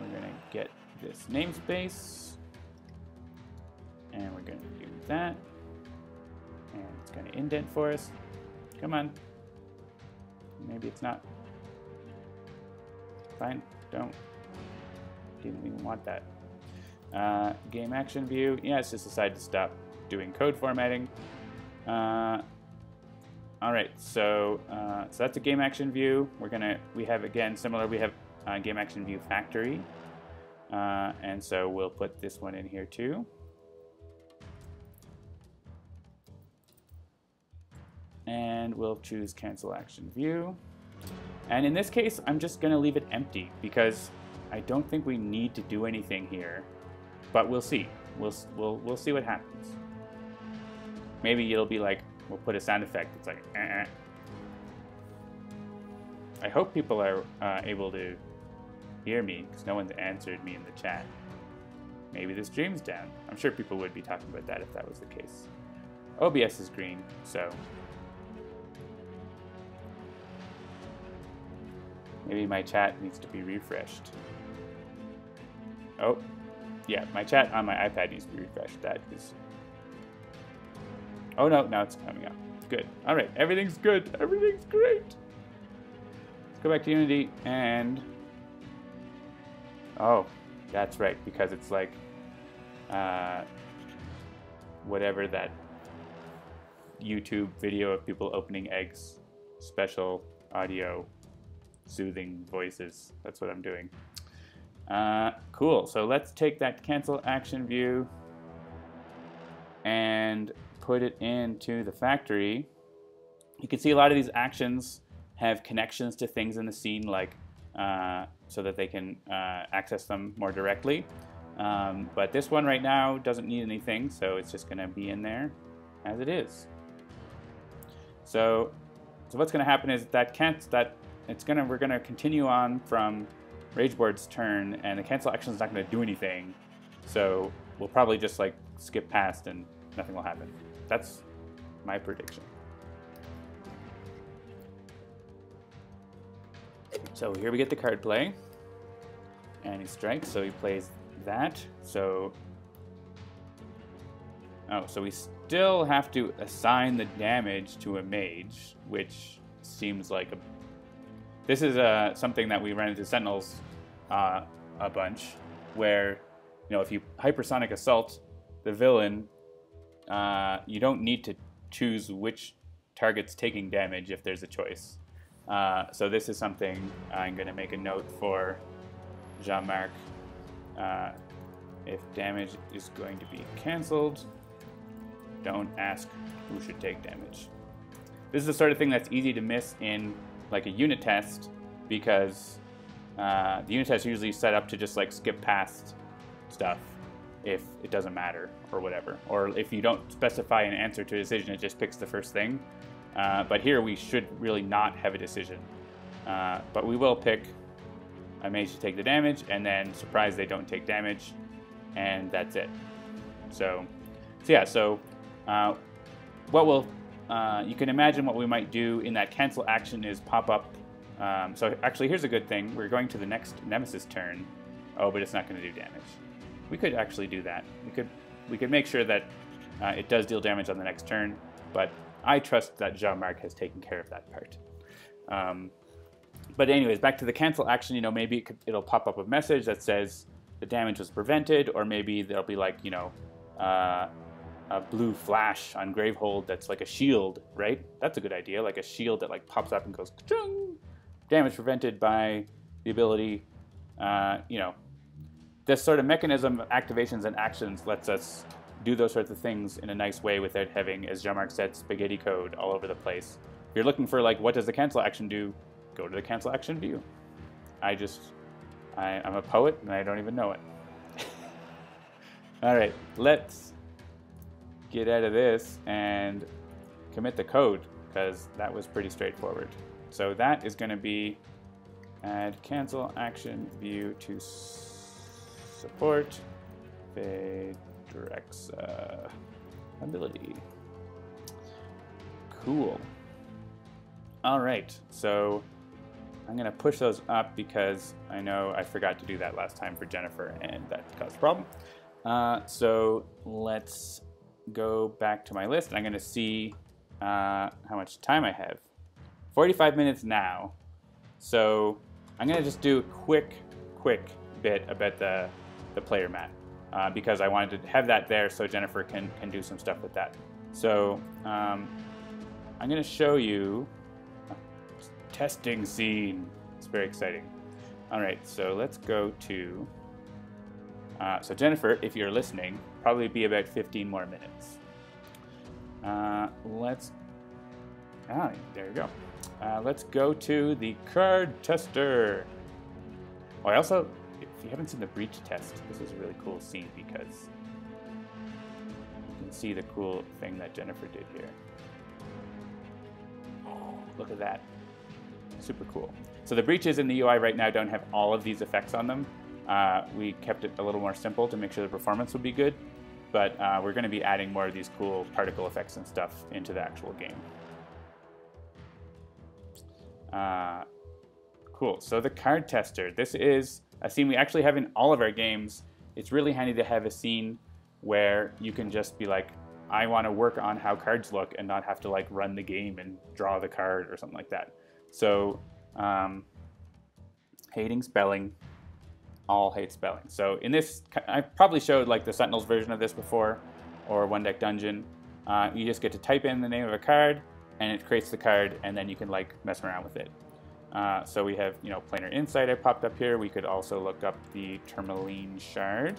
We're gonna get this namespace and we're going to do that. And it's going to indent for us. Come on. Maybe it's not. Fine, don't. Didn't even want that. Uh, game action view. Yeah, it's just decided to stop doing code formatting. Uh, all right, so uh, so that's a game action view. We're gonna we have again similar. We have uh, game action view factory, uh, and so we'll put this one in here too. and we'll choose cancel action view. And in this case, I'm just gonna leave it empty because I don't think we need to do anything here, but we'll see. We'll, we'll, we'll see what happens. Maybe it'll be like, we'll put a sound effect. It's like, eh. I hope people are uh, able to hear me because no one's answered me in the chat. Maybe the stream's down. I'm sure people would be talking about that if that was the case. OBS is green, so Maybe my chat needs to be refreshed. Oh, yeah, my chat on my iPad needs to be refreshed. That is. Oh no, now it's coming up. Good. All right, everything's good. Everything's great. Let's go back to Unity and. Oh, that's right, because it's like. Uh, whatever that YouTube video of people opening eggs, special audio soothing voices. That's what I'm doing. Uh, cool. So let's take that cancel action view and put it into the factory. You can see a lot of these actions have connections to things in the scene, like uh, so that they can uh, access them more directly. Um, but this one right now doesn't need anything, so it's just going to be in there as it is. So, so what's going to happen is that can't that it's gonna we're gonna continue on from Rageborn's turn, and the cancel action is not gonna do anything. So we'll probably just like skip past and nothing will happen. That's my prediction. So here we get the card play. And he strikes, so he plays that. So Oh, so we still have to assign the damage to a mage, which seems like a this is uh, something that we run into Sentinels uh, a bunch, where you know if you hypersonic assault the villain, uh, you don't need to choose which target's taking damage if there's a choice. Uh, so this is something I'm going to make a note for Jean-Marc. Uh, if damage is going to be canceled, don't ask who should take damage. This is the sort of thing that's easy to miss in like a unit test because uh, the unit test is usually set up to just like skip past stuff if it doesn't matter or whatever. Or if you don't specify an answer to a decision, it just picks the first thing. Uh, but here we should really not have a decision. Uh, but we will pick a mage to take the damage, and then surprise they don't take damage, and that's it. So, so yeah, so uh, what we'll uh, you can imagine what we might do in that cancel action is pop up. Um, so actually, here's a good thing. We're going to the next Nemesis turn. Oh, but it's not going to do damage. We could actually do that. We could we could make sure that uh, it does deal damage on the next turn, but I trust that Jean-Marc has taken care of that part. Um, but anyways, back to the cancel action. You know, maybe it could, it'll pop up a message that says the damage was prevented, or maybe there'll be like you know. Uh, a blue flash on Gravehold that's like a shield, right? That's a good idea, like a shield that like pops up and goes damage prevented by the ability. Uh, you know, this sort of mechanism of activations and actions lets us do those sorts of things in a nice way without having, as Jean-Marc said, spaghetti code all over the place. If you're looking for like what does the cancel action do, go to the cancel action view. I just, I, I'm a poet and I don't even know it. all right, let's get out of this and commit the code because that was pretty straightforward. So that is going to be add cancel action view to support Phaedraxa ability. Cool. All right, so I'm gonna push those up because I know I forgot to do that last time for Jennifer and that caused a problem. Uh, so let's go back to my list. I'm gonna see uh, how much time I have. 45 minutes now. So I'm gonna just do a quick, quick bit about the, the player mat uh, because I wanted to have that there so Jennifer can, can do some stuff with that. So um, I'm gonna show you testing scene. It's very exciting. All right, so let's go to, uh, so Jennifer, if you're listening, probably be about 15 more minutes. Uh, let's, ah, there we go. Uh, let's go to the card tester. Oh, I also, you haven't seen the breach test, this is a really cool scene because you can see the cool thing that Jennifer did here. Oh, look at that. Super cool. So the breaches in the UI right now don't have all of these effects on them. Uh, we kept it a little more simple to make sure the performance would be good, but uh, we're going to be adding more of these cool particle effects and stuff into the actual game. Uh, cool. So the card tester. This is a scene we actually have in all of our games. It's really handy to have a scene where you can just be like, I want to work on how cards look and not have to like run the game and draw the card or something like that. So um, hating spelling, all hate spelling. So in this, I probably showed like the Sentinels version of this before, or One Deck Dungeon. Uh, you just get to type in the name of a card, and it creates the card, and then you can like mess around with it. Uh, so we have, you know, planar insight I popped up here. We could also look up the tourmaline shard,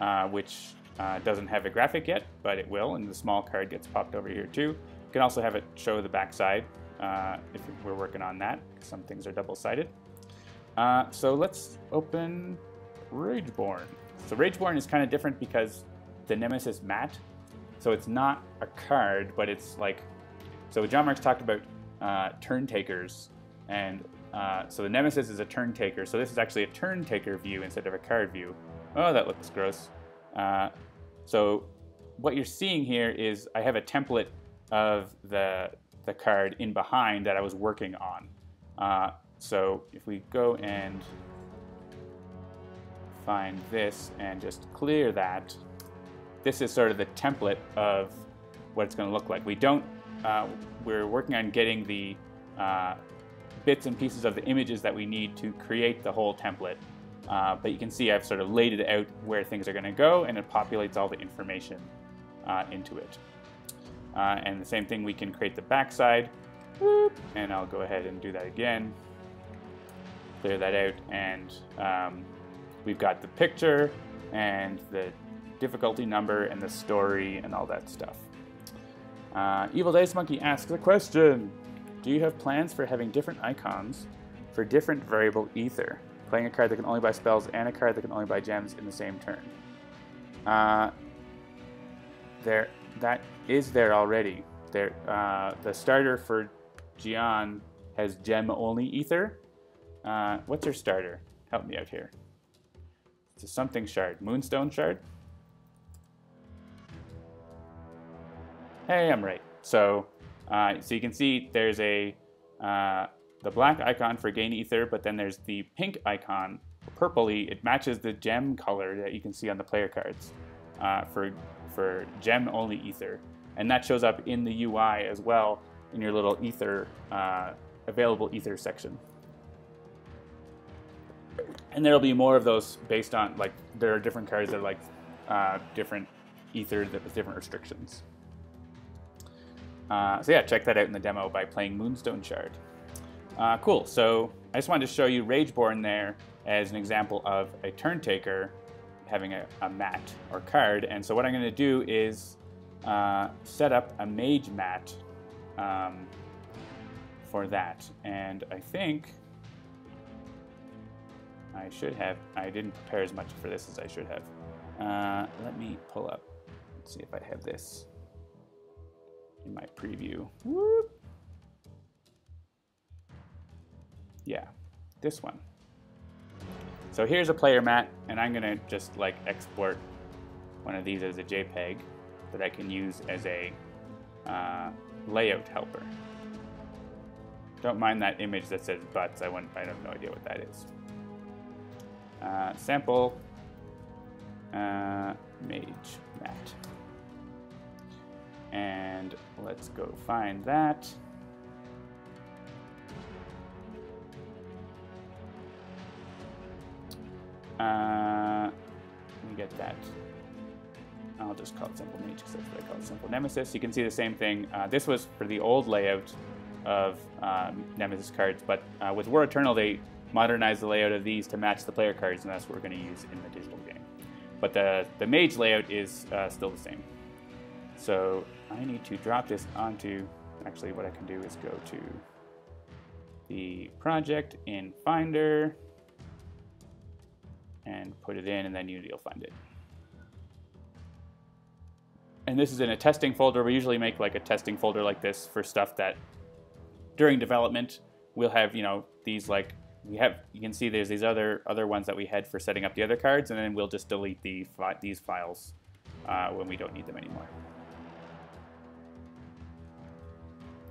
uh, which uh, doesn't have a graphic yet, but it will, and the small card gets popped over here too. You can also have it show the backside uh, if we're working on that. Some things are double-sided. Uh, so let's open Rageborn. So Rageborn is kind of different because the Nemesis mat. So it's not a card, but it's like so Jean-Marc's talked about uh, turn takers, and uh, so the Nemesis is a turn taker. So this is actually a turn taker view instead of a card view. Oh, that looks gross. Uh, so what you're seeing here is I have a template of the the card in behind that I was working on. Uh, so if we go and find this and just clear that, this is sort of the template of what it's going to look like. We don't uh, we're working on getting the uh, bits and pieces of the images that we need to create the whole template. Uh, but you can see I've sort of laid it out where things are going to go and it populates all the information uh, into it. Uh, and the same thing, we can create the backside. And I'll go ahead and do that again. Clear that out and um, we've got the picture and the difficulty number and the story and all that stuff. Uh, Evil Dice Monkey asks a question. Do you have plans for having different icons for different variable ether? Playing a card that can only buy spells and a card that can only buy gems in the same turn. Uh, there, that is there already. There, uh, the starter for Jian has gem only ether. Uh, what's your starter? Help me out here. It's a something shard. Moonstone shard? Hey, I'm right. So, uh, so you can see there's a uh, the black icon for gain ether, but then there's the pink icon, purpley. It matches the gem color that you can see on the player cards uh, for for gem only ether, and that shows up in the UI as well in your little ether uh, available ether section. And there'll be more of those based on like there are different cards that are like uh, different ether with different restrictions. Uh, so yeah, check that out in the demo by playing Moonstone Shard. Uh, cool, so I just wanted to show you Rageborn there as an example of a turn taker having a, a mat or card. And so what I'm going to do is uh, set up a mage mat um, for that. And I think I should have, I didn't prepare as much for this as I should have. Uh, let me pull up Let's see if I have this in my preview. Whoop. Yeah, this one. So here's a player mat, and I'm gonna just like export one of these as a JPEG that I can use as a uh, layout helper. Don't mind that image that says butts. I, wouldn't, I have no idea what that is. Uh, sample uh, mage mat. And let's go find that. Uh, let me get that. I'll just call it Simple Mage because that's what I call it Simple Nemesis. You can see the same thing. Uh, this was for the old layout of um, Nemesis cards, but uh, with War Eternal, they modernized the layout of these to match the player cards, and that's what we're going to use in the digital game. But the, the Mage layout is uh, still the same. So I need to drop this onto, actually what I can do is go to the project in Finder, and put it in, and then Unity will find it. And this is in a testing folder. We usually make like a testing folder like this for stuff that during development we'll have, you know, these like we have. You can see there's these other other ones that we had for setting up the other cards, and then we'll just delete the these files uh, when we don't need them anymore.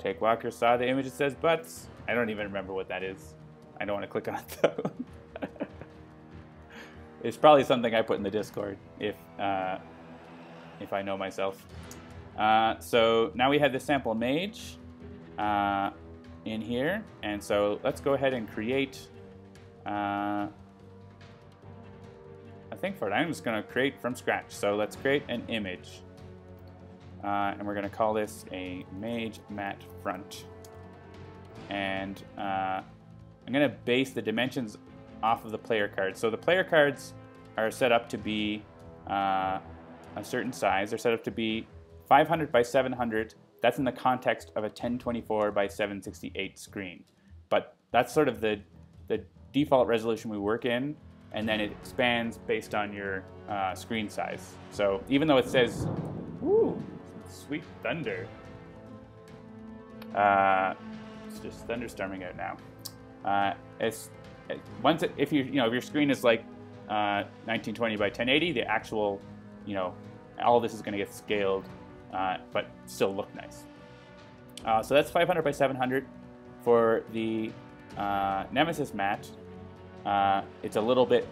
Take Walker saw the image that says butts. I don't even remember what that is. I don't want to click on it though. It's probably something I put in the Discord if uh, if I know myself. Uh, so now we have the sample mage uh, in here, and so let's go ahead and create. Uh, I think for it, I'm just going to create from scratch. So let's create an image, uh, and we're going to call this a mage mat front. And uh, I'm going to base the dimensions off of the player cards. So the player cards are set up to be uh, a certain size. They're set up to be 500 by 700. That's in the context of a 1024 by 768 screen. But that's sort of the, the default resolution we work in, and then it expands based on your uh, screen size. So even though it says, "Ooh, sweet thunder," uh, it's just thunderstorming out now. Uh, it's once it, if you you know if your screen is like 1920 uh, by 1080, the actual, you know, all this is going to get scaled, uh, but still look nice. Uh, so that's 500 by 700 for the uh, Nemesis mat. It's a little bit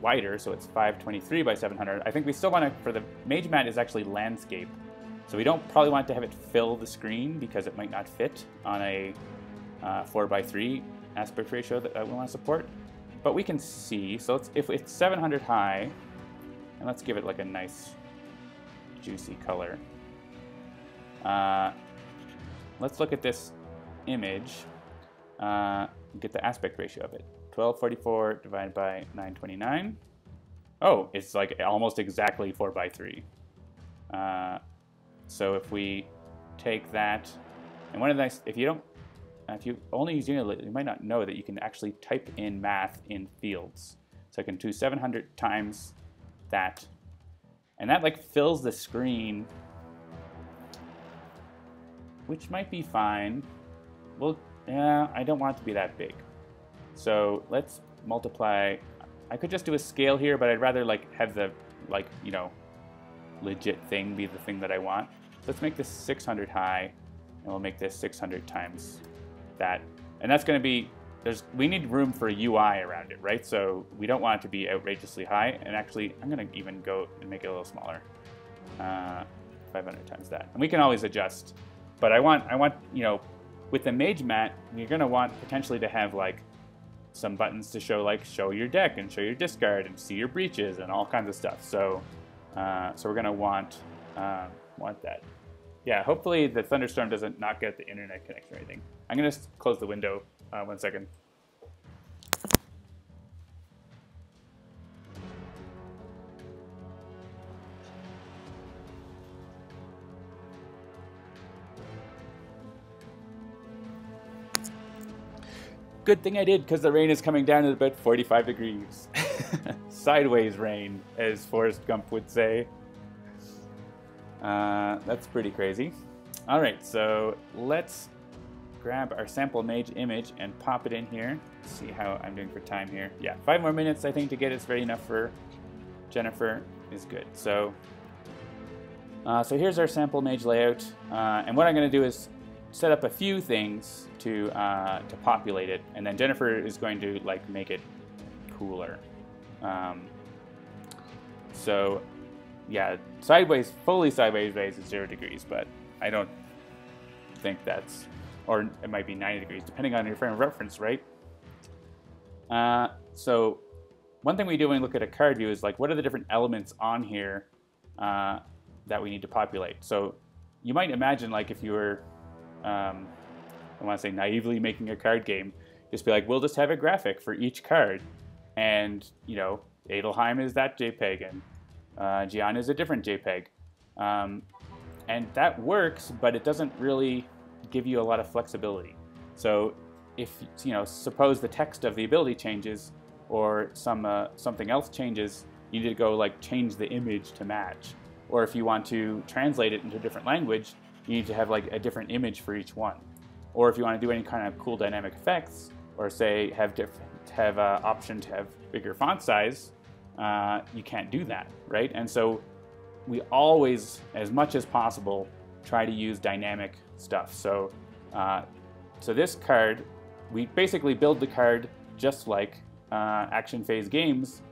wider, so it's 523 by 700. I think we still want to, for the Mage mat is actually landscape. So we don't probably want to have it fill the screen because it might not fit on a 4 by 3 aspect ratio that we want to support. But we can see, so let's, if it's 700 high, and let's give it like a nice juicy color. Uh, let's look at this image, uh, get the aspect ratio of it. 1244 divided by 929. Oh, it's like almost exactly 4 by 3. Uh, so if we take that, and one of the nice, if you don't if you only use Unity, you might not know that you can actually type in math in fields. So I can do 700 times that. And that like fills the screen, which might be fine. Well, yeah, I don't want it to be that big. So let's multiply. I could just do a scale here, but I'd rather like have the like, you know, legit thing be the thing that I want. Let's make this 600 high, and we'll make this 600 times that. And that's going to be, there's, we need room for UI around it, right? So we don't want it to be outrageously high. And actually, I'm going to even go and make it a little smaller. Uh, 500 times that. And we can always adjust. But I want, I want, you know, with the mage mat, you're going to want potentially to have like some buttons to show like show your deck and show your discard and see your breaches and all kinds of stuff. So, uh, so we're going to want, uh, want that yeah, hopefully the thunderstorm doesn't knock out the internet connection or anything. I'm to close the window uh, one second. Good thing I did, because the rain is coming down at about 45 degrees. Sideways rain, as Forrest Gump would say. Uh, that's pretty crazy. All right, so let's grab our sample mage image and pop it in here. See how I'm doing for time here. Yeah, five more minutes I think to get it ready enough for Jennifer is good. So, uh, so here's our sample mage layout. Uh, and what I'm gonna do is set up a few things to, uh, to populate it. And then Jennifer is going to like make it cooler. Um, so yeah, sideways, fully sideways raise is zero degrees, but I don't think that's, or it might be 90 degrees, depending on your frame of reference, right? Uh, so one thing we do when we look at a card view is like, what are the different elements on here uh, that we need to populate? So you might imagine like if you were, um, I want to say naively making a card game, just be like, we'll just have a graphic for each card. And, you know, Adelheim is that JPEG and uh, Jian is a different JPEG. Um, and that works, but it doesn't really give you a lot of flexibility. So if, you know, suppose the text of the ability changes or some uh, something else changes, you need to go like change the image to match. Or if you want to translate it into a different language, you need to have like a different image for each one. Or if you want to do any kind of cool dynamic effects, or say have different have uh, option to have bigger font size, uh, you can't do that, right? And so we always, as much as possible, try to use dynamic stuff. So, uh, so this card, we basically build the card just like uh, Action Phase Games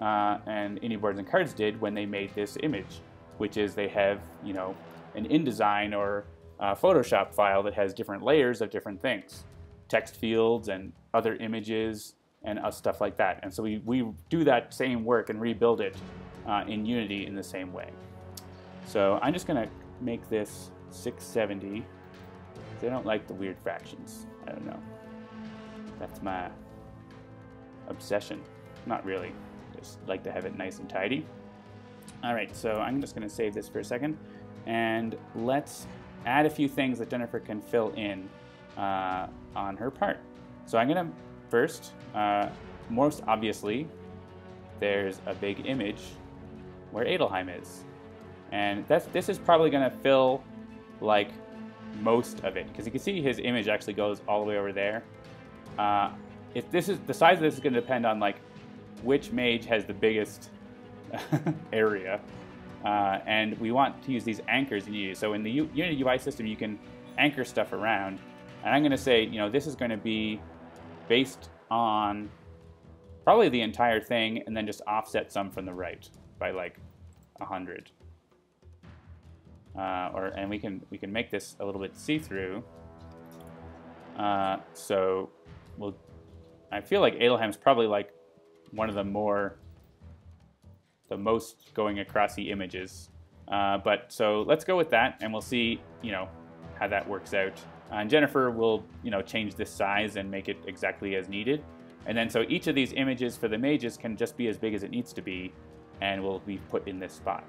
uh, and Indie Boards and Cards did when they made this image, which is they have, you know, an InDesign or Photoshop file that has different layers of different things, text fields and other images and uh, stuff like that. And so we, we do that same work and rebuild it uh, in Unity in the same way. So I'm just to make this 670. They don't like the weird fractions. I don't know. That's my obsession. Not really. Just like to have it nice and tidy. All right, so I'm just to save this for a second. And let's add a few things that Jennifer can fill in uh, on her part. So I'm to First, uh, most obviously, there's a big image where Adelheim is. And that's, this is probably going to fill like most of it because you can see his image actually goes all the way over there. Uh, if this is the size of this is going to depend on like which mage has the biggest area, uh, and we want to use these anchors in Unity. So in the U Unity UI system, you can anchor stuff around, and I'm going to say, you know, this is going to be based on probably the entire thing and then just offset some from the right by like 100. Uh, or and we can we can make this a little bit see-through. Uh, so we'll. I feel like Adelheim's probably like one of the more the most going across the images. Uh, but so let's go with that, and we'll see you know how that works out. Uh, and Jennifer will, you know, change this size and make it exactly as needed. And then so each of these images for the mages can just be as big as it needs to be and will be put in this spot.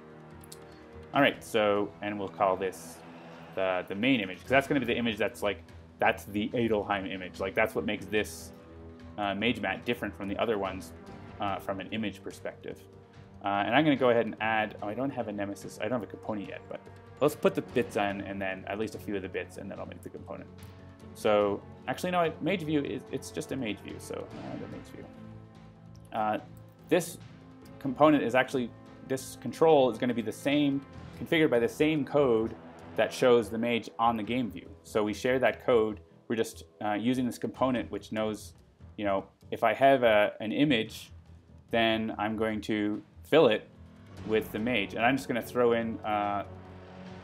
All right, so, and we'll call this the, the main image because that's going to be the image that's like, that's the Adelheim image. Like that's what makes this uh, mage mat different from the other ones uh, from an image perspective. Uh, and I'm going to go ahead and add, oh, I don't have a nemesis, I don't have a component yet, but let's put the bits in and then at least a few of the bits and then I'll make the component. So actually no, mage view, is, it's just a mage view, so uh, the mage view. Uh, this component is actually, this control is going to be the same, configured by the same code that shows the mage on the game view. So we share that code. We're just uh, using this component which knows, you know, if I have a, an image, then I'm going to fill it with the mage. And I'm just going to throw in uh,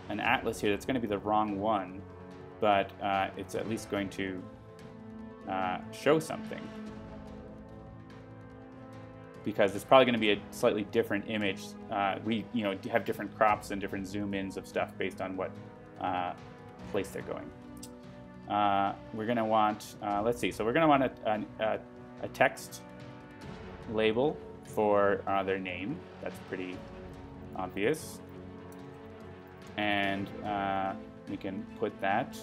an atlas here that's going to be the wrong one, but uh, it's at least going to uh, show something. Because it's probably going to be a slightly different image. Uh, we, you know, have different crops and different zoom ins of stuff based on what uh, place they're going. Uh, we're going to want, uh, let's see, so we're going to want a, a, a, text label for their name. That's pretty obvious and uh, we can put that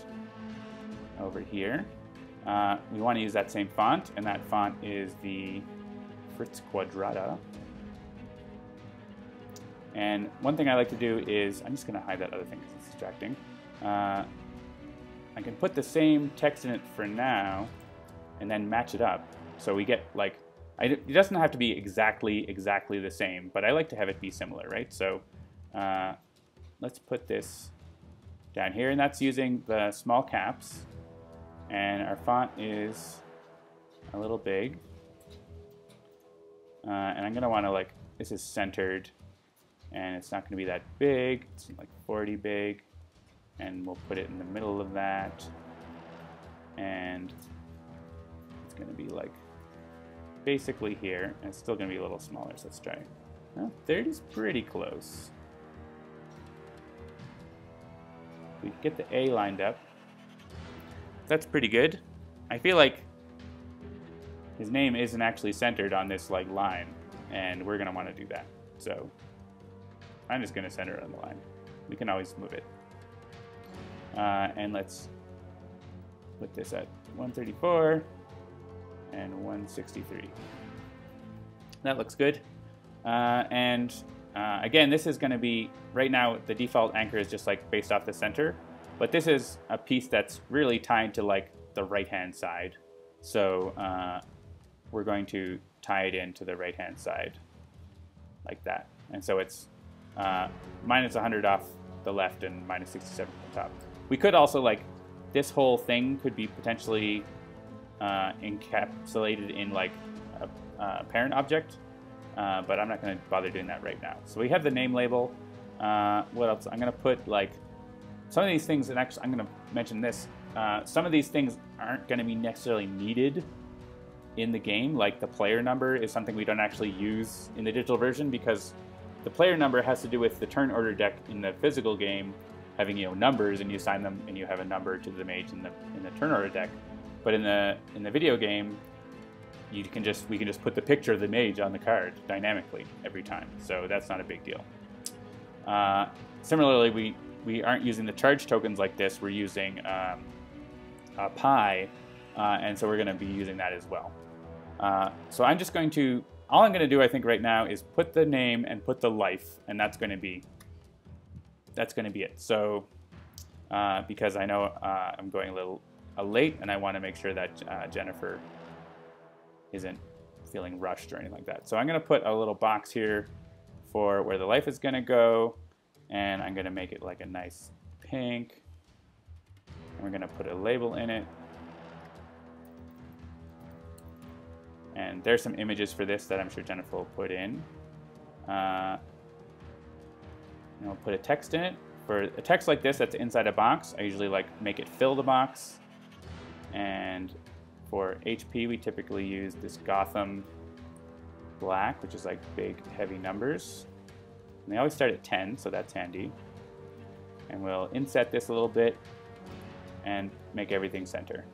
over here. Uh, we want to use that same font, and that font is the Fritz Quadrata. And one thing I like to do is, I'm just going to hide that other thing because it's distracting. Uh, I can put the same text in it for now and then match it up. So we get like, I, it doesn't have to be exactly, exactly the same, but I like to have it be similar, right? So uh, let's put this down here, and that's using the small caps. And our font is a little big. Uh, and I'm gonna wanna like, this is centered, and it's not gonna be that big, it's like 40 big, and we'll put it in the middle of that, and it's gonna be like basically here, and it's still gonna be a little smaller, so let's try. Well, 30 is pretty close. We get the A lined up. That's pretty good. I feel like his name isn't actually centered on this like line, and we're gonna want to do that. So I'm just gonna center it on the line. We can always move it. Uh, and let's put this at 134 and 163. That looks good. Uh, and uh, again, this is going to be, right now, the default anchor is just like based off the center, but this is a piece that's really tied to like the right-hand side. So uh, we're going to tie it into the right-hand side like that. And so it's uh, minus 100 off the left and minus 67 on the top. We could also like, this whole thing could be potentially uh, encapsulated in like a, a parent object uh, but I'm not going to bother doing that right now. So we have the name label. Uh, what else? I'm to put like some of these things, and actually I'm to mention this. Uh, some of these things aren't to be necessarily needed in the game. Like the player number is something we don't actually use in the digital version because the player number has to do with the turn order deck in the physical game having you know numbers and you assign them and you have a number to the mage in the in the turn order deck. But in the in the video game, you can just we can just put the picture of the mage on the card dynamically every time. So that's not a big deal. Uh, similarly, we we aren't using the charge tokens like this. We're using um, a Pi, uh, and so we're going to be using that as well. Uh, so I'm just going to all I'm going to do I think right now is put the name and put the life, and that's going to be that's going to be it. So uh, because I know uh, I'm going a little uh, late, and I want to make sure that Jennifer isn't feeling rushed or anything like that. So I'm going to put a little box here for where the life is going to go, and I'm going to make it like a nice pink. And we're going to put a label in it. And there's some images for this that I'm sure Jennifer will put in. Uh, and I'll put a text in it. For a text like this that's inside a box, I usually like make it fill the box. And for HP, we typically use this Gotham Black, which is like big, heavy numbers. And they always start at 10, so that's handy. And we'll inset this a little bit and make everything center.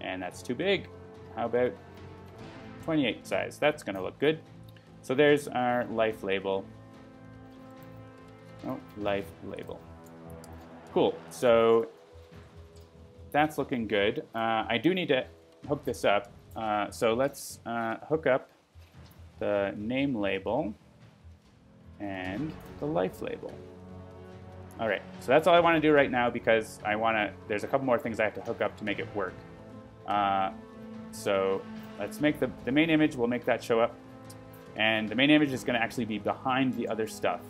And that's too big. How about 28 size? That's going to look good. So there's our life label. Oh, life label. Cool. So that's looking good. Uh, I do need to hook this up. Uh, so let's uh, hook up the name label and the life label. All right, so that's all I want to do right now because I want to, there's a couple more things I have to hook up to make it work. Uh, so let's make the, the main image, we'll make that show up. And the main image is going to actually be behind the other stuff.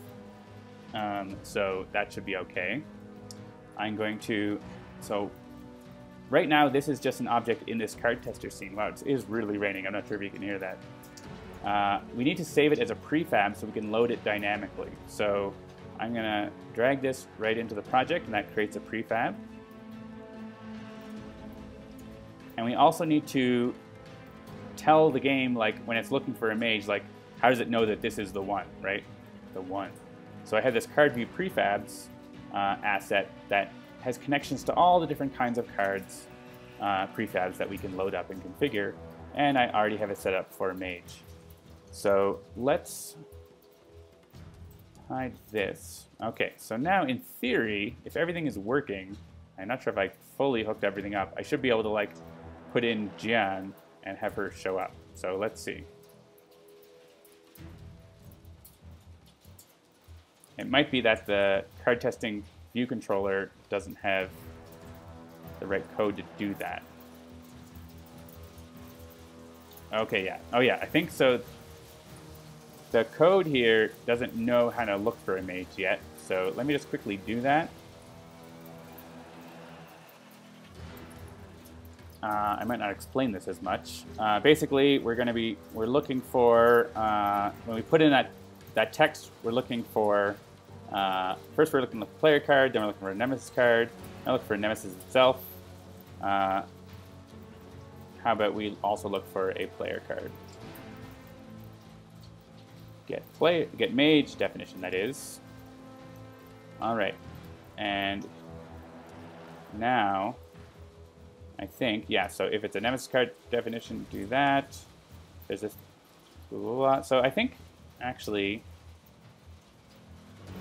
Um, so that should be okay. I'm going to, so Right now, this is just an object in this card tester scene. Wow, it is really raining. I'm not sure if you can hear that. Uh, we need to save it as a prefab so we can load it dynamically. So I'm going to drag this right into the project, and that creates a prefab. And we also need to tell the game, like, when it's looking for a mage, like, how does it know that this is the one, right? The one. So I have this card view prefabs uh, asset that has connections to all the different kinds of cards uh, prefabs that we can load up and configure. And I already have it set up for Mage. So let's hide this. Okay, so now in theory, if everything is working, I'm not sure if I fully hooked everything up, I should be able to like put in Jian and have her show up. So let's see. it might be that the card testing view controller doesn't have the right code to do that. Okay, yeah. Oh, yeah, I think so. The code here doesn't know how to look for a mage yet, so let me just quickly do that. Uh, I might not explain this as much. Uh, basically, we're going to be we're looking for uh, when we put in that that text, we're looking for uh, first we're looking for the player card, then we're looking for a nemesis card. Now look for nemesis itself. Uh, how about we also look for a player card? Get play get mage definition that is. All right, and now I think, yeah, so if it's a Nemesis card definition, do that. There's this, blah, blah, blah. So I think, actually,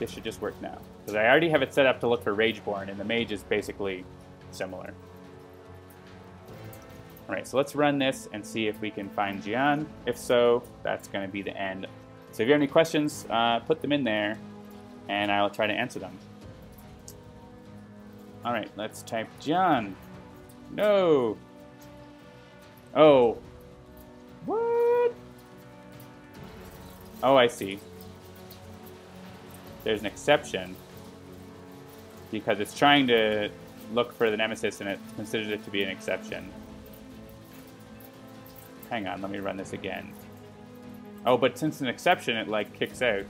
this should just work now. Because I already have it set up to look for Rageborn, and the Mage is basically similar. Alright, so let's run this and see if we can find Jian. If so, that's going to be the end. So if you have any questions, uh, put them in there, and I'll try to answer them. Alright, let's type Jian. No. Oh. What? Oh, I see. There's an exception. Because it's trying to look for the nemesis and it considers it to be an exception. Hang on, let me run this again. Oh, but since an exception, it like kicks out.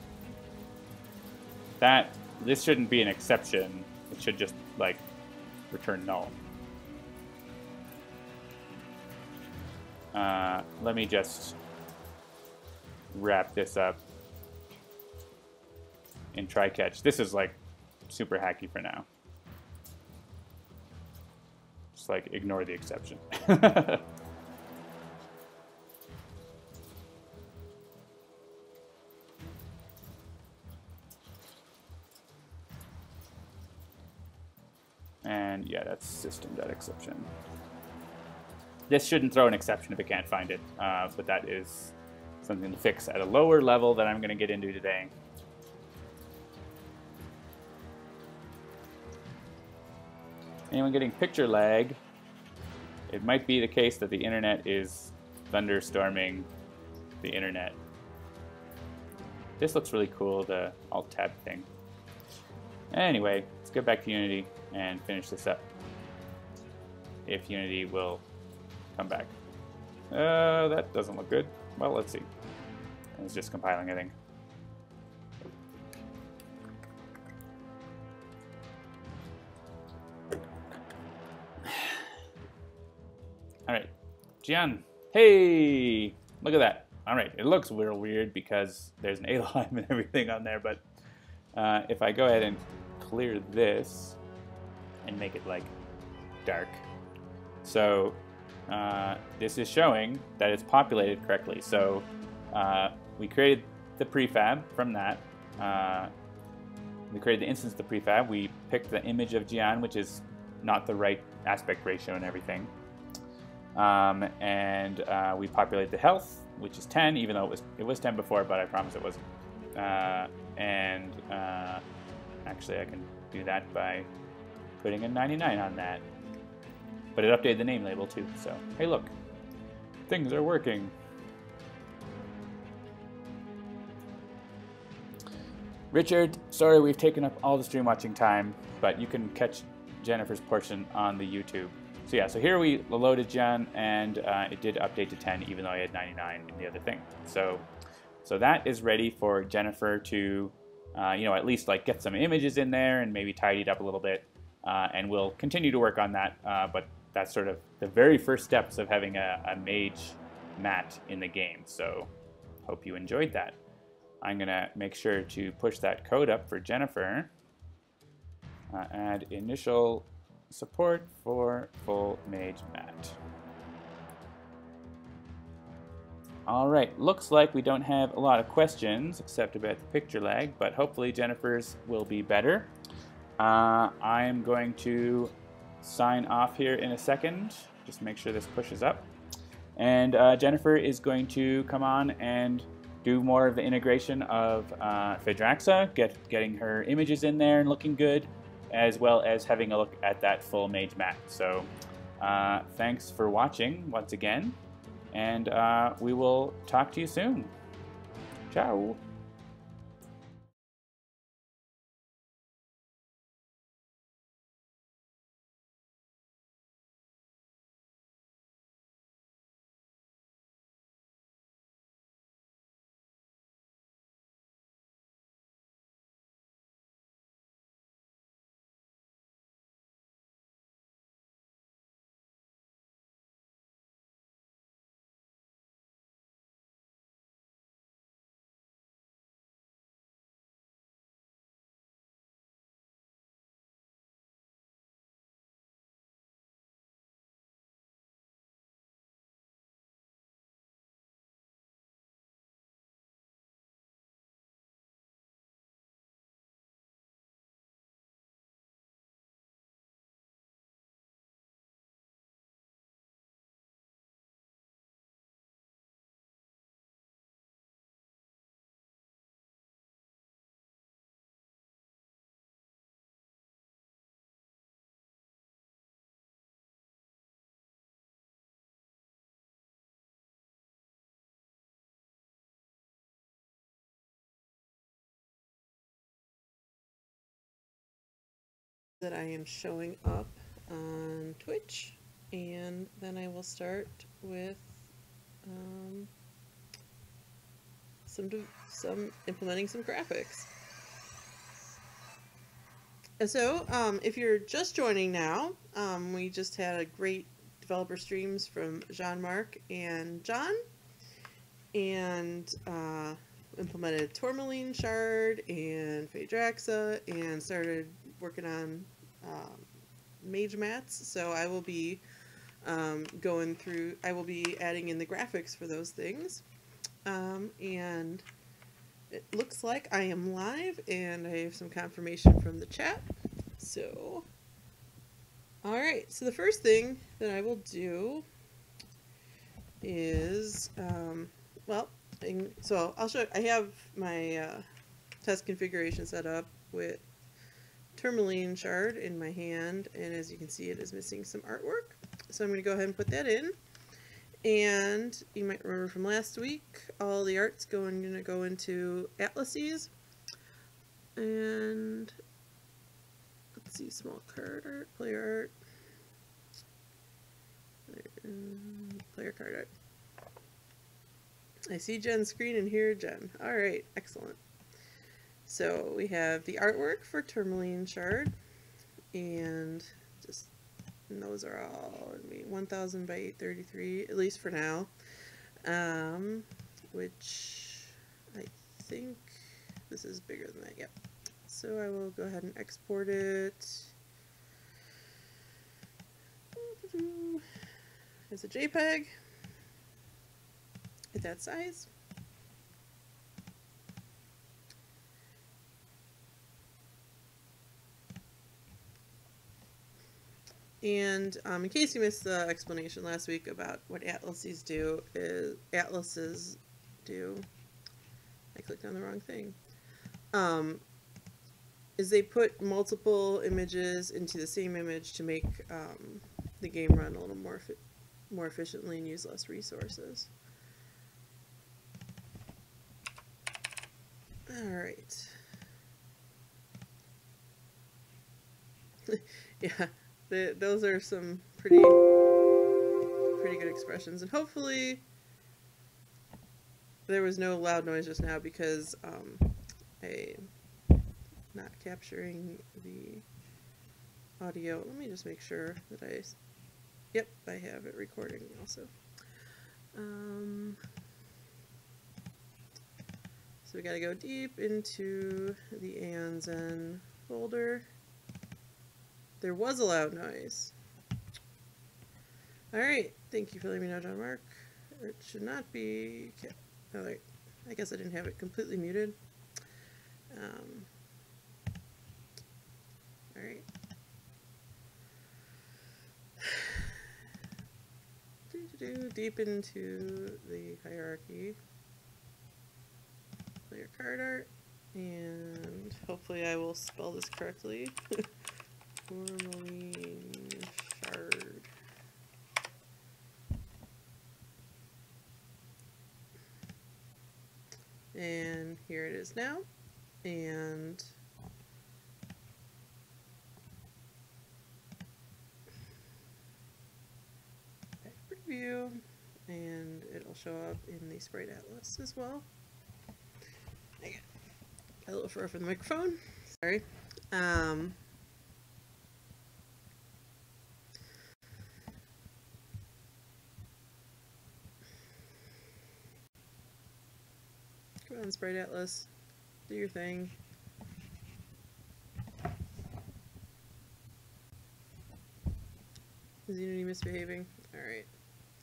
That, this shouldn't be an exception. It should just like return null. Uh, let me just wrap this up in try catch. This is like super hacky for now. Just like ignore the exception. and yeah, that's system.exception. This shouldn't throw an exception if it can't find it, uh, but that is something to fix at a lower level that I'm going to get into today. Anyone getting picture lag? It might be the case that the internet is thunderstorming the internet. This looks really cool, the alt tab thing. Anyway, let's get back to Unity and finish this up. If Unity will come back. Uh, that doesn't look good. Well, let's see. It's just compiling, I think. Jian. Hey, look at that. All right, it looks real weird because there's an A-line and everything on there, but uh, if I go ahead and clear this and make it like dark, so uh, this is showing that it's populated correctly. So uh, we created the prefab from that. Uh, we created the instance of the prefab. We picked the image of Jian, which is not the right aspect ratio and everything. Um, and uh, we populated the health, which is 10, even though it was it was 10 before, but I promise it wasn't. Uh, and uh, actually, I can do that by putting a 99 on that. But it updated the name label too, so hey look, things are working. Richard, sorry we've taken up all the stream watching time, but you can catch Jennifer's portion on the YouTube. So yeah, so here we loaded Jian, and uh, it did update to 10, even though I had 99 in the other thing. So, so that is ready for Jennifer to, uh, you know, at least like get some images in there and maybe tidy it up a little bit. Uh, and we'll continue to work on that. Uh, but that's sort of the very first steps of having a, a mage mat in the game. So hope you enjoyed that. I'm gonna make sure to push that code up for Jennifer. Uh, add initial support for full mage mat. All right, looks like we don't have a lot of questions except about the picture lag, but hopefully Jennifer's will be better. Uh, I'm going to sign off here in a second. Just make sure this pushes up. And uh, Jennifer is going to come on and do more of the integration of uh, Phaedraxa, get getting her images in there and looking good, as well as having a look at that full mage mat. So uh, thanks for watching once again, and uh, we will talk to you soon. Ciao. That I am showing up on Twitch, and then I will start with um, some some implementing some graphics. So, um, if you're just joining now, um, we just had a great developer streams from Jean-Marc and John, and uh, implemented Tourmaline Shard and Phaedraxa, and started working on um, mage mats. So I will be um, going through, I will be adding in the graphics for those things. Um, and it looks like I am live and I have some confirmation from the chat. So, all right. So the first thing that I will do is, um, well, so I'll show, I have my uh, test configuration set up with tourmaline shard in my hand and as you can see it is missing some artwork. So I'm going to go ahead and put that in. And you might remember from last week all the art's going to go into atlases. And let's see small card art player art. Player card art. I see Jen's screen and hear Jen. Alright excellent so we have the artwork for Tourmaline Shard, and just and those are all 1000 by 833, at least for now, um, which I think this is bigger than that, yep. So I will go ahead and export it as a JPEG at that size. And um, in case you missed the explanation last week about what atlases do, is atlases do. I clicked on the wrong thing. Um, is they put multiple images into the same image to make um, the game run a little more more efficiently and use less resources. All right. yeah the, those are some pretty pretty good expressions. And hopefully there was no loud noise just now because um, I not capturing the audio. Let me just make sure that I yep I have it recording also. Um, so we got to go deep into the Aeon's End folder there was a loud noise. Alright, thank you for letting me know, Jean-Marc. It should not be... Okay. Alright, I guess I didn't have it completely muted. Um, Alright. Deep into the hierarchy. your card art. And hopefully I will spell this correctly. Tourmaline Shard. And here it is now. And preview. And it'll show up in the Sprite Atlas as well. I got a little far from the microphone. Sorry. Um, come on, Sprite Atlas. Do your thing. Is Unity misbehaving? Alright.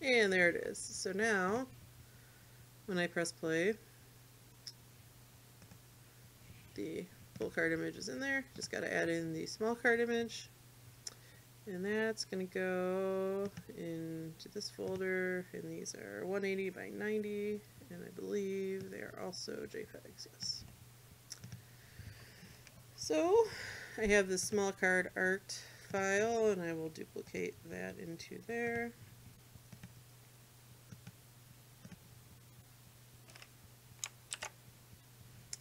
And there it is. So now, when I press play, the full card image is in there. Just got to add in the small card image. And that's going to go into this folder. And these are 180 by 90. And I believe they are also JPEGs, yes. So I have this small card art file and I will duplicate that into there.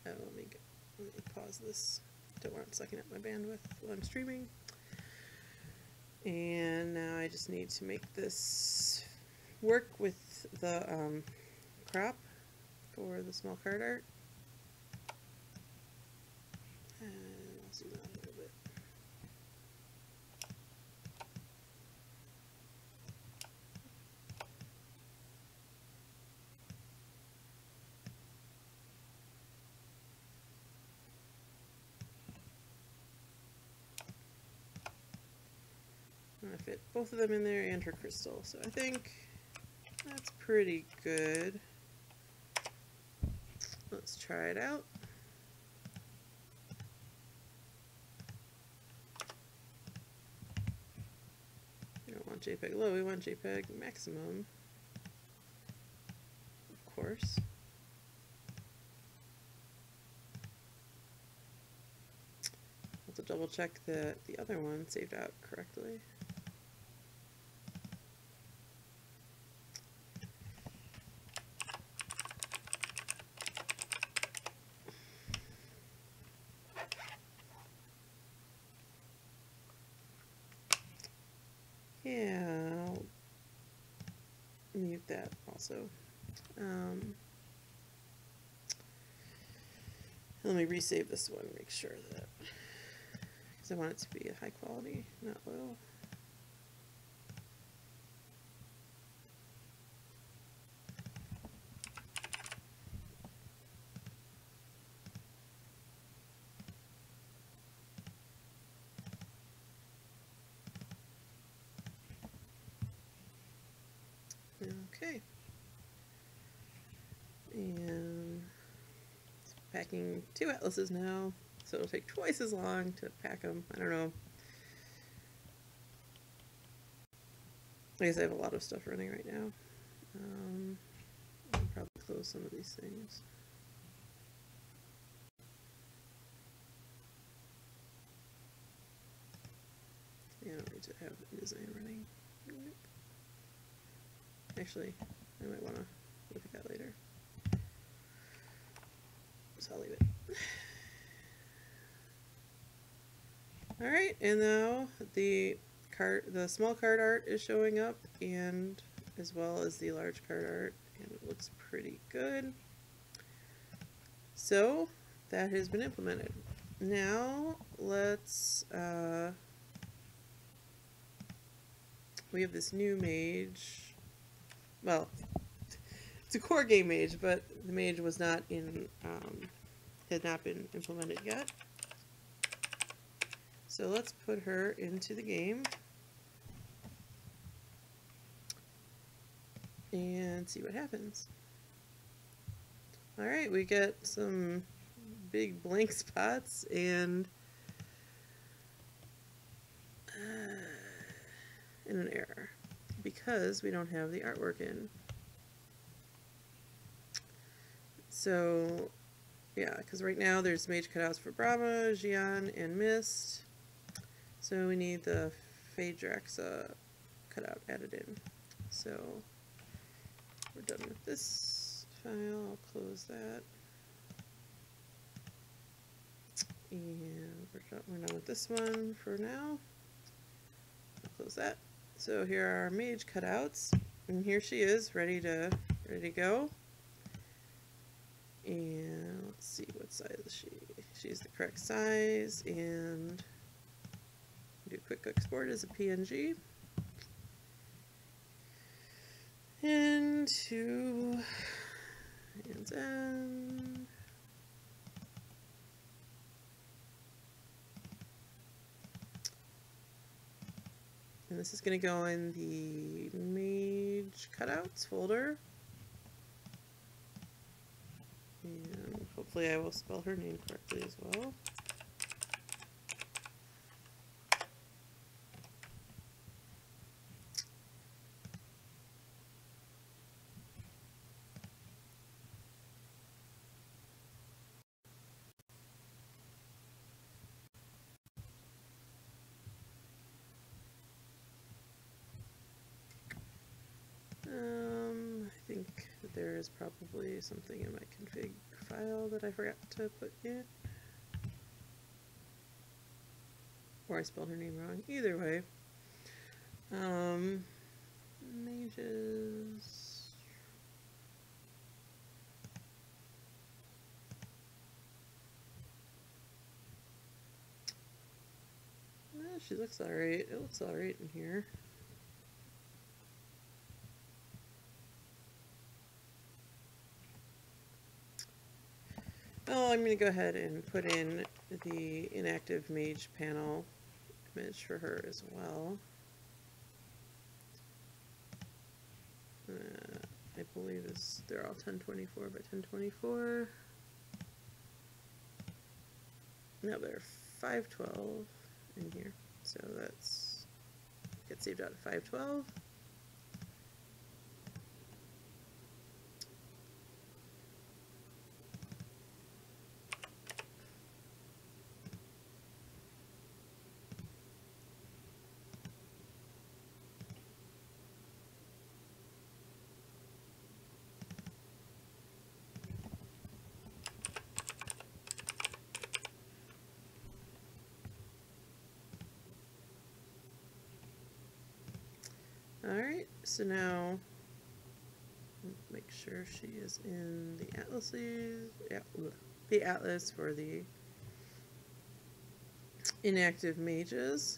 Oh, let me get, let me pause this. Don't want it sucking up my bandwidth while I'm streaming. And now I just need to make this work with the um, crop for the small card art. And I'll zoom out a little bit. I'm gonna fit both of them in there and her crystal, so I think that's pretty good. Let's try it out. We don't want JPEG low, we want JPEG maximum. Of course. Double check that the other one saved out correctly. Yeah, I'll mute also. Um, let me resave this one, make sure that, because I want it to be high quality, not low. Okay. And packing two atlases now, so it'll take twice as long to pack them. I don't know. I guess I have a lot of stuff running right now. Um, I'll probably close some of these things. I don't need to have InDesign running. Actually, I might want to look at that later. So I'll leave it. All right, and now the card, the small card art is showing up, and as well as the large card art, and it looks pretty good. So that has been implemented. Now let's. Uh, we have this new mage well, it's a core game mage, but the mage was not in, um, had not been implemented yet. So let's put her into the game. And see what happens. Alright, we get some big blank spots and uh, and an error because we don't have the artwork in. So Yeah, because right now there's mage cutouts for Brama, Jian, and Mist. So we need the Phaedraxa cutout added in. So we're done with this file. I'll close that. And we're done, we're done with this one for now. I'll close that. So here are our mage cutouts. And here she is, ready to ready to go. And let's see what size she. She's the correct size and do quick export as a PNG. Into and then and this is going to go in the mage cutouts folder. And hopefully I will spell her name correctly as well. Um, I think that there is probably something in my config file that I forgot to put in. Or I spelled her name wrong. Either way. Um, mages. She looks alright. It looks alright in here. Oh, I'm going to go ahead and put in the inactive mage panel image for her as well. Uh, I believe is they're all 1024 by 1024. No, they're 512 in here, so that's get saved out of 512. Alright, so now make sure she is in the atlases, yeah, the atlas for the inactive mages.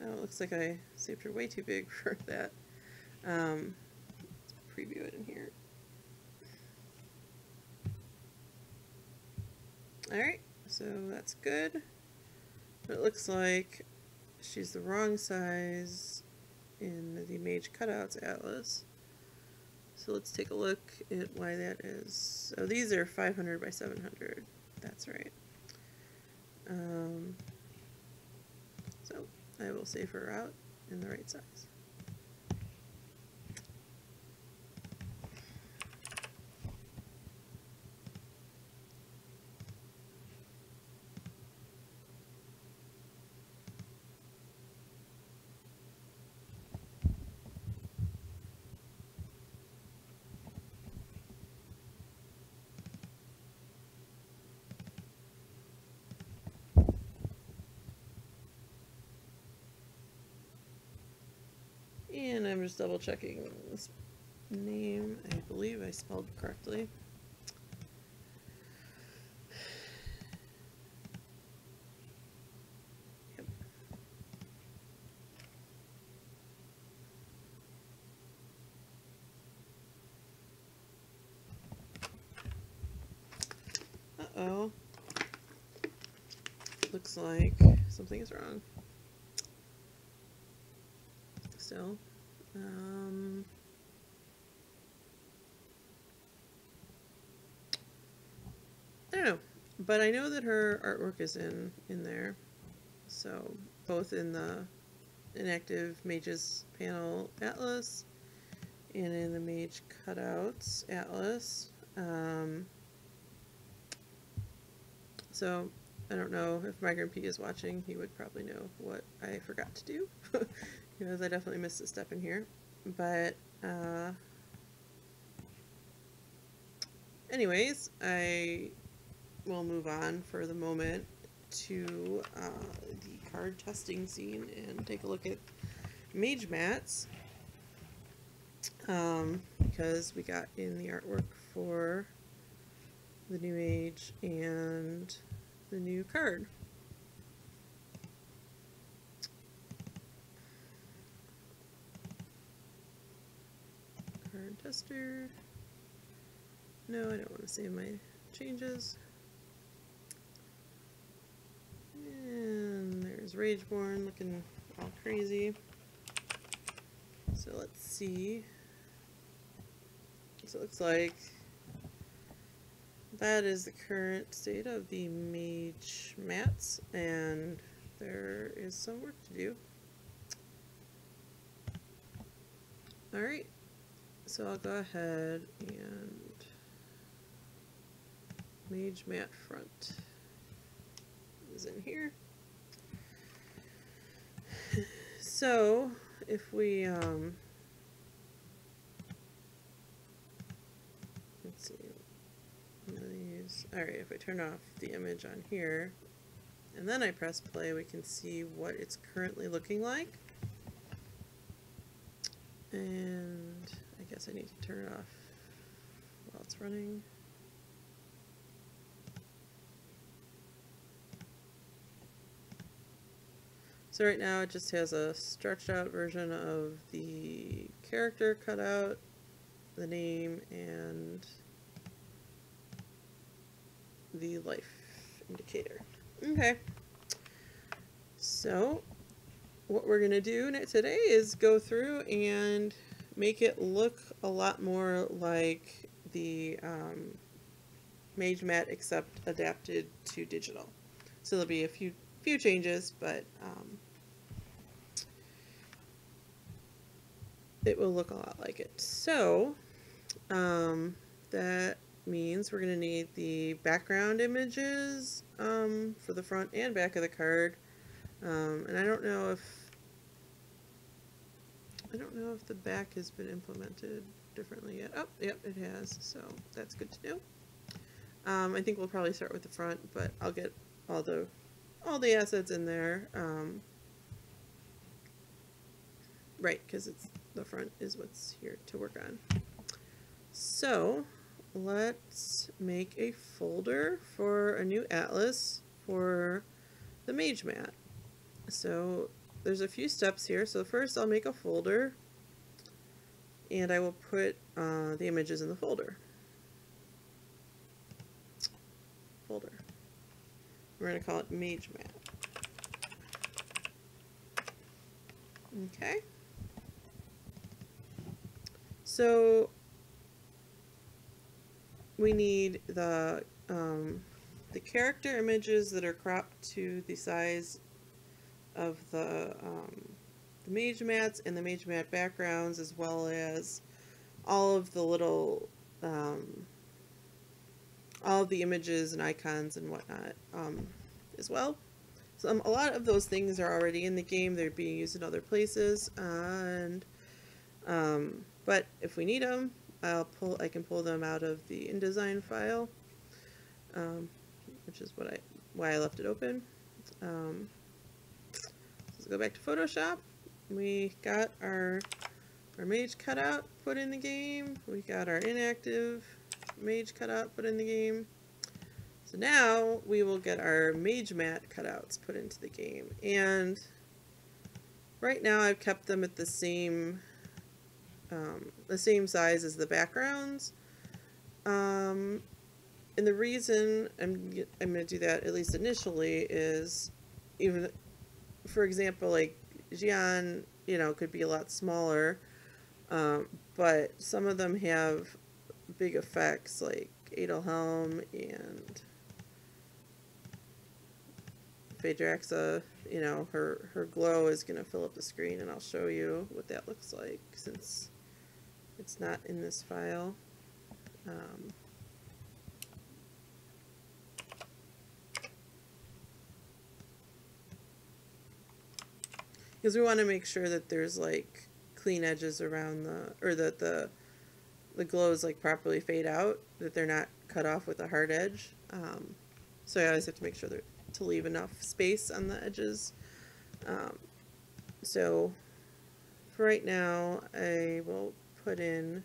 Oh, it looks like I saved her way too big for that. Um, let's preview it in here. Alright, so that's good. It looks like she's the wrong size in the Mage Cutouts Atlas. So let's take a look at why that is. So these are 500 by 700. That's right. Um, so I will save her out in the right size. And I'm just double checking this name. I believe I spelled correctly. Uh-oh. Looks like something is wrong. Still. Um, I don't know, but I know that her artwork is in in there. So both in the inactive mages panel atlas and in the mage cutouts atlas. Um, so I don't know if Migrant P is watching. He would probably know what I forgot to do because I definitely missed a step in here. But uh, anyways, I will move on for the moment to uh, the card testing scene and take a look at mage mats um, because we got in the artwork for the new age and the new card. No, I don't want to save my changes. And there's Rageborn looking all crazy. So let's see. So it looks like that is the current state of the mage mats and there is some work to do. Alright, so I'll go ahead and mage mat front is in here. So if we um, let's see these all right if I turn off the image on here and then I press play we can see what it's currently looking like and guess I need to turn it off while it's running So right now it just has a stretched out version of the character cut out, the name, and the life indicator. Okay. So what we're going to do today is go through and make it look a lot more like the um, Mage Mat except adapted to digital. So there'll be a few few changes, but um, it will look a lot like it. So, um, that means we're going to need the background images um, for the front and back of the card. Um, and I don't know if I don't know if the back has been implemented differently yet. Oh, yep, it has. So that's good to know. Um, I think we'll probably start with the front, but I'll get all the all the assets in there. Um, right, because it's the front is what's here to work on. So let's make a folder for a new atlas for the mage mat. So there's a few steps here. So first I'll make a folder and I will put uh, the images in the folder. Folder. We're going to call it mage Map. Okay. So we need the um, the character images that are cropped to the size of the, um, the mage mats and the mage mat backgrounds as well as all of the little um, all of the images and icons and whatnot um, as well. So um, a lot of those things are already in the game. They're being used in other places and um, but if we need them, I'll pull. I can pull them out of the InDesign file, um, which is what I why I left it open. Let's go back to Photoshop. We got our our mage cutout put in the game. We got our inactive mage cutout put in the game. So now we will get our mage mat cutouts put into the game. And right now I've kept them at the same um, the same size as the backgrounds. Um, and the reason I'm, I'm going to do that, at least initially, is even, for example, like Jian, you know, could be a lot smaller, um, but some of them have big effects like Adelheim and Phaedraxa, you know, her, her glow is going to fill up the screen and I'll show you what that looks like since it's not in this file. Um, because we want to make sure that there's like clean edges around the or that the the glows like properly fade out that they're not cut off with a hard edge um, so I always have to make sure that to leave enough space on the edges um, so for right now I will put in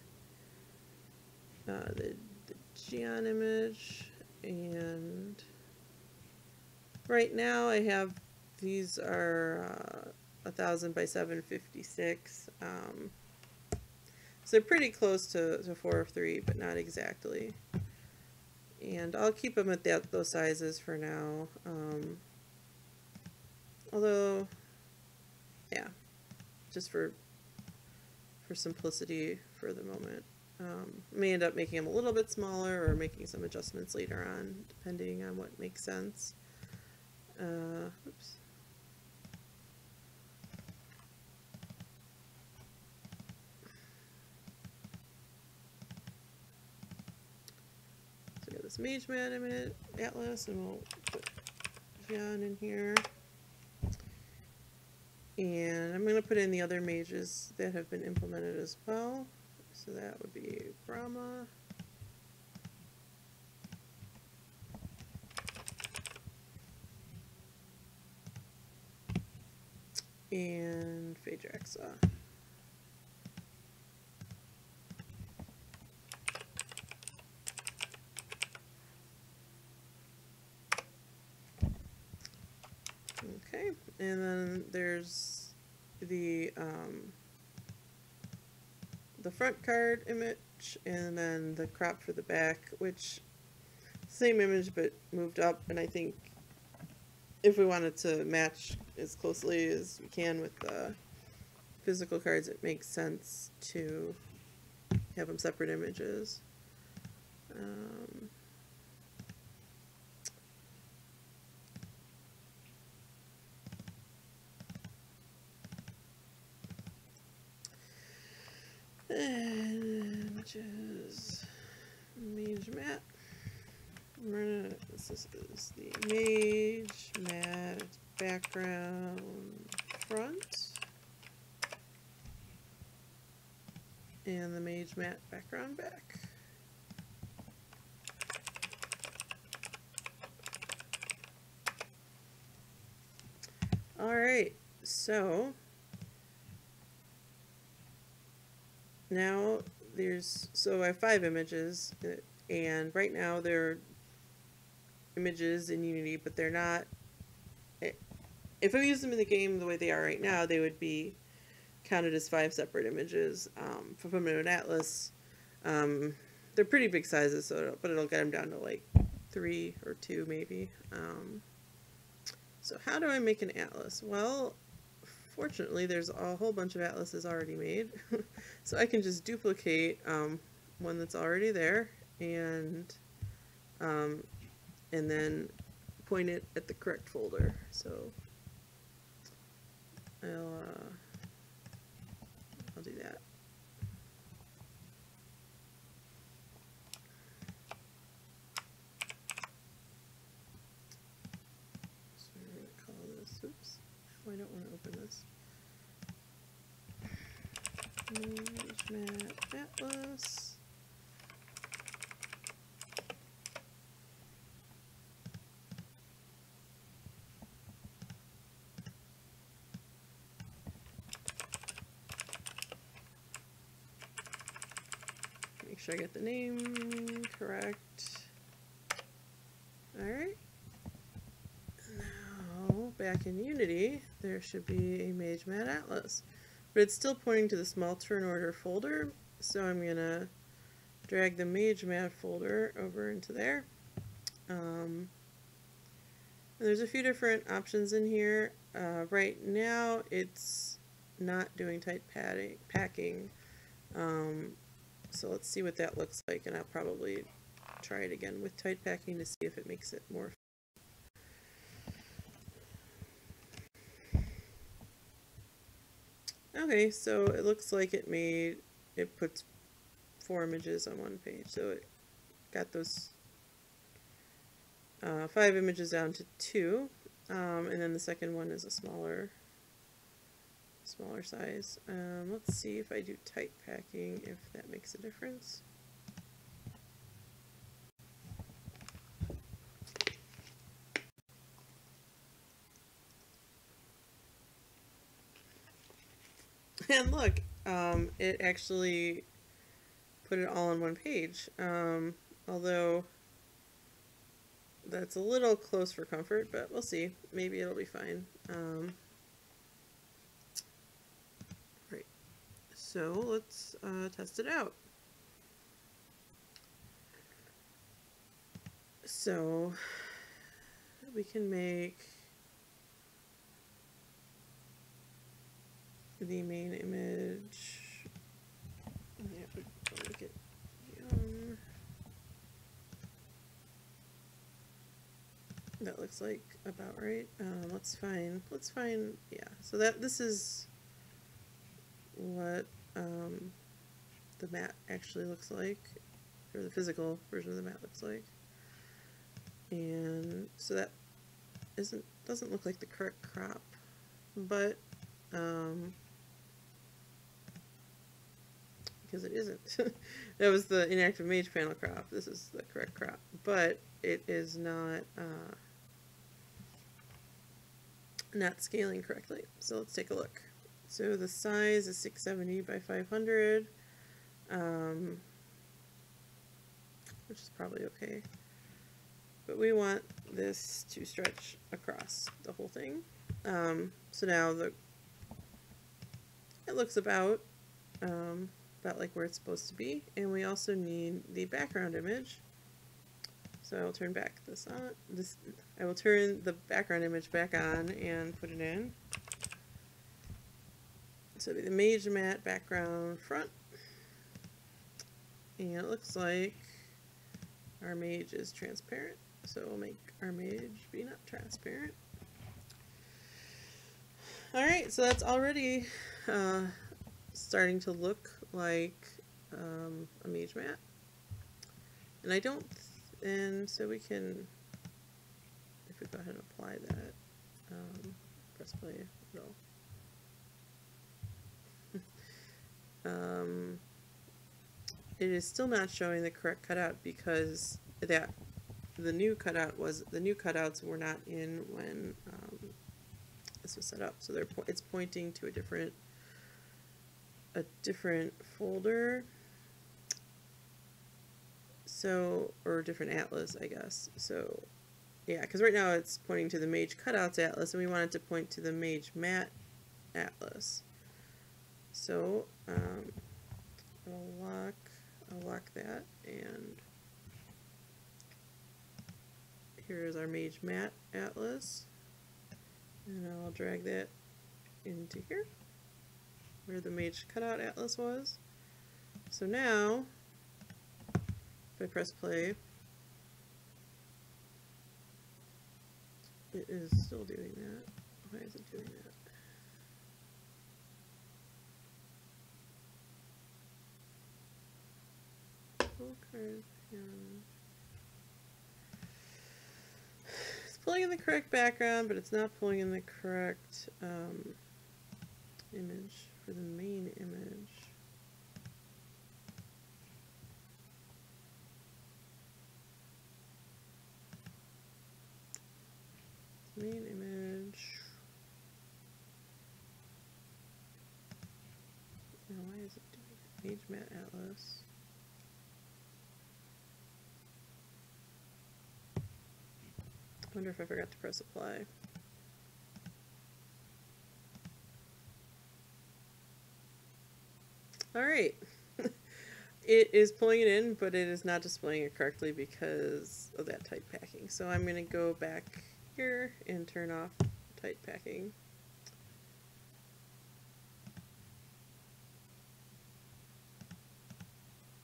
uh, the, the Jian image and right now I have these are uh, a thousand by seven fifty six um, so pretty close to, to four of three but not exactly. And I'll keep them at that those sizes for now um, although yeah just for for simplicity for the moment. Um, may end up making them a little bit smaller or making some adjustments later on depending on what makes sense. Uh, oops. This Mage Mat image, Atlas, and we'll put John in here. And I'm going to put in the other mages that have been implemented as well. So that would be Brama. And Phaedraxa. Okay, and then there's the um, the front card image and then the crop for the back, which same image but moved up. And I think if we wanted to match as closely as we can with the physical cards, it makes sense to have them separate images. Um, images, mage mat. This is, is the mage mat background front. And the mage mat background back. Alright, so now there's so I have five images uh, and right now they're images in Unity but they're not eh, if I use them in the game the way they are right now they would be counted as five separate images. Um, them in an atlas um, they're pretty big sizes so it'll, but it'll get them down to like three or two maybe. Um, so how do I make an atlas? Well fortunately there's a whole bunch of atlases already made. So I can just duplicate um, one that's already there and um, and then point it at the correct folder. So I'll uh, I'll do that so we're going to call this oops oh, I don't want to open this Mage Mat Atlas. Make sure I get the name correct. Alright. Now, back in Unity, there should be a Mage Mat Atlas but it's still pointing to the small turn order folder. So I'm gonna drag the mage mat folder over into there. Um, there's a few different options in here. Uh, right now it's not doing tight padding, packing. Um, so let's see what that looks like and I'll probably try it again with tight packing to see if it makes it more Okay, so it looks like it made, it puts four images on one page. So it got those uh, five images down to two. Um, and then the second one is a smaller smaller size. Um, let's see if I do tight packing, if that makes a difference. And look, um, it actually put it all on one page. Um, although that's a little close for comfort, but we'll see. Maybe it'll be fine. Um, right. So let's uh, test it out. So we can make the main image. Yeah, young. That looks like about right. Um, let's find. Let's find. Yeah. So that this is what um, the mat actually looks like, or the physical version of the mat looks like. And so that isn't doesn't look like the correct crop, but um, because it isn't. that was the inactive mage panel crop. This is the correct crop, but it is not uh, not scaling correctly. So let's take a look. So the size is 670 by 500, um, which is probably okay. But we want this to stretch across the whole thing. Um, so now the it looks about um, about like where it's supposed to be. And we also need the background image. So I'll turn back this on. This I will turn the background image back on and put it in. So it'll be the mage mat background front. And it looks like our mage is transparent. So we'll make our mage be not transparent. Alright, so that's already uh, starting to look like um, a mage mat. And I don't, and so we can, if we go ahead and apply that, um, press play, it'll, um, it is still not showing the correct cutout because that the new cutout was the new cutouts were not in when um, this was set up so they're it's pointing to a different a different folder. So, or a different atlas, I guess. So, yeah, because right now it's pointing to the Mage Cutouts atlas, and we want it to point to the Mage Mat atlas. So, um, I'll lock, I'll lock that, and here is our Mage Mat atlas, and I'll drag that into here where the mage cutout atlas was. So now, if I press play, it is still doing that. Why is it doing that? It's pulling in the correct background, but it's not pulling in the correct um, image for the main image. Main image. Now why is it doing Mage Mat Atlas? I wonder if I forgot to press apply. All right. it is pulling it in, but it is not displaying it correctly because of that tight packing. So I'm going to go back here and turn off tight packing.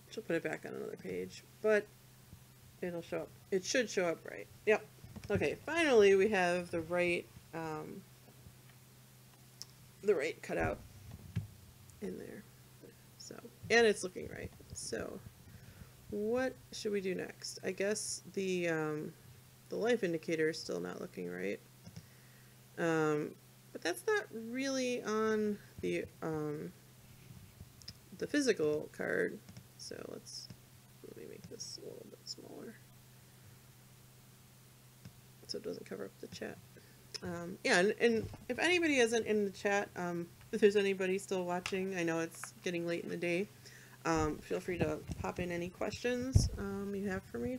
She'll put it back on another page, but it'll show up. It should show up right. Yep. Okay, finally we have the right, um, the right cutout in there. And it's looking right. So, what should we do next? I guess the um, the life indicator is still not looking right. Um, but that's not really on the um, the physical card. So let's let me make this a little bit smaller so it doesn't cover up the chat. Um, yeah, and, and if anybody isn't in the chat, um, if there's anybody still watching, I know it's getting late in the day. Um, feel free to pop in any questions um, you have for me.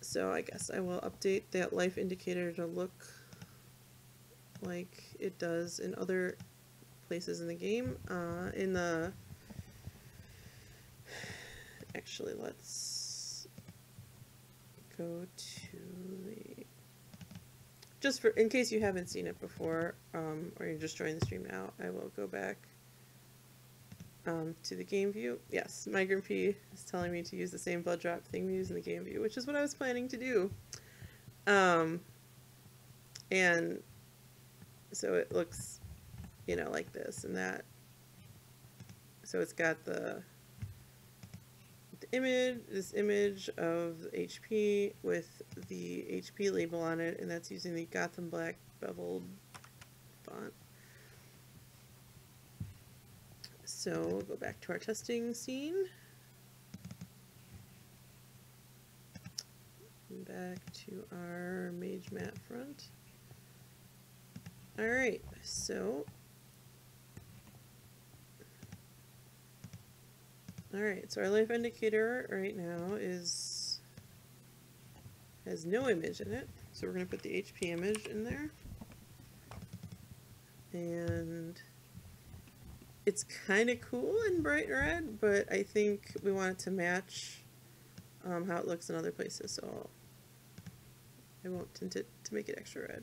So I guess I will update that life indicator to look like it does in other places in the game. Uh, in the actually, let's go to the just for in case you haven't seen it before um, or you're just joining the stream now. I will go back um, to the game view. Yes, Migrant P is telling me to use the same blood drop thing we use in the game view, which is what I was planning to do. Um, and so it looks, you know, like this and that. So it's got the, the image, this image of HP with the HP label on it, and that's using the Gotham Black beveled font. So we'll go back to our testing scene. Back to our mage mat front. Alright, so Alright, so our life indicator right now is has no image in it. So we're going to put the HP image in there. And it's kind of cool in bright red, but I think we want it to match um, how it looks in other places, so I'll, I won't tint it to make it extra red.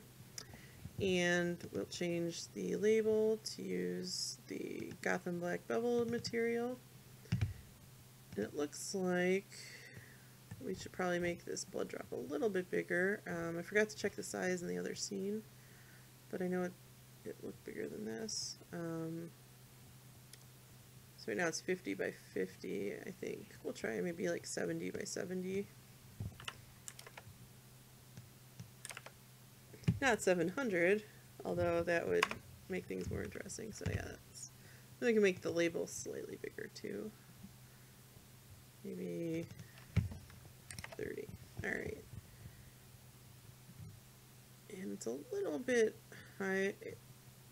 And we'll change the label to use the Gotham Black bevel material. And it looks like we should probably make this blood drop a little bit bigger. Um, I forgot to check the size in the other scene, but I know it, it looked bigger than this. Um, so right now it's 50 by 50, I think. We'll try maybe like 70 by 70. Not 700, although that would make things more interesting. So yeah, that's. we can make the label slightly bigger too. Maybe 30. Alright. And it's a little bit high.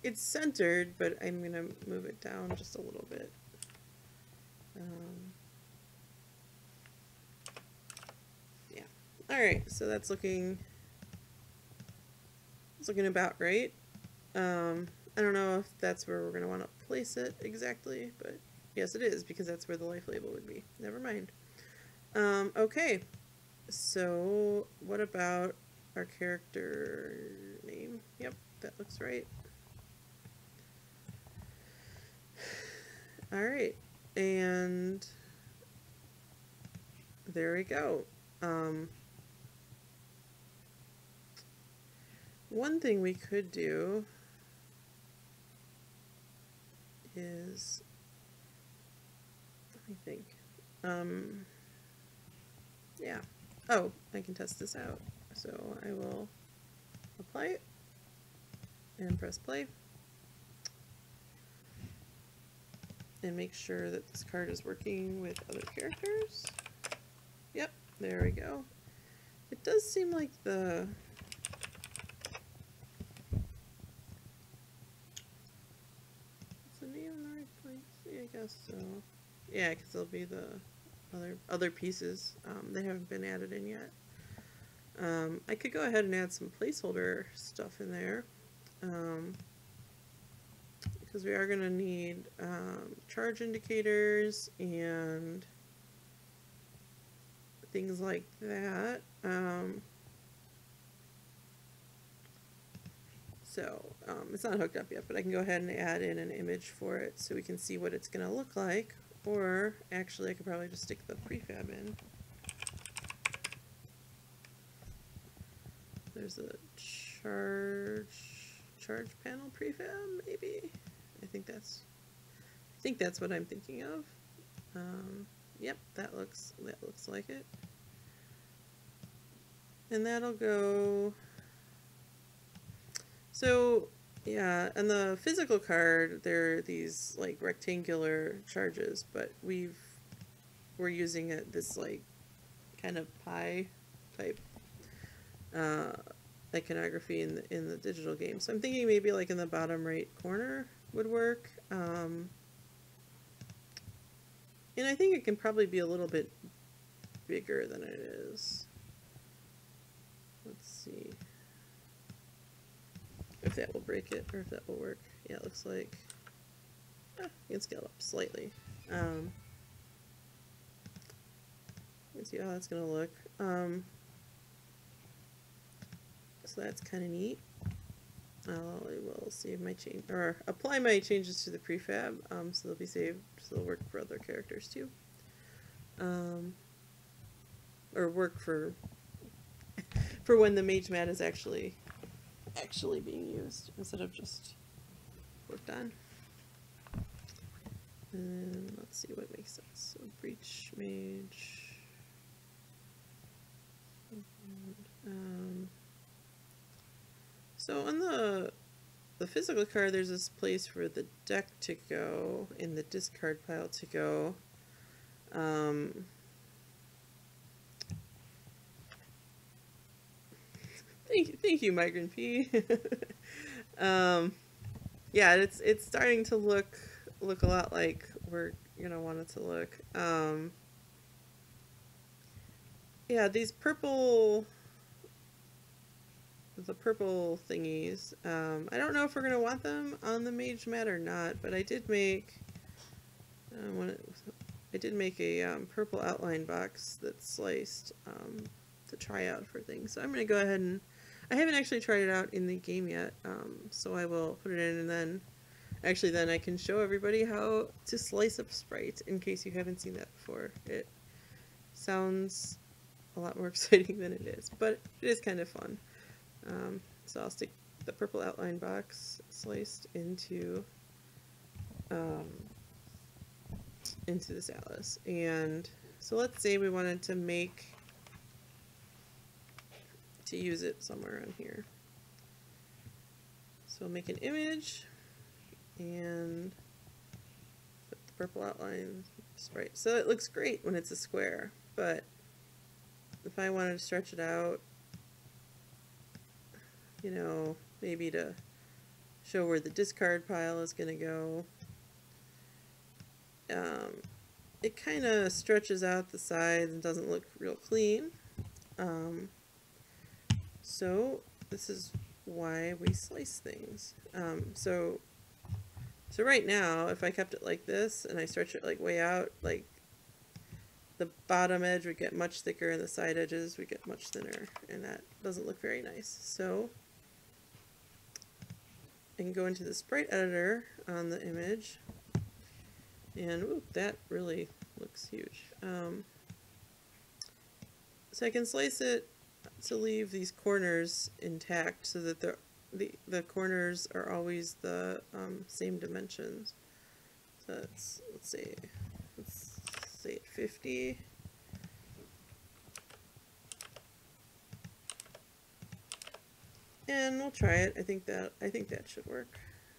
It's centered, but I'm going to move it down just a little bit. Um, yeah. Alright, so that's looking it's looking about right. Um, I don't know if that's where we're going to want to place it exactly, but yes it is because that's where the life label would be. Never mind. Um, okay, so what about our character name? Yep, that looks right. Alright, and there we go. Um, one thing we could do is, let me think. Um, yeah. Oh, I can test this out. So I will apply it and press play. And make sure that this card is working with other characters. Yep, there we go. It does seem like the is the name in the right place? Yeah, I guess so. Yeah, because there'll be the other other pieces. Um, they haven't been added in yet. Um, I could go ahead and add some placeholder stuff in there. Um, because we are going to need um, charge indicators and things like that. Um, so um, it's not hooked up yet, but I can go ahead and add in an image for it so we can see what it's going to look like. Or actually, I could probably just stick the prefab in. There's a charge charge panel prefab, maybe. Think that's I think that's what I'm thinking of. Um, yep, that looks that looks like it. And that'll go. So So, yeah, and the physical card, there are these like rectangular charges, but we've we're using it this like kind of pie type uh, iconography in the in the digital game. So I'm thinking maybe like in the bottom right corner would work. Um, and I think it can probably be a little bit bigger than it is. Let's see if that will break it or if that will work. Yeah, it looks like ah, you can scale up slightly. Um, let's see how that's gonna look. Um, so that's kind of neat. I'll, I will save my change or apply my changes to the prefab, um, so they'll be saved. So they'll work for other characters too. Um, or work for for when the mage mat is actually actually being used instead of just worked on. And let's see what makes sense. So breach mage. Um, so on the the physical card, there's this place for the deck to go and the discard pile to go. Um, thank you, thank you, Migrant P. um, yeah, it's it's starting to look look a lot like we're gonna want it to look. Um, yeah, these purple the purple thingies. Um, I don't know if we're gonna want them on the mage mat or not, but I did make uh, one. I did make a um, purple outline box that's sliced um, to try out for things. So I'm gonna go ahead and I haven't actually tried it out in the game yet, um, so I will put it in and then actually then I can show everybody how to slice up Sprite in case you haven't seen that before. It sounds a lot more exciting than it is, but it is kind of fun. Um, so I'll stick the purple outline box sliced into um, into this atlas. And so let's say we wanted to make to use it somewhere on here. So make an image and put the purple outline sprite. So it looks great when it's a square, but if I wanted to stretch it out, you know, maybe to show where the discard pile is going to go, um, it kind of stretches out the sides and doesn't look real clean. Um, so this is why we slice things. Um, so, so right now, if I kept it like this and I stretch it like way out, like the bottom edge would get much thicker and the side edges would get much thinner and that doesn't look very nice. So Can go into the sprite editor on the image and ooh, that really looks huge. Um, so I can slice it to leave these corners intact so that the, the, the corners are always the um, same dimensions. So let's, let's see, let's say 50. And we'll try it. I think that I think that should work.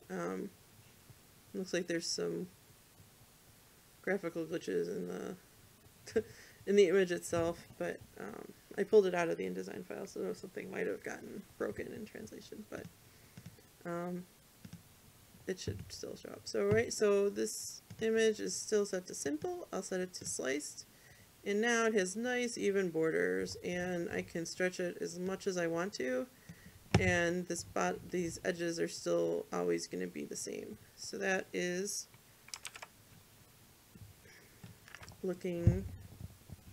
Um, looks like there's some graphical glitches in the in the image itself, but um, I pulled it out of the InDesign file, so something might have gotten broken in translation, but um, it should still show up. So right, so this image is still set to simple. I'll set it to sliced, and now it has nice even borders, and I can stretch it as much as I want to, and this spot, these edges are still always going to be the same. So that is looking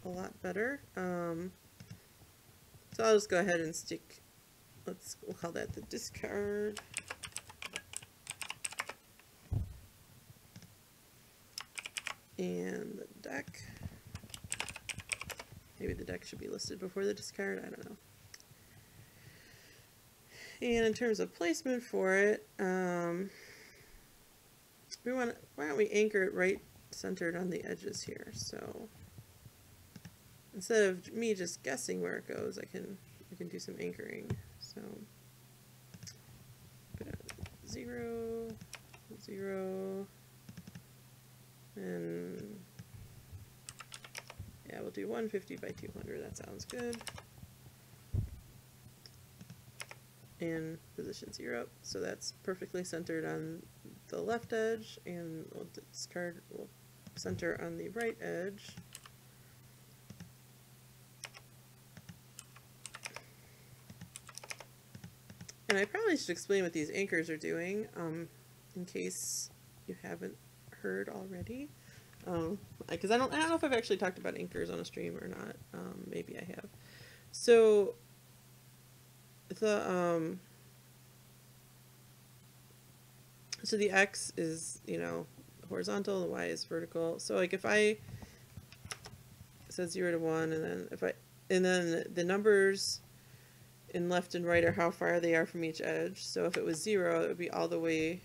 a lot better. Um, so I'll just go ahead and stick, let's, we'll call that the discard. And the deck. Maybe the deck should be listed before the discard, I don't know. And in terms of placement for it, um, we want why don't we anchor it right centered on the edges here? So instead of me just guessing where it goes, I can I can do some anchoring. So zero, zero, and yeah, we'll do 150 by 200. That sounds good. And position zero, so that's perfectly centered on the left edge, and we'll discard, we'll center on the right edge. And I probably should explain what these anchors are doing, um, in case you haven't heard already. Because um, I don't, I don't know if I've actually talked about anchors on a stream or not. Um, maybe I have. So the um, so the x is you know horizontal, the y is vertical. So like if I said zero to one, and then if I and then the numbers in left and right are how far they are from each edge. So if it was zero, it would be all the way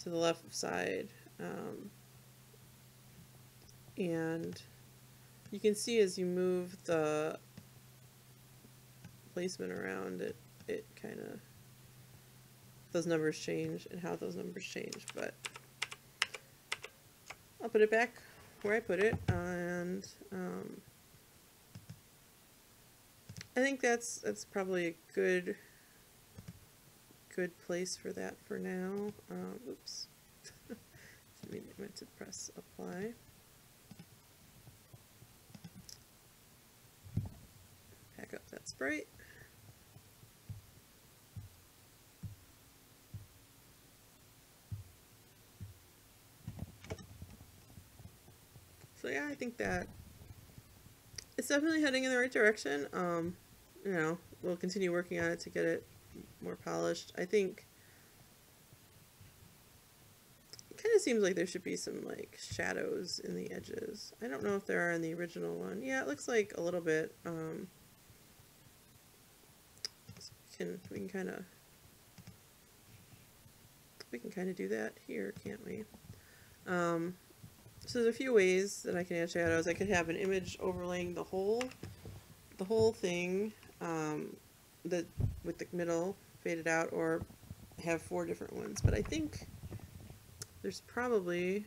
to the left side. Um, and you can see as you move the placement around, it, it kind of, those numbers change and how those numbers change, but I'll put it back where I put it, and um, I think that's that's probably a good good place for that for now. Um, oops, I meant to press apply. Pack up that sprite. So yeah, I think that it's definitely heading in the right direction. Um, you know, we'll continue working on it to get it more polished. I think it kind of seems like there should be some like shadows in the edges. I don't know if there are in the original one. Yeah, it looks like a little bit. Um, can we can kind of we can kind of do that here, can't we? Um, so there's a few ways that I can add shadows. I could have an image overlaying the whole the whole thing um, the with the middle faded out or have four different ones. But I think there's probably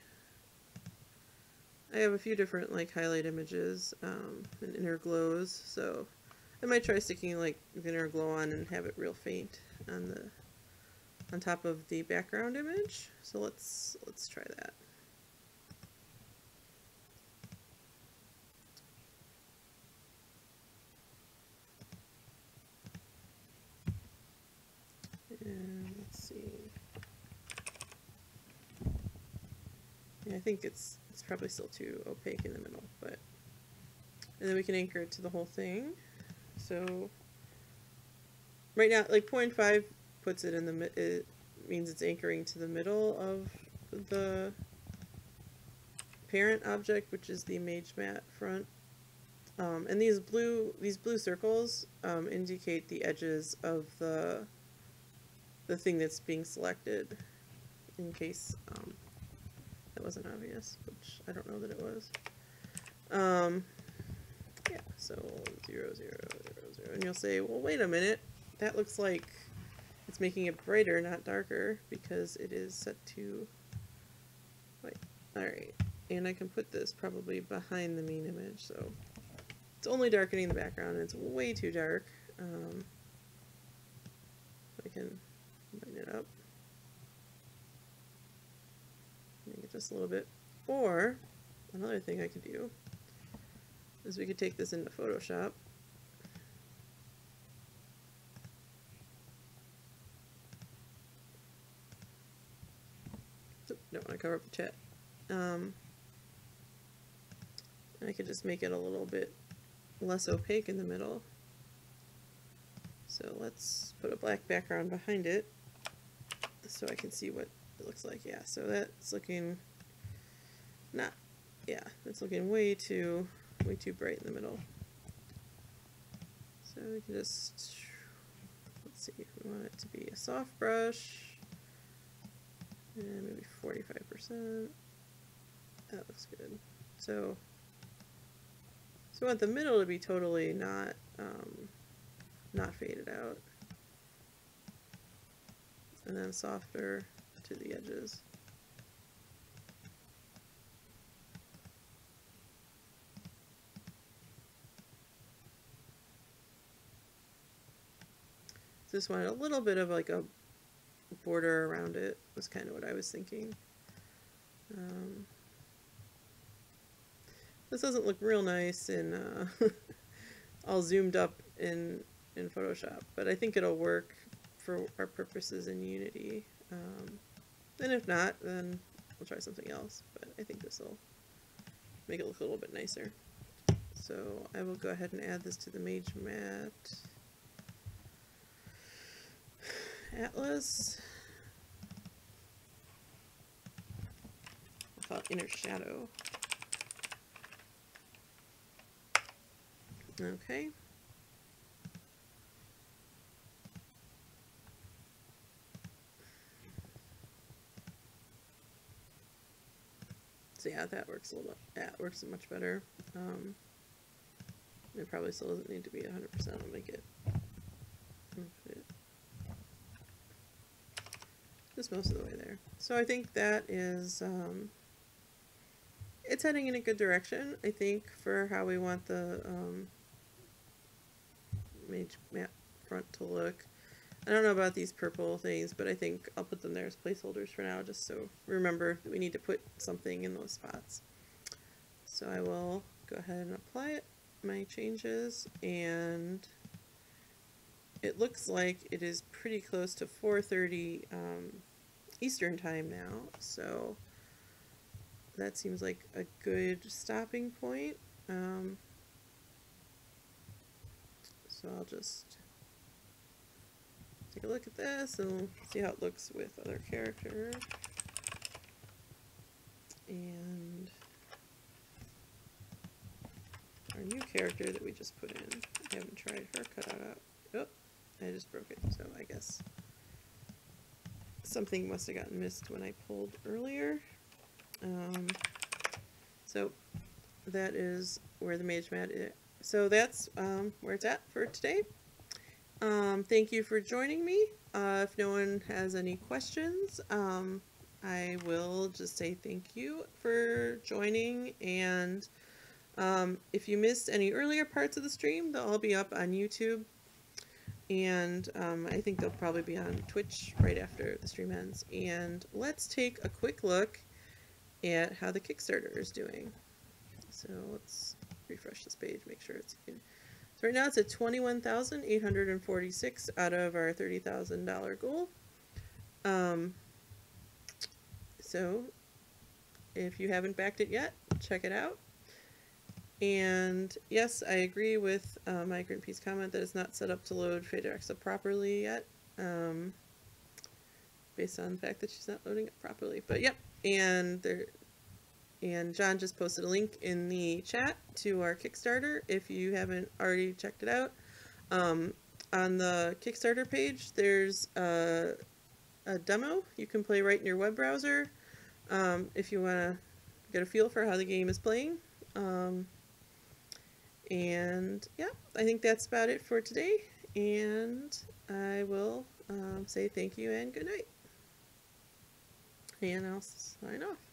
I have a few different like highlight images um, and inner glows, so I might try sticking like the inner glow on and have it real faint on the on top of the background image. So let's let's try that. And let's see. I think it's it's probably still too opaque in the middle, but and then we can anchor it to the whole thing. So right now, like 0.5 puts it in the it means it's anchoring to the middle of the parent object, which is the mage mat front. Um, and these blue these blue circles um, indicate the edges of the the thing that's being selected in case um, that wasn't obvious, which I don't know that it was. Um, yeah, so zero, zero, zero, zero. And you'll say, well, wait a minute. That looks like it's making it brighter, not darker, because it is set to white. Alright, and I can put this probably behind the main image, so it's only darkening the background, and it's way too dark. Um, I can lighten it up. Make it just a little bit. Or, another thing I could do is we could take this into Photoshop. don't want to cover up the chat. Um, I could just make it a little bit less opaque in the middle. So let's put a black background behind it so I can see what it looks like. Yeah, so that's looking not, yeah, that's looking way too, way too bright in the middle. So we can just, let's see, we want it to be a soft brush, and maybe 45%. That looks good. So, so I want the middle to be totally not, um, not faded out. And then softer to the edges. Just wanted a little bit of like a border around it was kind of what I was thinking. Um, this doesn't look real nice in uh, all zoomed up in in Photoshop, but I think it'll work for our purposes in Unity. Um, and if not, then we'll try something else. But I think this will make it look a little bit nicer. So I will go ahead and add this to the Mage Mat. Atlas. I'll call it Inner Shadow. Okay. Yeah, that works a little. bit, That works much better. Um, it probably still doesn't need to be 100%. I'll make it. It just most of the way there. So I think that is. Um, it's heading in a good direction. I think for how we want the um, mage mat front to look. I don't know about these purple things, but I think I'll put them there as placeholders for now, just so remember that we need to put something in those spots. So I will go ahead and apply it, my changes, and it looks like it is pretty close to 4.30 um, Eastern time now, so that seems like a good stopping point. Um, so I'll just take a look at this and see how it looks with other characters. And our new character that we just put in. I haven't tried her cutout out. Oh, I just broke it, so I guess something must have gotten missed when I pulled earlier. Um, so that is where the mage mat is. So that's um, where it's at for today. Um, thank you for joining me. Uh, if no one has any questions, um, I will just say thank you for joining. And um, if you missed any earlier parts of the stream, they'll all be up on YouTube. And um, I think they'll probably be on Twitch right after the stream ends. And let's take a quick look at how the Kickstarter is doing. So let's refresh this page, make sure it's good. So right now it's at 21,846 out of our $30,000 goal. Um, so if you haven't backed it yet, check it out. And yes, I agree with uh, Migrant P's comment that it's not set up to load Phaedraxa properly yet. Um, based on the fact that she's not loading it properly. But yep, and there and John just posted a link in the chat to our Kickstarter if you haven't already checked it out. Um, on the Kickstarter page, there's a, a, demo you can play right in your web browser um, if you want to get a feel for how the game is playing. Um, and yeah, I think that's about it for today. And I will um, say thank you and good night. And I'll sign off.